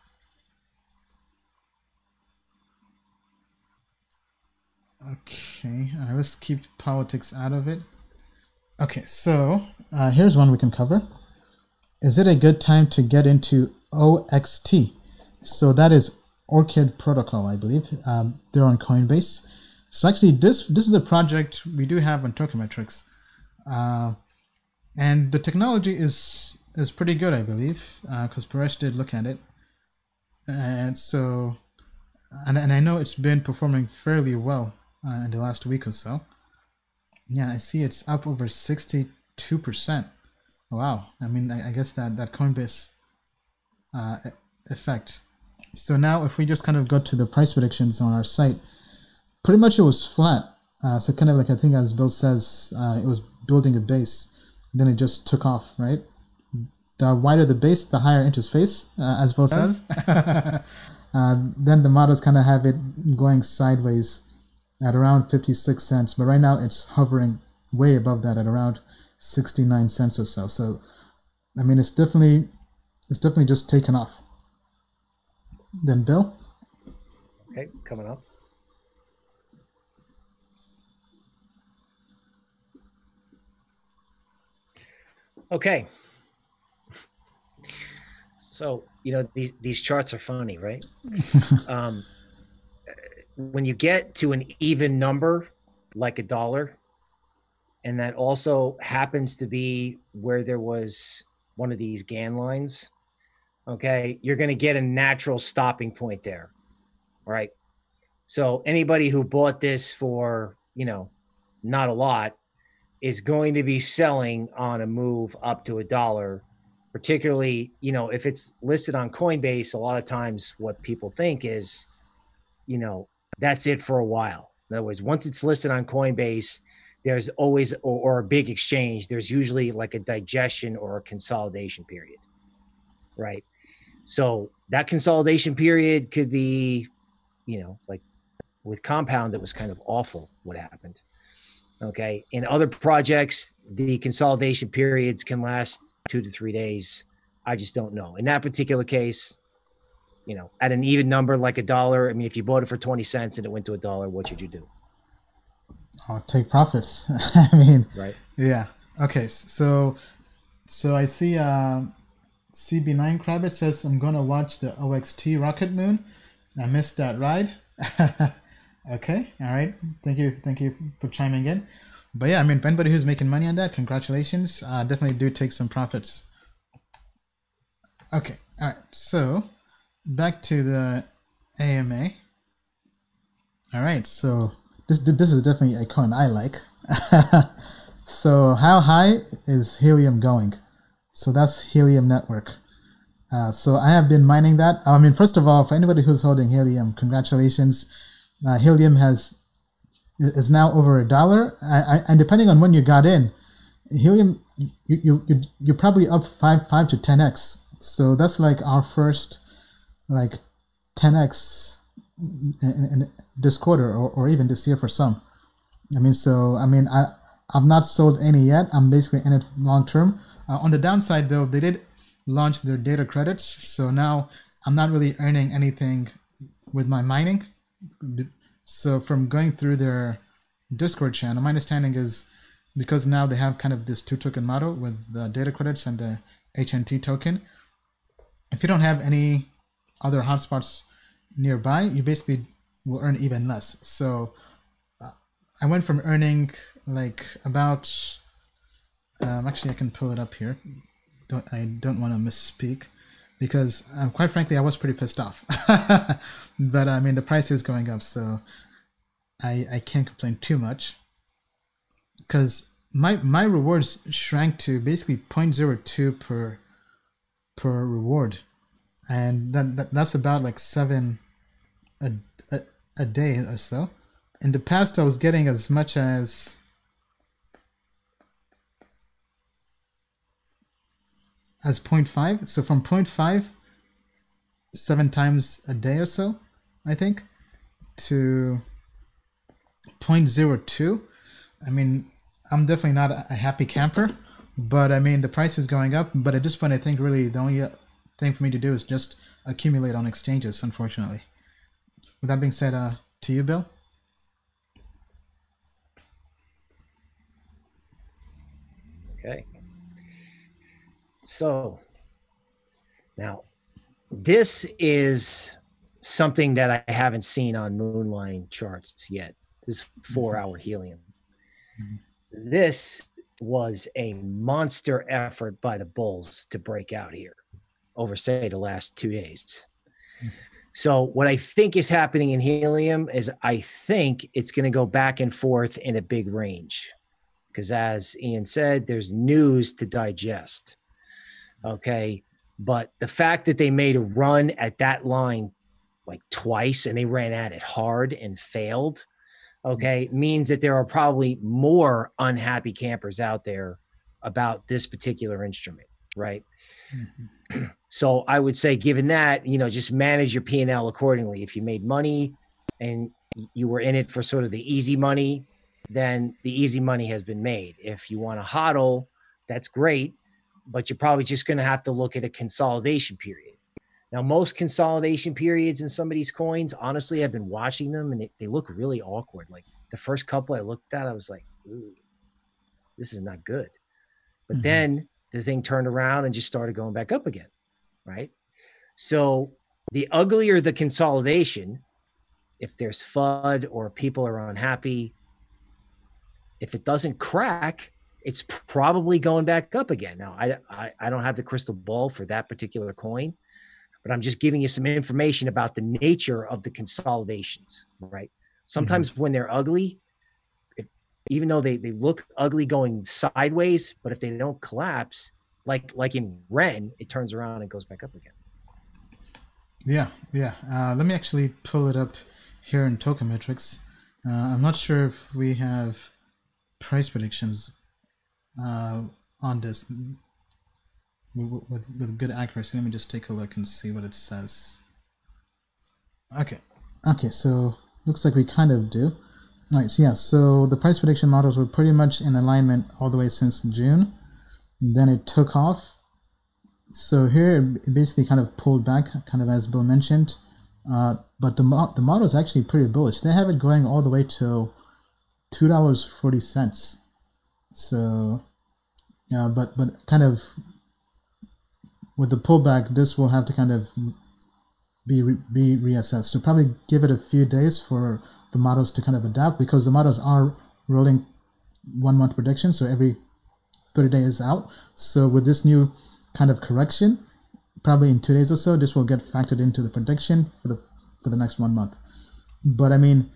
Okay, uh, let's keep politics out of it. Okay, so uh, here's one we can cover. Is it a good time to get into OXT? So that is Orchid Protocol, I believe. Um, they're on Coinbase. So actually, this this is a project we do have on Tokenmetrics, uh, and the technology is is pretty good, I believe, because uh, Paresh did look at it, and so, and and I know it's been performing fairly well uh, in the last week or so. Yeah, I see it's up over sixty two percent. Wow, I mean, I, I guess that that Coinbase uh, effect so now if we just kind of go to the price predictions on our site, pretty much it was flat. Uh, so kind of like I think as Bill says, uh, it was building a base. Then it just took off, right? The wider the base, the higher interface, uh, as Bill says. uh, then the models kind of have it going sideways at around 56 cents. But right now it's hovering way above that at around 69 cents or so. So, I mean, it's definitely, it's definitely just taken off. Then Bill.
Okay, coming up. Okay. So, you know, these, these charts are funny, right? um, when you get to an even number, like a dollar, and that also happens to be where there was one of these Gann lines, okay, you're going to get a natural stopping point there. Right. So anybody who bought this for, you know, not a lot is going to be selling on a move up to a dollar, particularly, you know, if it's listed on Coinbase, a lot of times what people think is, you know, that's it for a while. In other words, once it's listed on Coinbase, there's always or, or a big exchange. There's usually like a digestion or a consolidation period, right? So that consolidation period could be, you know, like with Compound, that was kind of awful what happened. Okay. In other projects, the consolidation periods can last two to three days. I just don't know. In that particular case, you know, at an even number like a dollar, I mean, if you bought it for 20 cents and it went to a dollar, what should you do?
I'll take profits. I mean,
Right.
yeah. Okay, so so I see uh, CB9 Crabbit says I'm gonna watch the OXT Rocket Moon. I missed that ride. okay, all right. Thank you, thank you for chiming in. But yeah, I mean, anybody who's making money on that, congratulations. Uh, definitely do take some profits. Okay, all right. So back to the AMA. All right, so this this is definitely a coin I like. so how high is helium going? So that's helium network. Uh, so I have been mining that. I mean, first of all, for anybody who's holding helium, congratulations. Uh, helium has is now over a dollar, I, I, and depending on when you got in, helium you you you you're probably up five five to ten x. So that's like our first like ten x in, in this quarter or, or even this year for some. I mean, so I mean, I I've not sold any yet. I'm basically in it long term. Uh, on the downside, though, they did launch their data credits, so now I'm not really earning anything with my mining. So from going through their Discord channel, my understanding is because now they have kind of this two token model with the data credits and the HNT token. If you don't have any other hotspots nearby, you basically will earn even less. So uh, I went from earning like about um, actually I can pull it up here. Don't I don't want to misspeak because um, quite frankly I was pretty pissed off. but I mean the price is going up, so I I can't complain too much because my my rewards shrank to basically 0.02 per per reward and that, that that's about like seven a, a, a day or so in the past i was getting as much as as 0.5 so from 0.5 seven times a day or so i think to 0.02 i mean i'm definitely not a happy camper but i mean the price is going up. But at this point i think really the only thing for me to do is just accumulate on exchanges unfortunately. With that being said uh to you bill.
Okay. So now this is something that I haven't seen on Moonline charts yet. This four mm-hmm. hour helium. Mm-hmm. This was a monster effort by the Bulls to break out here over, say, the last two days. Mm-hmm. So, what I think is happening in helium is I think it's going to go back and forth in a big range because as Ian said, there's news to digest. Okay. But the fact that they made a run at that line like twice and they ran at it hard and failed, okay, mm-hmm. means that there are probably more unhappy campers out there about this particular instrument, right? Mm-hmm. so I would say, given that, you know, just manage your P and L accordingly. If you made money and you were in it for sort of the easy money, then the easy money has been made. If you want to hodl, that's great, but you're probably just going to have to look at a consolidation period. Now, most consolidation periods in some of these coins, honestly, I've been watching them and they, they look really awkward. Like the first couple I looked at, I was like, Ooh, this is not good. But
Mhm.
then the thing turned around and just started going back up again. Right. So the uglier the consolidation, if there's FUD or people are unhappy, if it doesn't crack, it's probably going back up again. Now, I, I, I don't have the crystal ball for that particular coin, but I'm just giving you some information about the nature of the consolidations, right? Sometimes when they're ugly, if, even though they, they look ugly going sideways, but if they don't collapse, like like in Ren, it turns around and goes back up again.
Yeah, yeah. Uh, let me actually pull it up here in Tokenmetrics. Uh, I'm not sure if we have price predictions uh, on this with, with, good accuracy. Let me just take a look and see what it says. Okay, okay, so looks like we kind of do. All right, so yeah, so the price prediction models were pretty much in alignment all the way since June. Then it took off. So here it basically kind of pulled back, kind of as Bill mentioned. Uh, but the, mo- the model is actually pretty bullish. They have it going all the way to $2.40. So, yeah, but, but kind of with the pullback, this will have to kind of be re- be reassessed. So probably give it a few days for the models to kind of adapt because the models are rolling one month prediction, so every 30 days out. So with this new kind of correction, probably in two days or so, this will get factored into the prediction for the for the next one month. But I mean,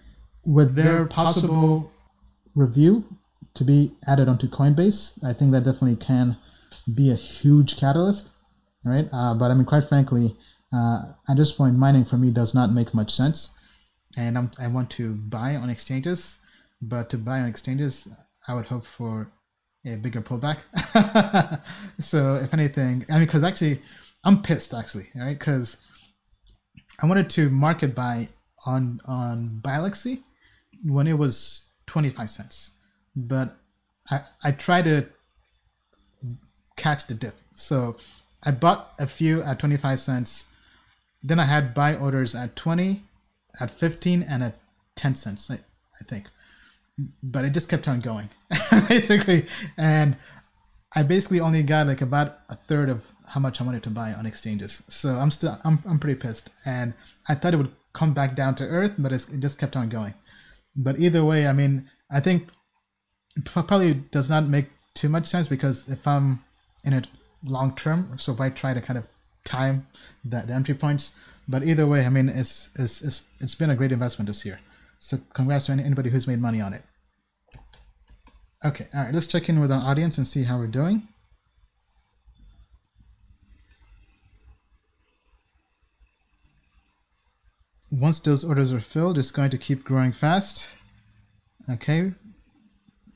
with their possible review to be added onto Coinbase, I think that definitely can be a huge catalyst, right? Uh, but I mean, quite frankly, uh, at this point, mining for me does not make much sense, and I'm, I want to buy on exchanges. But to buy on exchanges, I would hope for a bigger pullback. so if anything, I mean, because actually, I'm pissed actually, right? Because I wanted to market buy on on Bialexi when it was 25 cents, but I I try to catch the dip. So I bought a few at 25 cents. Then I had buy orders at 20, at 15, and at 10 cents, I, I think. But it just kept on going, basically. And I basically only got like about a third of how much I wanted to buy on exchanges. So I'm still, I'm, I'm pretty pissed. And I thought it would come back down to earth, but it just kept on going. But either way, I mean, I think probably does not make too much sense because if I'm in it long term, so if I try to kind of time the, the entry points, but either way, I mean, it's, it's, it's, it's been a great investment this year. So congrats to anybody who's made money on it. Okay, all right, let's check in with our audience and see how we're doing. Once those orders are filled, it's going to keep growing fast. Okay,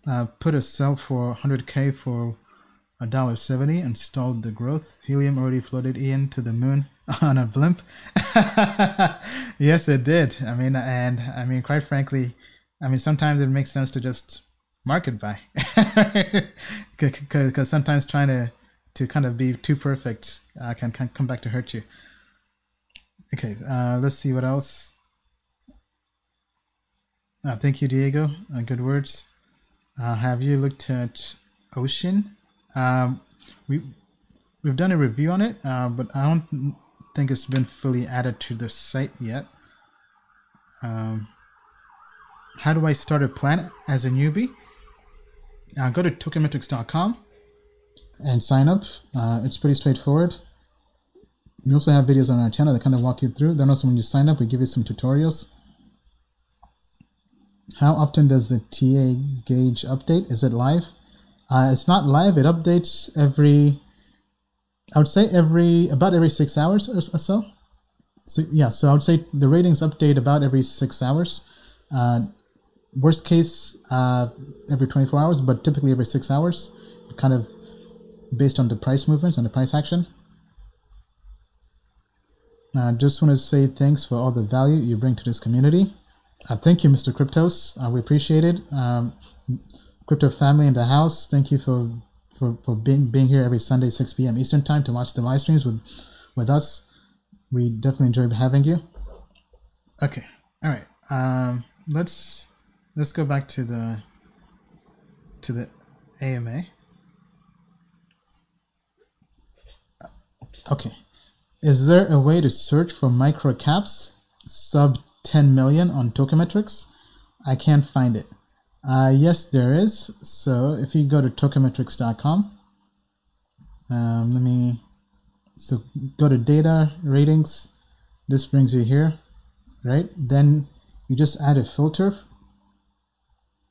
uh, put a sell for 100k for a dollar seventy and stalled the growth. Helium already floated Ian to the moon on a blimp. yes, it did. I mean, and I mean, quite frankly, I mean, sometimes it makes sense to just market buy because sometimes trying to to kind of be too perfect uh, can, can come back to hurt you. Okay, uh, let's see what else. Uh, thank you, Diego. Uh, good words. Uh, have you looked at Ocean? Um, we we've done a review on it, uh, but I don't think it's been fully added to the site yet. Um, how do I start a plan as a newbie? Uh, go to tokenmetrics.com and sign up. Uh, it's pretty straightforward. We also have videos on our channel that kind of walk you through. Then also when you sign up, we give you some tutorials. How often does the TA gauge update? Is it live? Uh, it's not live. It updates every, I would say every, about every six hours or so. So yeah, so I would say the ratings update about every six hours. Uh, worst case, uh, every 24 hours, but typically every six hours, kind of based on the price movements and the price action. I uh, just want to say thanks for all the value you bring to this community. Uh, thank you, Mr. Cryptos. Uh, we appreciate it. Um, crypto family in the house, thank you for, for, for being, being here every Sunday, 6 p.m. Eastern Time to watch the live streams with, with us. We definitely enjoy having you. Okay. All right. Um, let's let's go back to the to the AMA. Okay. Is there a way to search for micro caps sub 10 million on Tokenmetrics? I can't find it. Uh, yes, there is. So if you go to tokenmetrics.com, um, let me, so go to data, ratings. This brings you here, right? Then you just add a filter.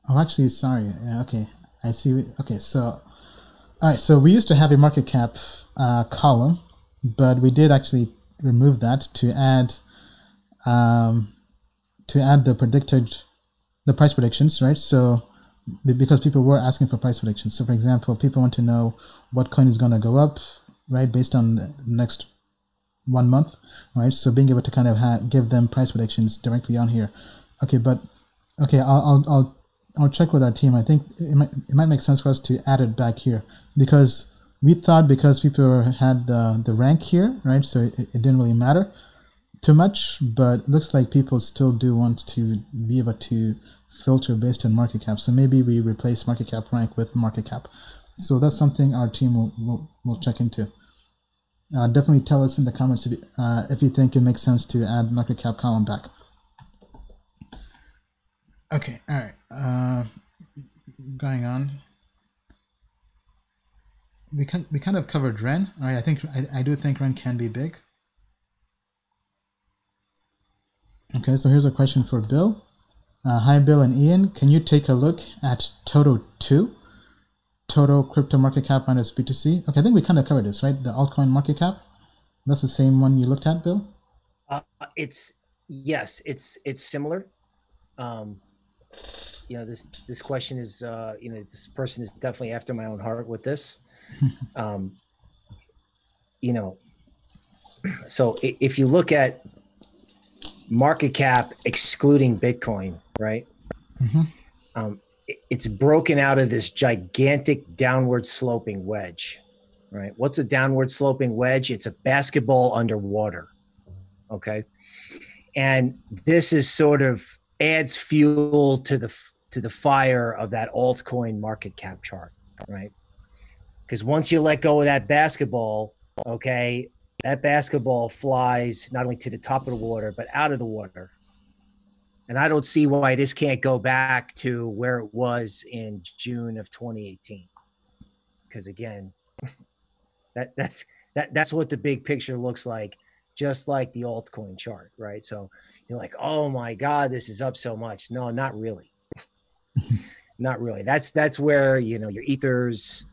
Oh, actually, sorry. Okay, I see. Okay, so, all right. So we used to have a market cap uh, column, but we did actually remove that to add um, to add the predicted the price predictions, right? So because people were asking for price predictions. So for example, people want to know what coin is going to go up, right, based on the next one month, right? So being able to kind of give them price predictions directly on here. Okay, but okay, I'll I'll I'll, I'll check with our team. I think it might it might make sense for us to add it back here because we thought because people had the the rank here, right? So it, it didn't really matter too much, but looks like people still do want to be able to filter based on market cap. So maybe we replace market cap rank with market cap. So that's something our team will, will, will check into. Uh, definitely tell us in the comments if you, uh, if you think it makes sense to add market cap column back. Okay, all right. Uh, going on. We can we kind of covered Ren. All right, I think I, I do think Ren can be big. Okay, so here's a question for Bill. Uh, hi, Bill and Ian. Can you take a look at Toto 2? Total crypto market cap minus BTC. Okay, I think we kind of covered this, right? The altcoin market cap. That's the same one you looked at, Bill?
Uh, it's yes, it's it's similar. Um, you know, this this question is uh, you know this person is definitely after my own heart with this. um, you know, so if you look at market cap excluding Bitcoin, right? Um, it- it's broken out of this gigantic downward sloping wedge, right? What's a downward sloping wedge? It's a basketball underwater. Okay. And this is sort of adds fuel to the to the fire of that altcoin market cap chart, right? Because once you let go of that basketball, okay, that basketball flies not only to the top of the water but out of the water. And I don't see why this can't go back to where it was in June of 2018. Because again, that that's that that's what the big picture looks like, just like the altcoin chart, right? So you're like, oh my God, this is up so much. No, not really. not really. That's that's where you know your ethers,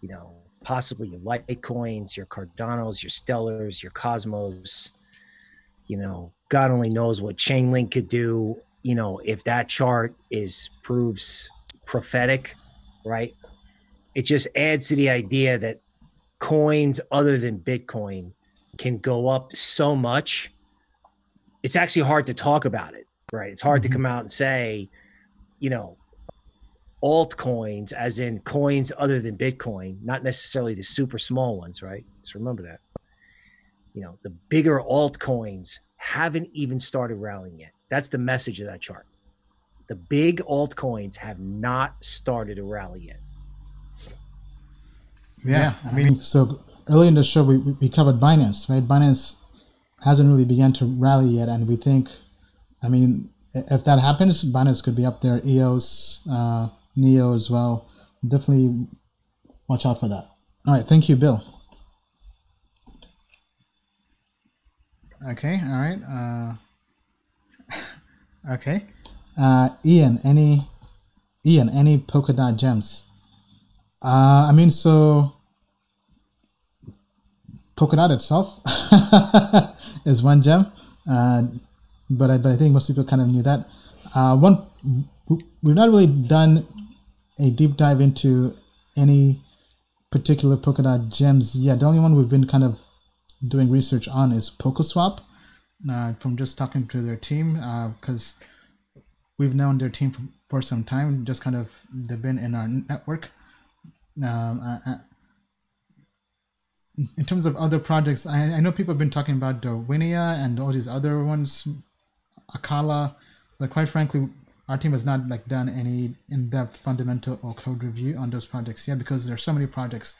you know, possibly your Litecoins, your Cardanos, your Stellars, your Cosmos. You know, God only knows what Chainlink could do. You know, if that chart is proves prophetic, right? It just adds to the idea that coins other than Bitcoin can go up so much. It's actually hard to talk about it, right? It's hard to mm-hmm. come out and say, you know, altcoins, as in coins other than Bitcoin, not necessarily the super small ones, right? Just remember that. You know, the bigger altcoins haven't even started rallying yet. That's the message of that chart. The big altcoins have not started to rally yet.
Yeah, I mean, so early in the show we, we we covered Binance, right? Binance hasn't really begun to rally yet, and we think, I mean, if that happens, Binance could be up there. EOS, uh, Neo as well. Definitely watch out for that. All right, thank you, Bill. Okay, all right. Uh, okay, uh, Ian, any Ian, any polka dot gems? Uh, I mean, so Polkadot itself is one gem, uh, but I, but I think most people kind of knew that. Uh, one, we've not really done a deep dive into any particular Polkadot gems yeah The only one we've been kind of doing research on is Polkaswap, uh, from just talking to their team, because we've known their team for, for some time. Just kind of they've been in our network. Um, uh, uh, in terms of other projects, I, I know people have been talking about Darwinia and all these other ones, Acala, quite frankly, our team has not like done any in-depth fundamental or code review on those projects yet because there's so many projects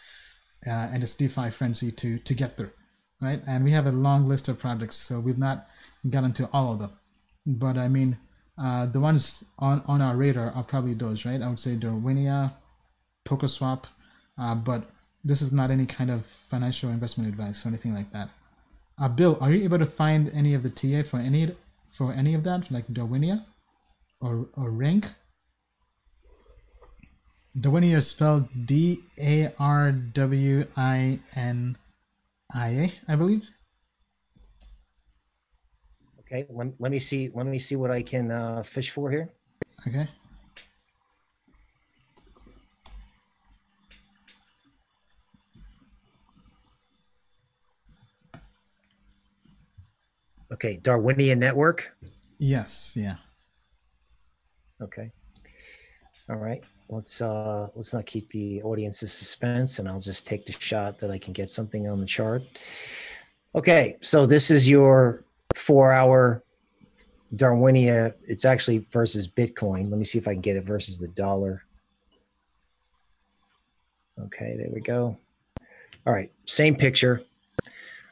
uh, and it's DeFi frenzy to to get through, right? And we have a long list of projects, so we've not gotten to all of them. But I mean, uh, the ones on on our radar are probably those, right? I would say Darwinia, Polkaswap, uh, but this is not any kind of financial investment advice or anything like that. Uh, Bill, are you able to find any of the TA for any for any of that, like Darwinia or or Rank? Darwinia is spelled D A R W I N I A, I believe.
Okay, let, let me see. Let me see what I can uh, fish for here.
Okay.
Okay, Darwinia network.
Yes. Yeah.
Okay. All right. Let's uh let's not keep the audience's suspense and I'll just take the shot that I can get something on the chart. Okay, so this is your 4-hour Darwinia. It's actually versus Bitcoin. Let me see if I can get it versus the dollar. Okay, there we go. All right, same picture.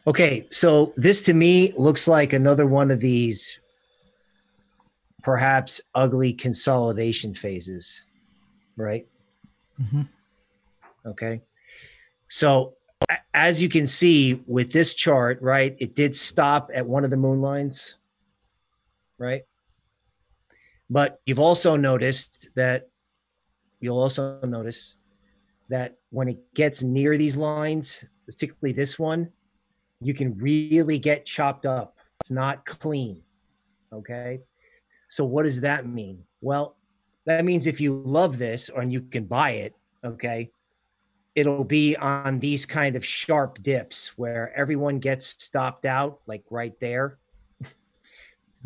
Okay, so this to me looks like another one of these perhaps ugly consolidation phases, right?
Mhm.
Okay. So as you can see with this chart, right, it did stop at one of the moon lines, right? But you've also noticed that you'll also notice that when it gets near these lines, particularly this one, you can really get chopped up. It's not clean. Okay. So what does that mean? Well, that means if you love this or and you can buy it, okay, it'll be on these kind of sharp dips where everyone gets stopped out, like right there.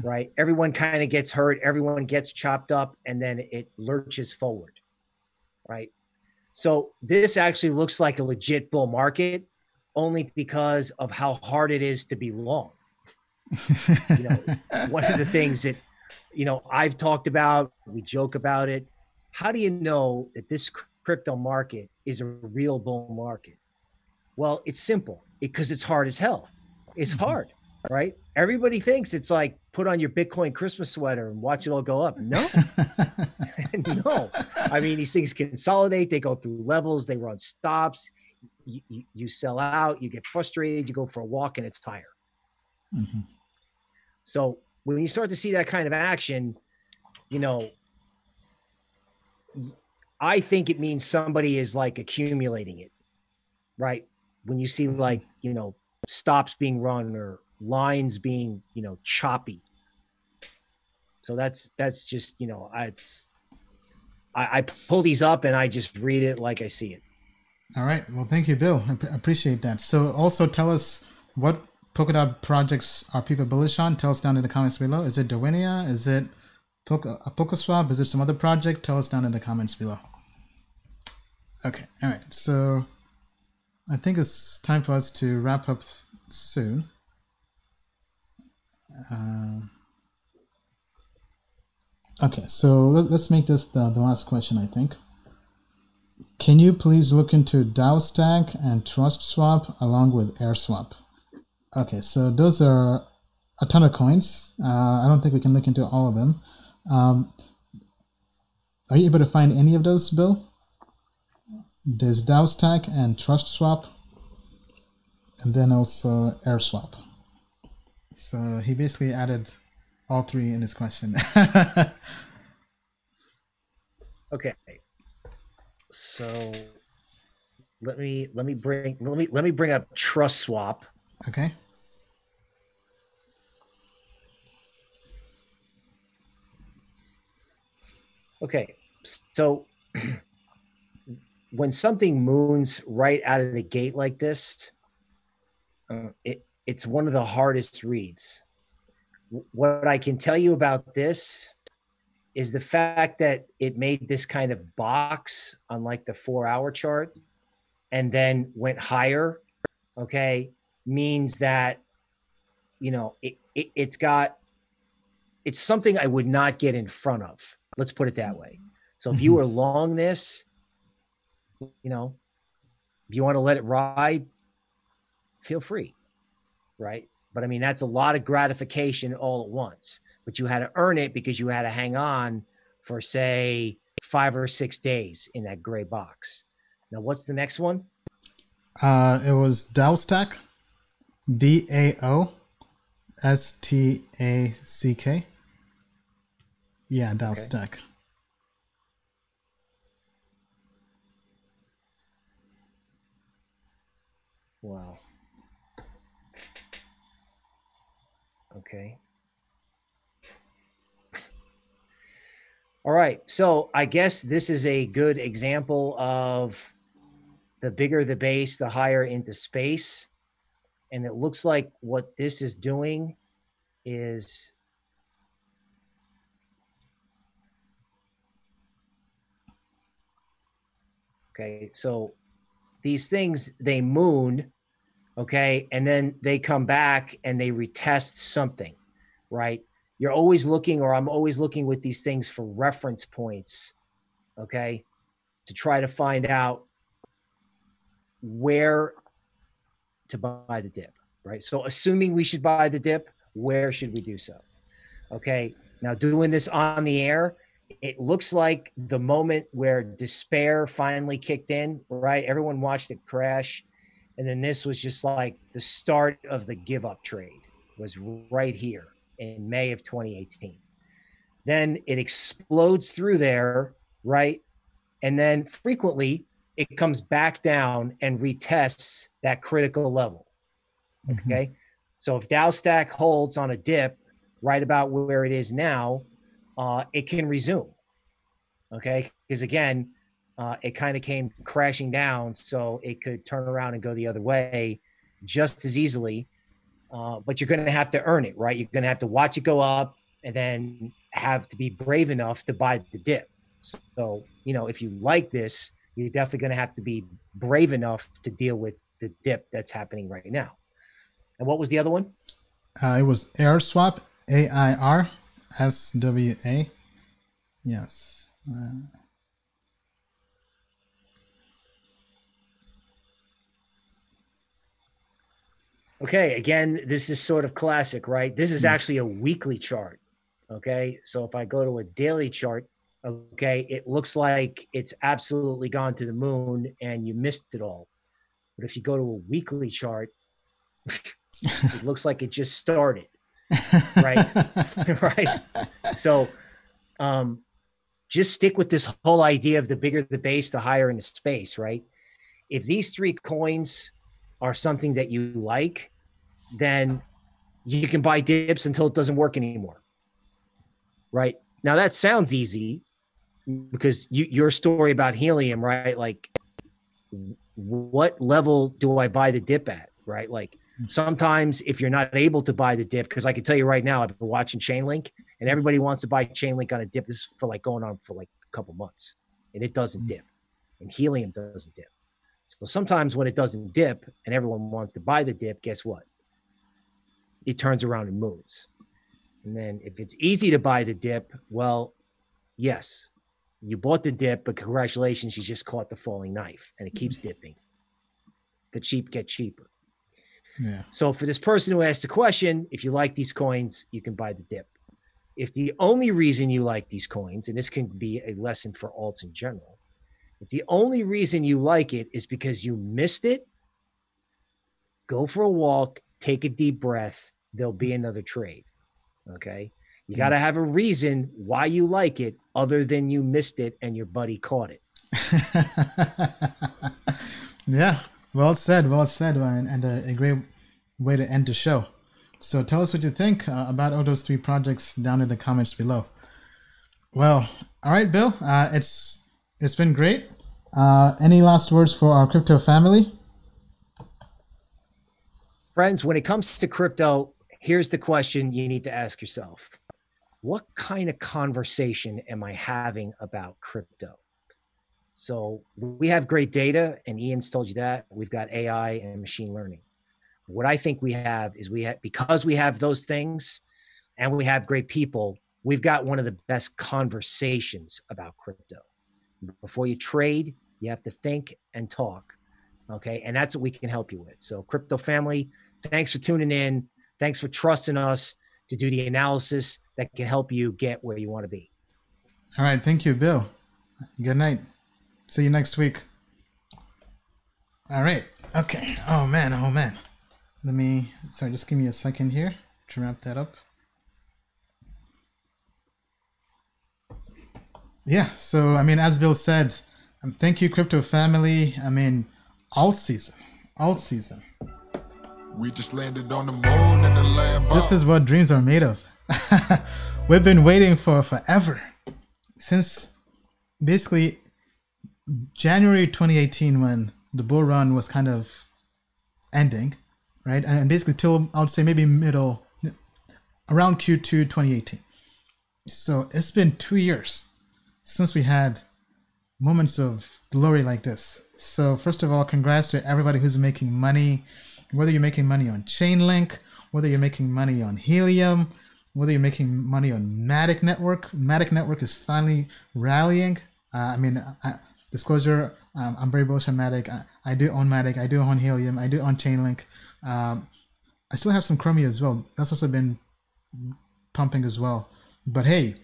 right? Everyone kind of gets hurt, everyone gets chopped up, and then it lurches forward. Right. So this actually looks like a legit bull market only because of how hard it is to be long. you know, one of the things that you know I've talked about, we joke about it. How do you know that this crypto market is a real bull market? Well, it's simple because it's hard as hell. It's hard, right? Everybody thinks it's like put on your Bitcoin Christmas sweater and watch it all go up. No, no. I mean, these things consolidate, they go through levels, they run stops. You, you, you sell out, you get frustrated, you go for a walk, and it's higher.
Mhm.
So when you start to see that kind of action, you know, I think it means somebody is like accumulating it, right? When you see mm-hmm. like, you know, stops being run or lines being, you know, choppy. So that's that's just, you know, I it's I, I pull these up and I just read it like I see it.
All right. Well, thank you, Bill. I appreciate that. So, also tell us what Polkadot projects are people bullish on. Tell us down in the comments below. Is it Darwinia? Is it Polka, a Polkaswap? Is it some other project? Tell us down in the comments below. Okay. All right. So, I think it's time for us to wrap up soon. Um, okay. So let, let's make this the, the last question. I think. Can you please look into DAOstack and TrustSwap along with AirSwap? Okay, so those are a ton of coins. Uh, I don't think we can look into all of them. Um, are you able to find any of those, Bill? There's DAOstack and TrustSwap, and then also AirSwap. So he basically added all three in his question.
Okay. So let me let me bring let me let me bring up TrustSwap.
okay.
Okay. So when something moons right out of the gate like this, uh, it it's one of the hardest reads. What I can tell you about this is the fact that it made this kind of box on like the four hour chart and then went higher okay means that you know it, it it's got it's something i would not get in front of let's put it that way. So if you
Mhm.
were long this you know if you want to let it ride feel free right? But i mean that's a lot of gratification all at once. But you had to earn it because you had to hang on for say five or six days in that gray box. Now what's the next one?
Uh, it was DAO Stack, D A O S T A C K. Yeah, DAO
Okay.
Stack.
Wow. Okay. All right. So I guess this is a good example of the bigger the base, the higher into space. And it looks like what this is doing is okay. So these things, they moon, okay, and then they come back and they retest something, right? You're always looking, or I'm always looking with these things for reference points, okay, to try to find out where to buy the dip, right? So, assuming we should buy the dip, where should we do so? Okay, now doing this on the air, it looks like the moment where despair finally kicked in, right? Everyone watched it crash. And then this was just like the start of the give up trade was right here in May of 2018. Then it explodes through there, right? And then frequently it comes back down and retests that critical level. Okay. Mm-hmm. So if DAOstack holds on a dip right about where it is now, uh, it can resume. Okay. Because again, uh, it kind of came crashing down. So it could turn around and go the other way just as easily. Uh, but you're going to have to earn it, right? You're going to have to watch it go up and then have to be brave enough to buy the dip. So, you know, if you like this, you're definitely going to have to be brave enough to deal with the dip that's happening right now. And what was the other one?
Uh, it was AirSwap, A I R S W A. Yes. Uh,
okay, again, this is sort of classic, right? This is hmm. actually a weekly chart. Okay. So if I go to a daily chart, okay, it looks like it's absolutely gone to the moon and you missed it all. But if you go to a weekly chart, it looks like it just started. Right. right. So um just stick with this whole idea of the bigger the base, the higher in the space, right? If these three coins are something that you like, then you can buy dips until it doesn't work anymore. Right. Now that sounds easy because you, your story about helium, right? Like, what level do I buy the dip at? Right. Like, sometimes if you're not able to buy the dip, because I can tell you right now, I've been watching Chainlink and everybody wants to buy Chainlink on a dip. This is for like going on for like a couple months and it doesn't mm-hmm. dip and helium doesn't dip. So sometimes when it doesn't dip and everyone wants to buy the dip, guess what? It turns around and moons. And then if it's easy to buy the dip, well, yes, you bought the dip, but congratulations, you just caught the falling knife and it keeps mm-hmm. dipping. The cheap get cheaper.
Yeah.
So for this person who asked the question, if you like these coins, you can buy the dip. If the only reason you like these coins, and this can be a lesson for alts in general, if the only reason you like it is because you missed it, go for a walk, take a deep breath. There'll be another trade. Okay. You got to mm. have a reason why you like it other than you missed it and your buddy caught it.
yeah. Well said, well said, and a, a, great way to end the show. So tell us what you think uh, about all those three projects down in the comments below. Well, all right, Bill, uh, it's it's been great. Uh, any last words for our crypto family?
Friends, when it comes to crypto, here's the question you need to ask yourself What kind of conversation am I having about crypto? So we have great data, and Ian's told you that. We've got AI and machine learning. What I think we have is we have because we have those things and we have great people, we've got one of the best conversations about crypto. Before you trade, you have to think and talk. Okay. And that's what we can help you with. So, crypto family, thanks for tuning in. Thanks for trusting us to do the analysis that can help you get where you want to be.
All right. Thank you, Bill. Good night. See you next week. All right. Okay. Oh man. Oh man. Let me. Sorry. Just give me a second here to wrap that up. Yeah. So I mean, as Bill said, um, thank you, crypto family. I mean, alt season. Alt season.
We just landed on the moon in the land.
This is what dreams are made of. We've been waiting for forever since basically January 2018 when the bull run was kind of ending, right? And basically till I would say maybe middle around Q2 2018. So it's been two years since we had moments of glory like this. So first of all, congrats to everybody who's making money, whether you're making money on Chainlink, whether you're making money on Helium, whether you're making money on Matic Network. Matic Network is finally rallying. Uh, I mean, I, disclosure, um, I'm very bullish on Matic. I, I, do own Matic. I do own Helium. I do own Chainlink. Um, I still have some Chromia as well. That's also been pumping as well. But hey,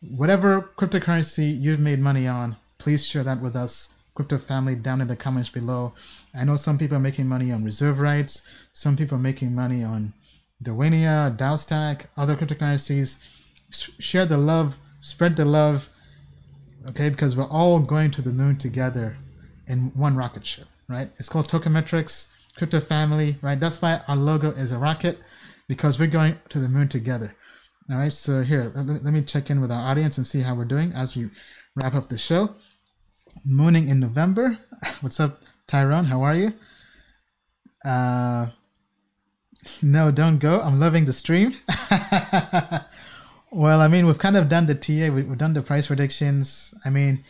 whatever cryptocurrency you've made money on, please share that with us, crypto family, down in the comments below. I know some people are making money on reserve rights. Some people are making money on Darwinia, DAO Stack, other cryptocurrencies. Share the love, spread the love, okay? Because we're all going to the moon together in one rocket ship, right? It's called Tokenmetrics, Crypto Family, right? That's why our logo is a rocket because we're going to the moon together. All right, so here, let, let me check in with our audience and see how we're doing as we wrap up the show. Mooning in November. What's up, Tyrone? How are you? Uh, no, don't go. I'm loving the stream. well, I mean, we've kind of done the TA. We've done the price predictions. I mean,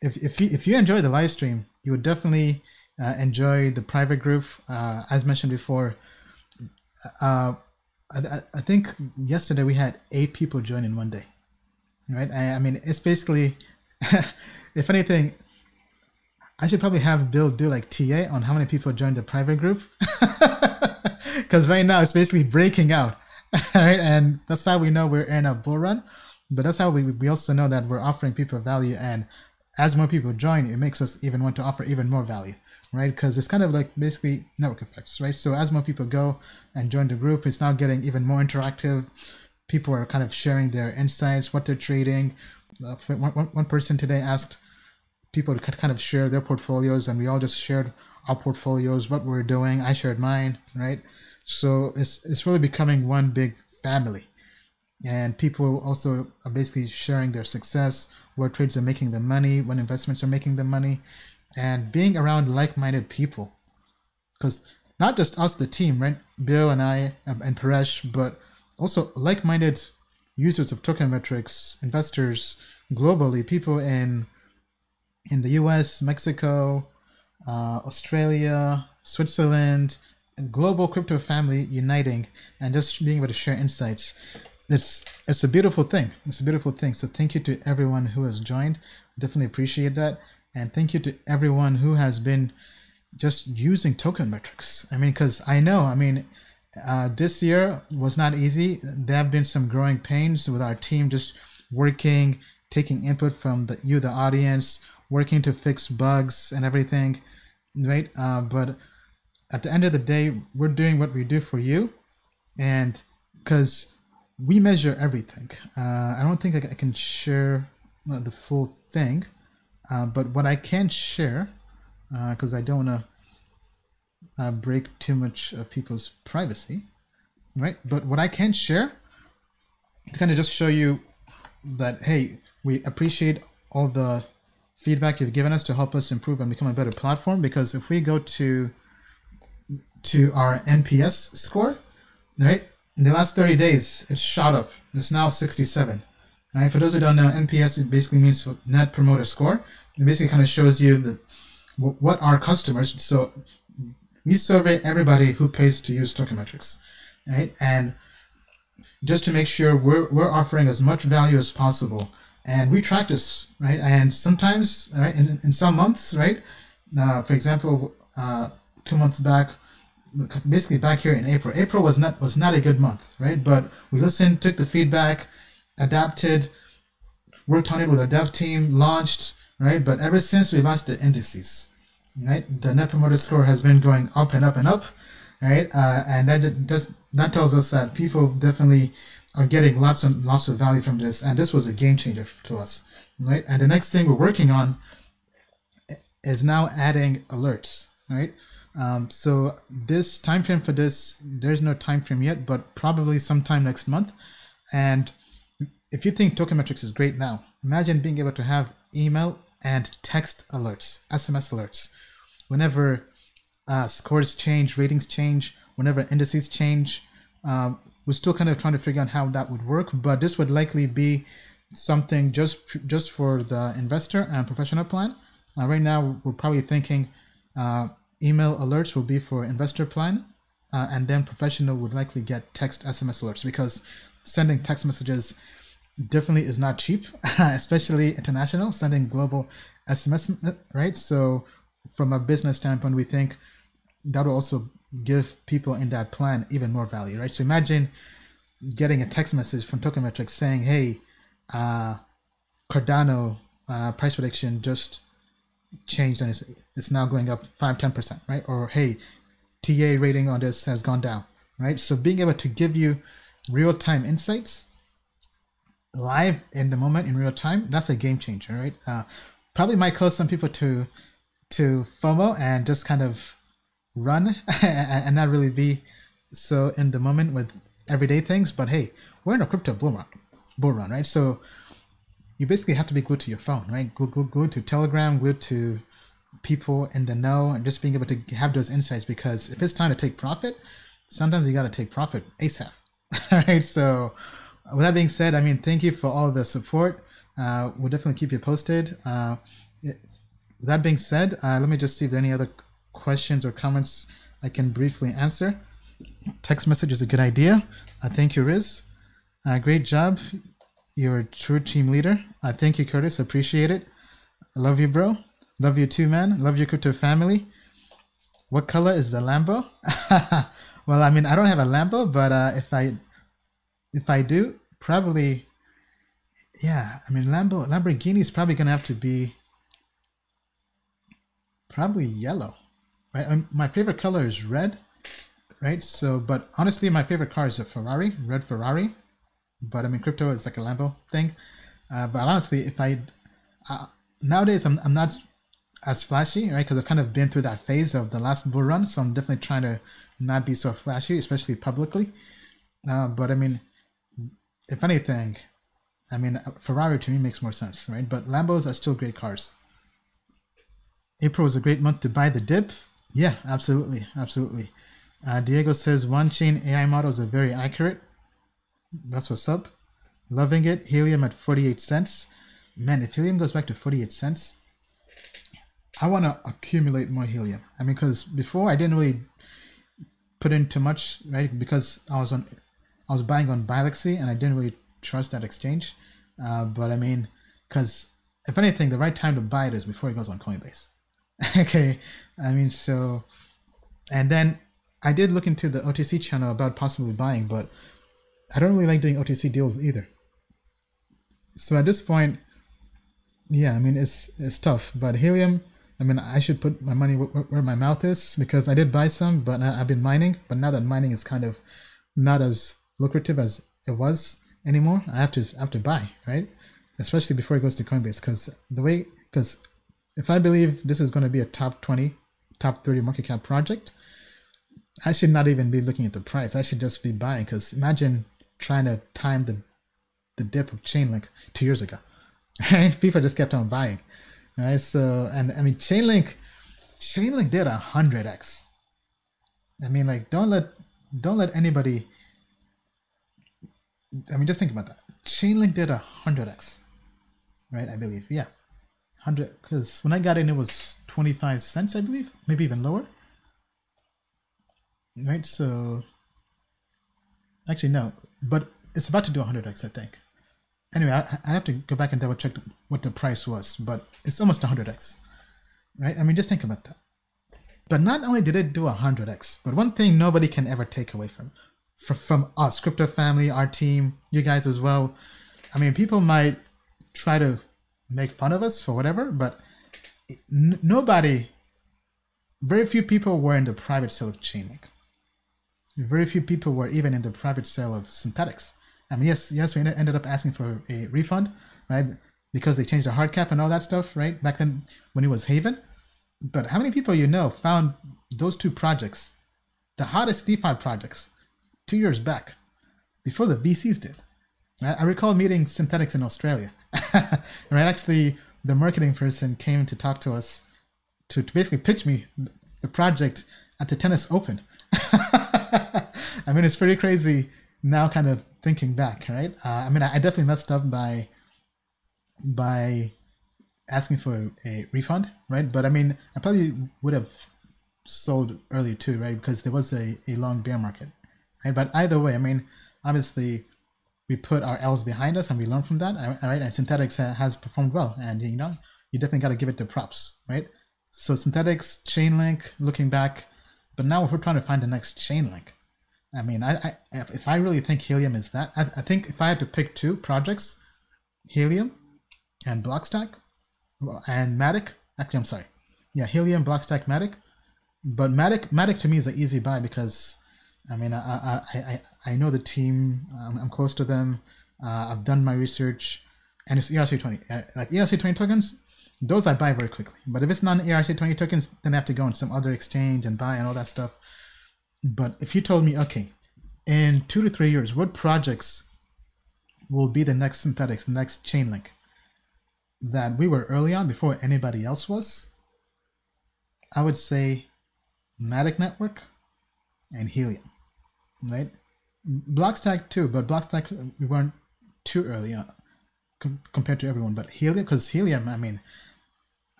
if if you if you enjoy the live stream, you would definitely uh, enjoy the private group. Uh, as mentioned before, uh, I, I think yesterday we had eight people join in one day. Right? I, I mean, it's basically, if anything, I should probably have Bill do like TA on how many people joined the private group. Because right now it's basically breaking out. right? And that's how we know we're in a bull run. But that's how we, we also know that we're offering people value. And as more people join, it makes us even want to offer even more value right? Because it's kind of like basically network effects, right? So as more people go and join the group, it's now getting even more interactive. People are kind of sharing their insights, what they're trading. Uh, one, one, one person today asked people to kind of share their portfolios, and we all just shared our portfolios, what we're doing. I shared mine, right? So it's it's really becoming one big family, and people also are basically sharing their success, where trades are making them money, when investments are making them money, and being around like-minded people. Because not just us the team right? Bill and i and paresh but also like-minded users of token metrics investors globally people in in the us mexico uh, australia switzerland global crypto family uniting and just being able to share insights it's it's a beautiful thing it's a beautiful thing so thank you to everyone who has joined definitely appreciate that and thank you to everyone who has been just using token metrics. I mean, because I know, I mean, uh, this year was not easy. There have been some growing pains with our team just working, taking input from the, you, the audience, working to fix bugs and everything, right? Uh, but at the end of the day, we're doing what we do for you, and because we measure everything. Uh, I don't think I can share uh, the full thing, uh, but what I can share, because uh, I don't want to uh, break too much of people's privacy, right? But what I can share to kind of just show you that, hey, we appreciate all the feedback you've given us to help us improve and become a better platform. Because if we go to to our NPS score, right? In the last 30 days, it's shot up. It's now 67. Right? For those who don't know, NPS it basically means Net Promoter Score. It basically kind of shows you the what our customers. So we survey everybody who pays to use Tokenmetrics, right? And just to make sure we're, we're offering as much value as possible. And we track this, right? And sometimes, right, in, in some months, right? Uh, for example, uh, two months back, basically back here in April. April was not was not a good month, right? But we listened, took the feedback, adapted, worked on it with our dev team, launched, right? But ever since we launched the indices, right, the Net Promoter Score has been going up and up and up, right? Uh, and that just that tells us that people definitely are getting lots and lots of value from this, and this was a game changer to us, right? And the next thing we're working on is now adding alerts, right? Um, so this time frame for this, there's no time frame yet, but probably sometime next month, and if you think Tokenmetrics is great now, imagine being able to have email and text alerts, SMS alerts, whenever uh, scores change, ratings change, whenever indices change. Um, we're still kind of trying to figure out how that would work, but this would likely be something just just for the investor and professional plan. Uh, right now, we're probably thinking uh, email alerts will be for investor plan, uh, and then professional would likely get text SMS alerts because sending text messages definitely is not cheap, especially international, sending global SMS, right? So, from a business standpoint, we think that will also give people in that plan even more value, right? So, imagine getting a text message from Token Metrics saying, hey, uh, Cardano uh, price prediction just changed and it's, it's now going up 5 10%, right? Or, hey, TA rating on this has gone down, right? So, being able to give you real time insights live in the moment in real time that's a game changer right uh, probably might cause some people to to fomo and just kind of run and not really be so in the moment with everyday things but hey we're in a crypto bull run bull run right so you basically have to be glued to your phone right glued, glued, glued to telegram glued to people in the know and just being able to have those insights because if it's time to take profit sometimes you got to take profit asap right so with that being said, I mean, thank you for all the support. Uh, we'll definitely keep you posted. Uh, that being said, uh, let me just see if there are any other questions or comments I can briefly answer. Text message is a good idea. I thank you, Riz. Uh, great job. You're a true team leader. I thank you, Curtis. Appreciate it. I love you, bro. Love you too, man. Love your crypto family. What color is the Lambo? well, I mean, I don't have a Lambo, but uh, if I if I do, probably, yeah. I mean, Lambo Lamborghini is probably gonna have to be probably yellow, right? Um, my favorite color is red, right? So, but honestly, my favorite car is a Ferrari, red Ferrari. But I mean, crypto is like a Lambo thing. Uh, but honestly, if I uh, nowadays I'm I'm not as flashy, right? Because I've kind of been through that phase of the last bull run, so I'm definitely trying to not be so flashy, especially publicly. Uh, but I mean, if anything, I mean, Ferrari to me makes more sense, right? But Lambos are still great cars. April was a great month to buy the dip. Yeah, absolutely, absolutely. Uh, Diego says one chain AI models are very accurate. That's what's up. Loving it. Helium at 48 cents. Man, if helium goes back to 48 cents, I want to accumulate more helium. I mean, because before I didn't really put in too much, right? Because I was on I was buying on Bilaxy and I didn't really trust that exchange. Uh, but I mean, because if anything, the right time to buy it is before it goes on Coinbase. okay, I mean, so, and then I did look into the OTC channel about possibly buying, but I don't really like doing OTC deals either. So at this point, yeah, I mean, it's it's tough. But Helium, I mean, I should put my money where, my mouth is because I did buy some, but I've been mining. But now that mining is kind of not as lucrative as it was anymore, I have to I have to buy, right? Especially before it goes to Coinbase, because the way because if I believe this is going to be a top 20, top 30 market cap project, I should not even be looking at the price. I should just be buying because imagine trying to time the the dip of Chainlink two years ago. Right? People just kept on buying. Right? So and I mean Chainlink Chainlink did a hundred X. I mean like don't let don't let anybody I mean, just think about that. Chainlink did a hundred x, right? I believe, yeah, hundred. Because when I got in, it was twenty five cents, I believe, maybe even lower. Right. So, actually, no, but it's about to do hundred x, I think. Anyway, I, have to go back and double check what the price was, but it's almost hundred x, right? I mean, just think about that. But not only did it do 100x, but one thing nobody can ever take away from from from us, crypto family, our team, you guys as well. I mean, people might try to make fun of us for whatever, but nobody, very few people were in the private sale of Chainlink. Very few people were even in the private sale of Synthetix. I mean, yes, yes, we ended up asking for a refund, right? Because they changed the hard cap and all that stuff, right? Back then when it was Havven. But how many people you know found those two projects, the hottest DeFi projects, two years back, before the VCs did. I, recall meeting Synthetix in Australia. right, actually, the marketing person came to talk to us to, to basically pitch me the project at the tennis open. I mean, it's pretty crazy now, kind of thinking back, right? Uh, I mean, I, definitely messed up by by asking for a refund, right? But I mean, I probably would have sold early too, right? Because there was a, a long bear market, right? But either way, I mean, obviously, we put our L's behind us and we learn from that, right? And Synthetix has performed well, and you know, you definitely got to give it the props, right? So Synthetix, Chainlink, looking back, but now if we're trying to find the next Chainlink, I mean, I, I if I really think Helium is that, I, I think if I had to pick two projects, Helium and Blockstack, and Matic. Actually, I'm sorry. Yeah, Helium, Blockstack, Matic. But Matic, Matic to me is an easy buy because, I mean, I I, I, I know the team. I'm, I'm close to them. Uh, I've done my research, and it's ERC20. Uh, like ERC20 tokens, those I buy very quickly. But if it's not an ERC20 tokens, then I have to go on some other exchange and buy and all that stuff. But if you told me, okay, in two to three years, what projects will be the next Synthetix, the next Chainlink? that we were early on before anybody else was, I would say Matic Network and Helium, right? Blockstack too, but Blockstack we weren't too early on compared to everyone. But Helium, because Helium, I mean,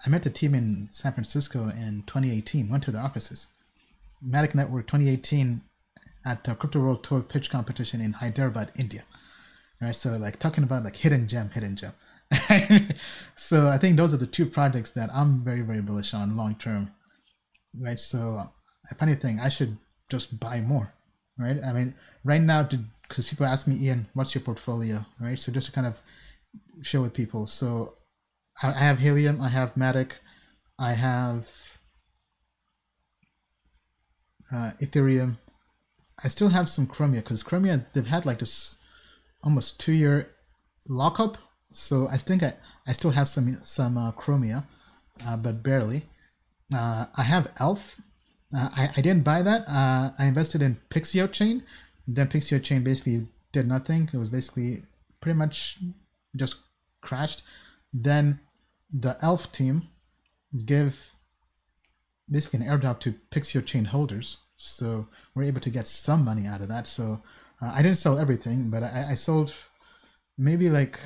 I met the team in San Francisco in 2018. Went to their offices. Matic Network 2018 at the Crypto World Tour pitch competition in Hyderabad, India. All right, so like talking about like hidden gem, hidden gem. so I think those are the two projects that I'm very very bullish on long term, right? So if anything, I should just buy more, right? I mean, right now, because people ask me, Ian, what's your portfolio, right? So just to kind of share with people. So I have Helium, I have Matic, I have uh, Ethereum. I still have some Chromia because Chromia they've had like this almost two year lockup so I think I, I still have some some uh, Chromia, uh, but barely. Uh, I have Elf. Uh, I, I didn't buy that. Uh, I invested in Pixio Chain. Then Pixio Chain basically did nothing. It was basically pretty much just crashed. Then the Elf team give basically an airdrop to Pixio Chain holders. So we're able to get some money out of that. So uh, I didn't sell everything, but I, I sold maybe like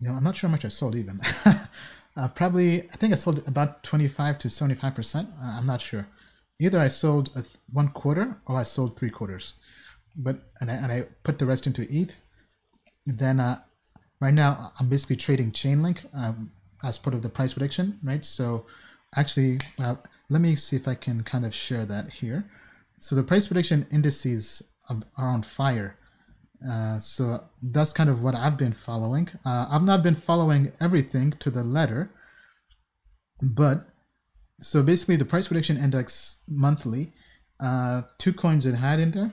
you know, I'm not sure how much I sold even. uh, probably, I think I sold about 25 to 75%. Uh, I'm not sure. Either I sold one quarter or I sold three quarters. But, and I, and I put the rest into ETH. Then, uh, right now, I'm basically trading Chainlink um, as part of the price prediction, right? So, actually, uh, let me see if I can kind of share that here. So, the price prediction indices are on fire uh, so that's kind of what I've been following. Uh, I've not been following everything to the letter, but so basically the price prediction index monthly, uh, two coins it had in there.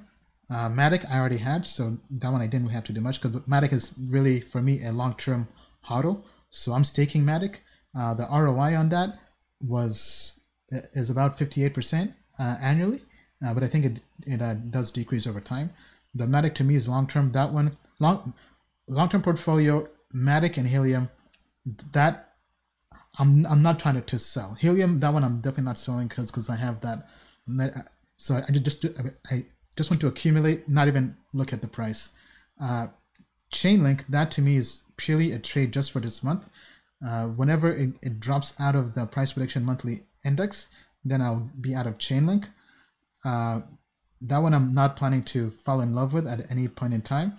Uh, Matic I already had, so that one I didn't have to do much because Matic is really for me a long-term hodl. So I'm staking Matic. Uh, the ROI on that was is about 58% uh, annually, but I think it it does decrease over time. The Matic to me is long term. That one long long term portfolio Matic and Helium. That I'm I'm not trying to, to sell Helium. That one I'm definitely not selling because because I have that. So I just do I just want to accumulate, not even look at the price. Uh, Chainlink that to me is purely a trade just for this month. Uh, whenever it, it drops out of the price prediction monthly index, then I'll be out of Chainlink. Uh, that one I'm not planning to fall in love with at any point in time.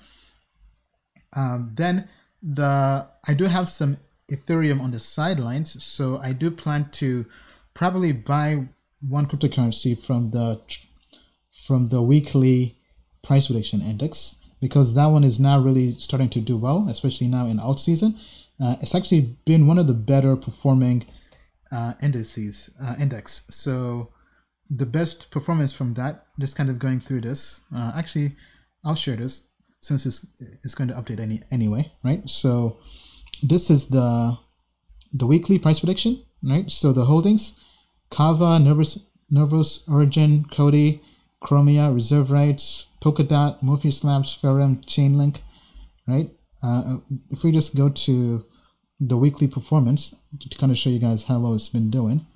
Um, then the I do have some Ethereum on the sidelines, so I do plan to probably buy one cryptocurrency from the from the weekly price prediction index because that one is now really starting to do well, especially now in alt season. Uh, it's actually been one of the better performing uh, indices uh, index. So the best performance from that, just kind of going through this. Uh, actually, I'll share this since it's, it's going to update any anyway, right? So this is the the weekly price prediction, right? So the holdings, Kava, Nervos, Nervos Origin, COTI, Chromia, Reserve Rights, Polkadot, Morpheus Labs, Ferrum, Chainlink, right? Uh, if we just go to the weekly performance to kind of show you guys how well it's been doing.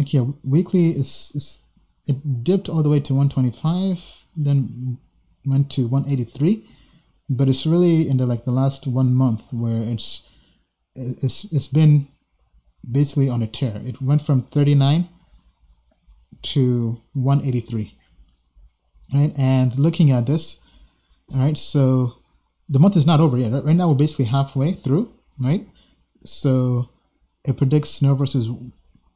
Okay, yeah, weekly is, is it dipped all the way to 125, then went to 183, but it's really in the like the last one month where it's it's it's been basically on a tear. It went from 39 to 183. Right, and looking at this, all right, so the month is not over yet. Right, right now we're basically halfway through, right? So it predicts Snow versus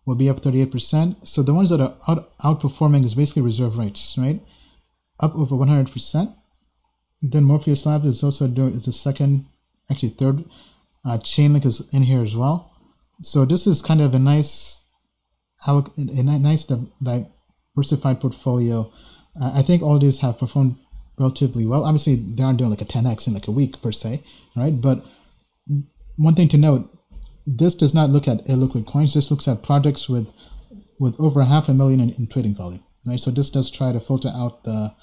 will be up 38%. So the ones that are out, outperforming is basically reserve rights, right? Up over 100%. Then Morpheus Lab is also doing is the second, actually third. Uh, Chainlink is in here as well. So this is kind of a nice, a nice diversified portfolio. I think all these have performed relatively well. Obviously, they aren't doing like a 10x in like a week per se, right? But one thing to note, this does not look at illiquid coins. This looks at projects with with over half a million in, in trading volume, right? So this does try to filter out the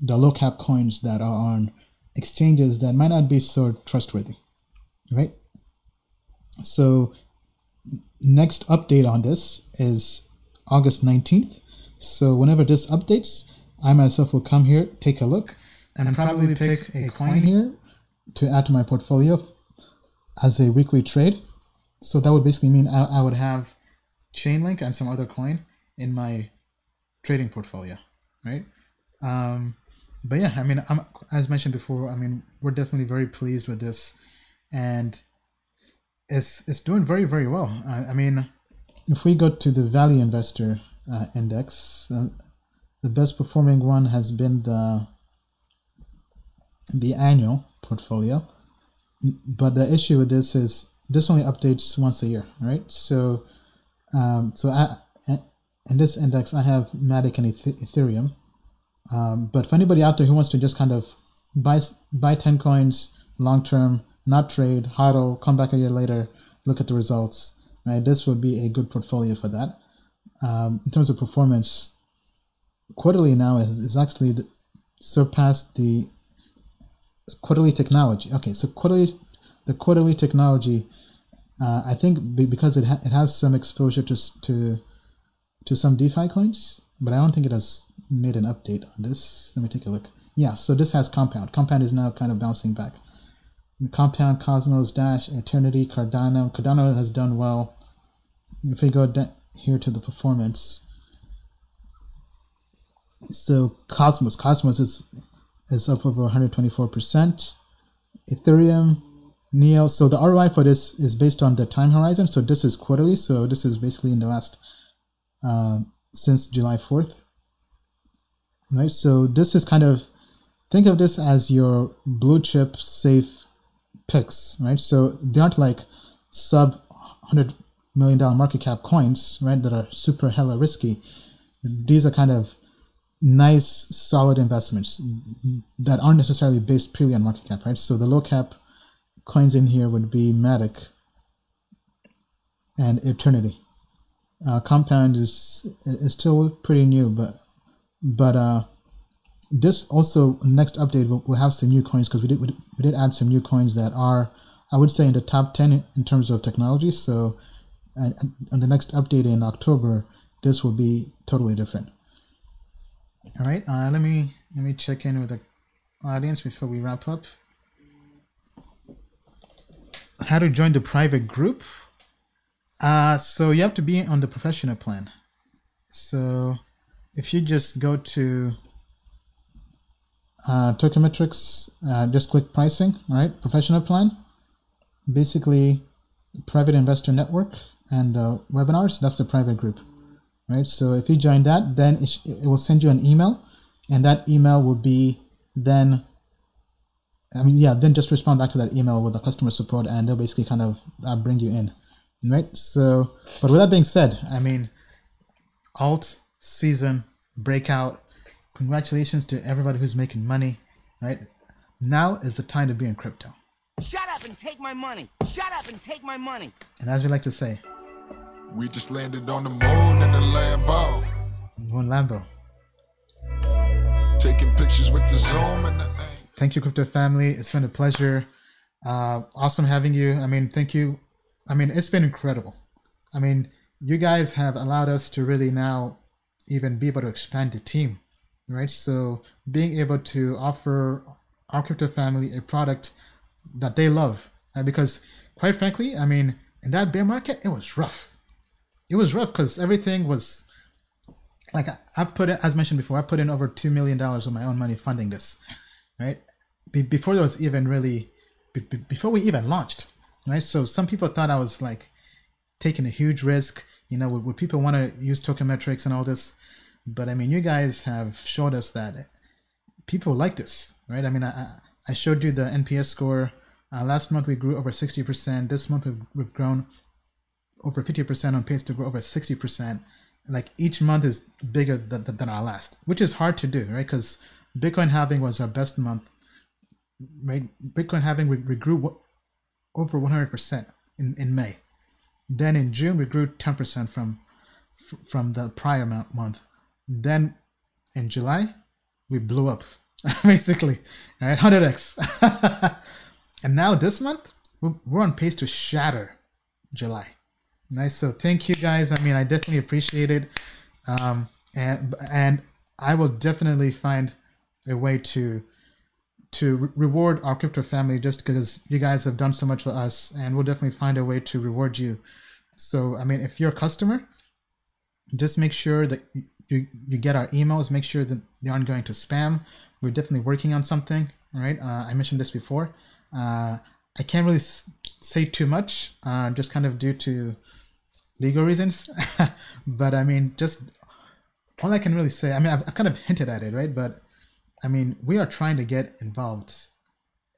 the low cap coins that are on exchanges that might not be so trustworthy, right? So next update on this is August 19th. So whenever this updates, I myself will come here, take a look, and probably pick a coin here to add to my portfolio as a weekly trade. So that would basically mean I, I would have Chainlink and some other coin in my trading portfolio, right? Um, but yeah, I mean, I'm, as mentioned before, I mean, we're definitely very pleased with this, and it's it's doing very very well. I, I mean, if we go to the Value Investor uh, Index, uh, the best performing one has been the the annual portfolio, but the issue with this is this only updates once a year, right? So, um, so I, in this index, I have Matic and Ethereum. Um, but for anybody out there who wants to just kind of buy buy ten coins long term, not trade, hodl, come back a year later, look at the results, right? This would be a good portfolio for that. Um, in terms of performance, quarterly now is, is actually surpassed the quarterly technology. Okay, so quarterly the quarterly technology, uh, I think because it ha- it has some exposure to to to some DeFi coins, but I don't think it has made an update on this. Let me take a look. Yeah, so this has Compound. Compound is now kind of bouncing back. Compound, Cosmos, Dash, Aeternity, Cardano. Cardano has done well. If we go here to the performance, so Cosmos, Cosmos is is up over 124%. Ethereum Neo. So the ROI for this is based on the time horizon. So this is quarterly. So this is basically in the last uh, since July fourth. Right. So this is kind of think of this as your blue chip safe picks. Right. So they aren't like sub hundred million dollar market cap coins. Right. That are super hella risky. These are kind of nice solid investments that aren't necessarily based purely on market cap. Right. So the low cap coins in here would be Matic and Aeternity. Uh, Compound is is still pretty new, but but uh, this also next update will, will have some new coins because we did we did add some new coins that are I would say in the top ten in terms of technology. So uh, on the next update in October, this will be totally different. All right, uh, let me let me check in with the audience before we wrap up how to join the private group. Uh, so you have to be on the professional plan. So if you just go to uh, Tokenmetrics, uh, just click pricing, right? Professional plan. Basically, private investor network and uh, webinars, that's the private group, right? So if you join that, then it, it will send you an email, and that email will be then I mean, yeah, then just respond back to that email with the customer support, and they'll basically kind of uh, bring you in, right? So, but with that being said, I mean, alt season breakout. Congratulations to everybody who's making money, right? Now is the time to be in crypto.
Shut up and take my money. Shut up and take my money.
And as we like to say,
we just landed on the moon in the Lambo.
Moon Lambo.
Taking pictures with the zoom and the aim.
thank you, crypto family. It's been a pleasure. Uh, awesome having you. I mean, thank you. I mean, it's been incredible. I mean, you guys have allowed us to really now even be able to expand the team, right? So being able to offer our crypto family a product that they love, right? because quite frankly, I mean, in that bear market, it was rough. It was rough because everything was like I, I put it as mentioned before. I put in over two million dollars of my own money funding this, right? Be, before there was even really, be, before we even launched, right? So some people thought I was like taking a huge risk. You know, would, would people want to use token metrics and all this? But I mean, you guys have showed us that people like this, right? I mean, I I showed you the NPS score. Uh, last month we grew over 60%. This month we've, we've grown over 50% on pace to grow over 60%. Like each month is bigger than, than our last, which is hard to do, right? Because Bitcoin halving was our best month, right? Bitcoin halving we, we grew over 100% in, in May. Then in June we grew 10% from from the prior month. Then in July we blew up basically, all right, 100x. and now this month we're on pace to shatter July. Nice. So thank you guys. I mean, I definitely appreciate it. Um, and and I will definitely find a way to to re- reward our crypto family just because you guys have done so much for us and we'll definitely find a way to reward you so i mean if you're a customer just make sure that you you get our emails make sure that they aren't going to spam we're definitely working on something right uh, i mentioned this before uh, i can't really say too much uh, just kind of due to legal reasons but i mean just all i can really say i mean I've, I've kind of hinted at it right but I mean, we are trying to get involved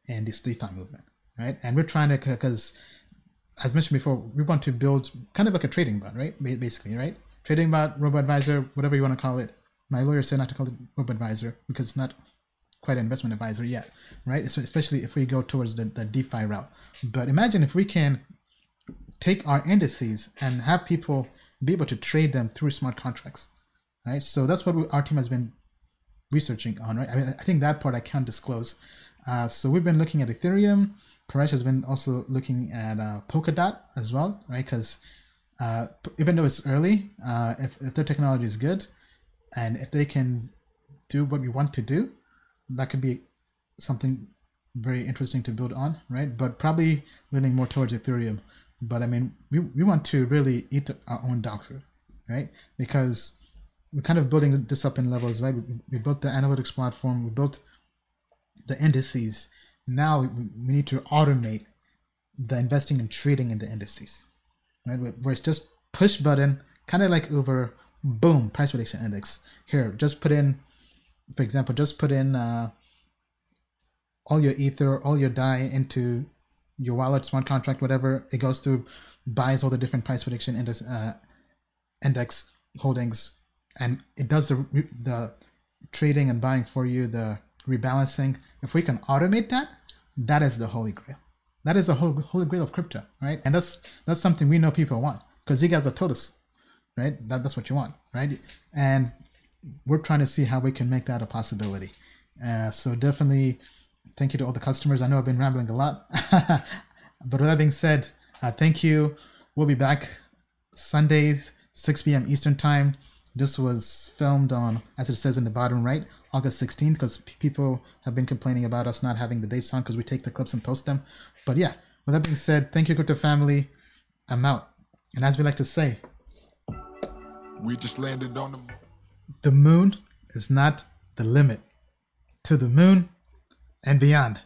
in this DeFi movement, right? And we're trying to, because as mentioned before, we want to build kind of like a trading bot, right? Basically, right? Trading bot, robo advisor, whatever you want to call it. My lawyer said not to call it robo advisor because it's not quite an investment advisor yet, right? So especially if we go towards the, the DeFi route. But imagine if we can take our indices and have people be able to trade them through smart contracts, right? So that's what we, our team has been researching on, right? I, mean, I think that part I can't disclose. Uh, so we've been looking at Ethereum. Paresh has been also looking at uh, Polkadot as well, right? Because uh, even though it's early, uh, if, if their technology is good and if they can do what we want to do, that could be something very interesting to build on, right? But probably leaning more towards Ethereum. But I mean, we, we want to really eat our own dog food, right? Because we're kind of building this up in levels, right? We, we built the analytics platform, we built the indices. Now we, we need to automate the investing and trading in the indices, right? Where it's just push button, kind of like Uber, boom, price prediction index. Here, just put in, for example, just put in uh, all your ether, all your DAI into your wallet, smart contract, whatever. It goes through, buys all the different price prediction index, uh, index holdings and it does the the trading and buying for you, the rebalancing. If we can automate that, that is the holy grail. That is the holy, holy grail of crypto, right? And that's that's something we know people want because you guys have told us, right? That, that's what you want, right? And we're trying to see how we can make that a possibility. Uh, so definitely, thank you to all the customers. I know I've been rambling a lot, but with that being said, uh, thank you. We'll be back Sundays, 6 p.m. Eastern time. This was filmed on, as it says in the bottom right, August 16th, because people have been complaining about us not having the dates on because we take the clips and post them. But yeah, with that being said, thank you, Crypto family. I'm out. And as we like to say,
we just landed on the moon.
the moon is not the limit. To the moon and beyond.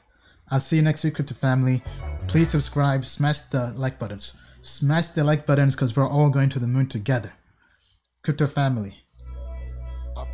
I'll see you next week, Crypto family. Please subscribe, smash the like buttons. Smash the like buttons because we're all going to the moon together. Crypto family.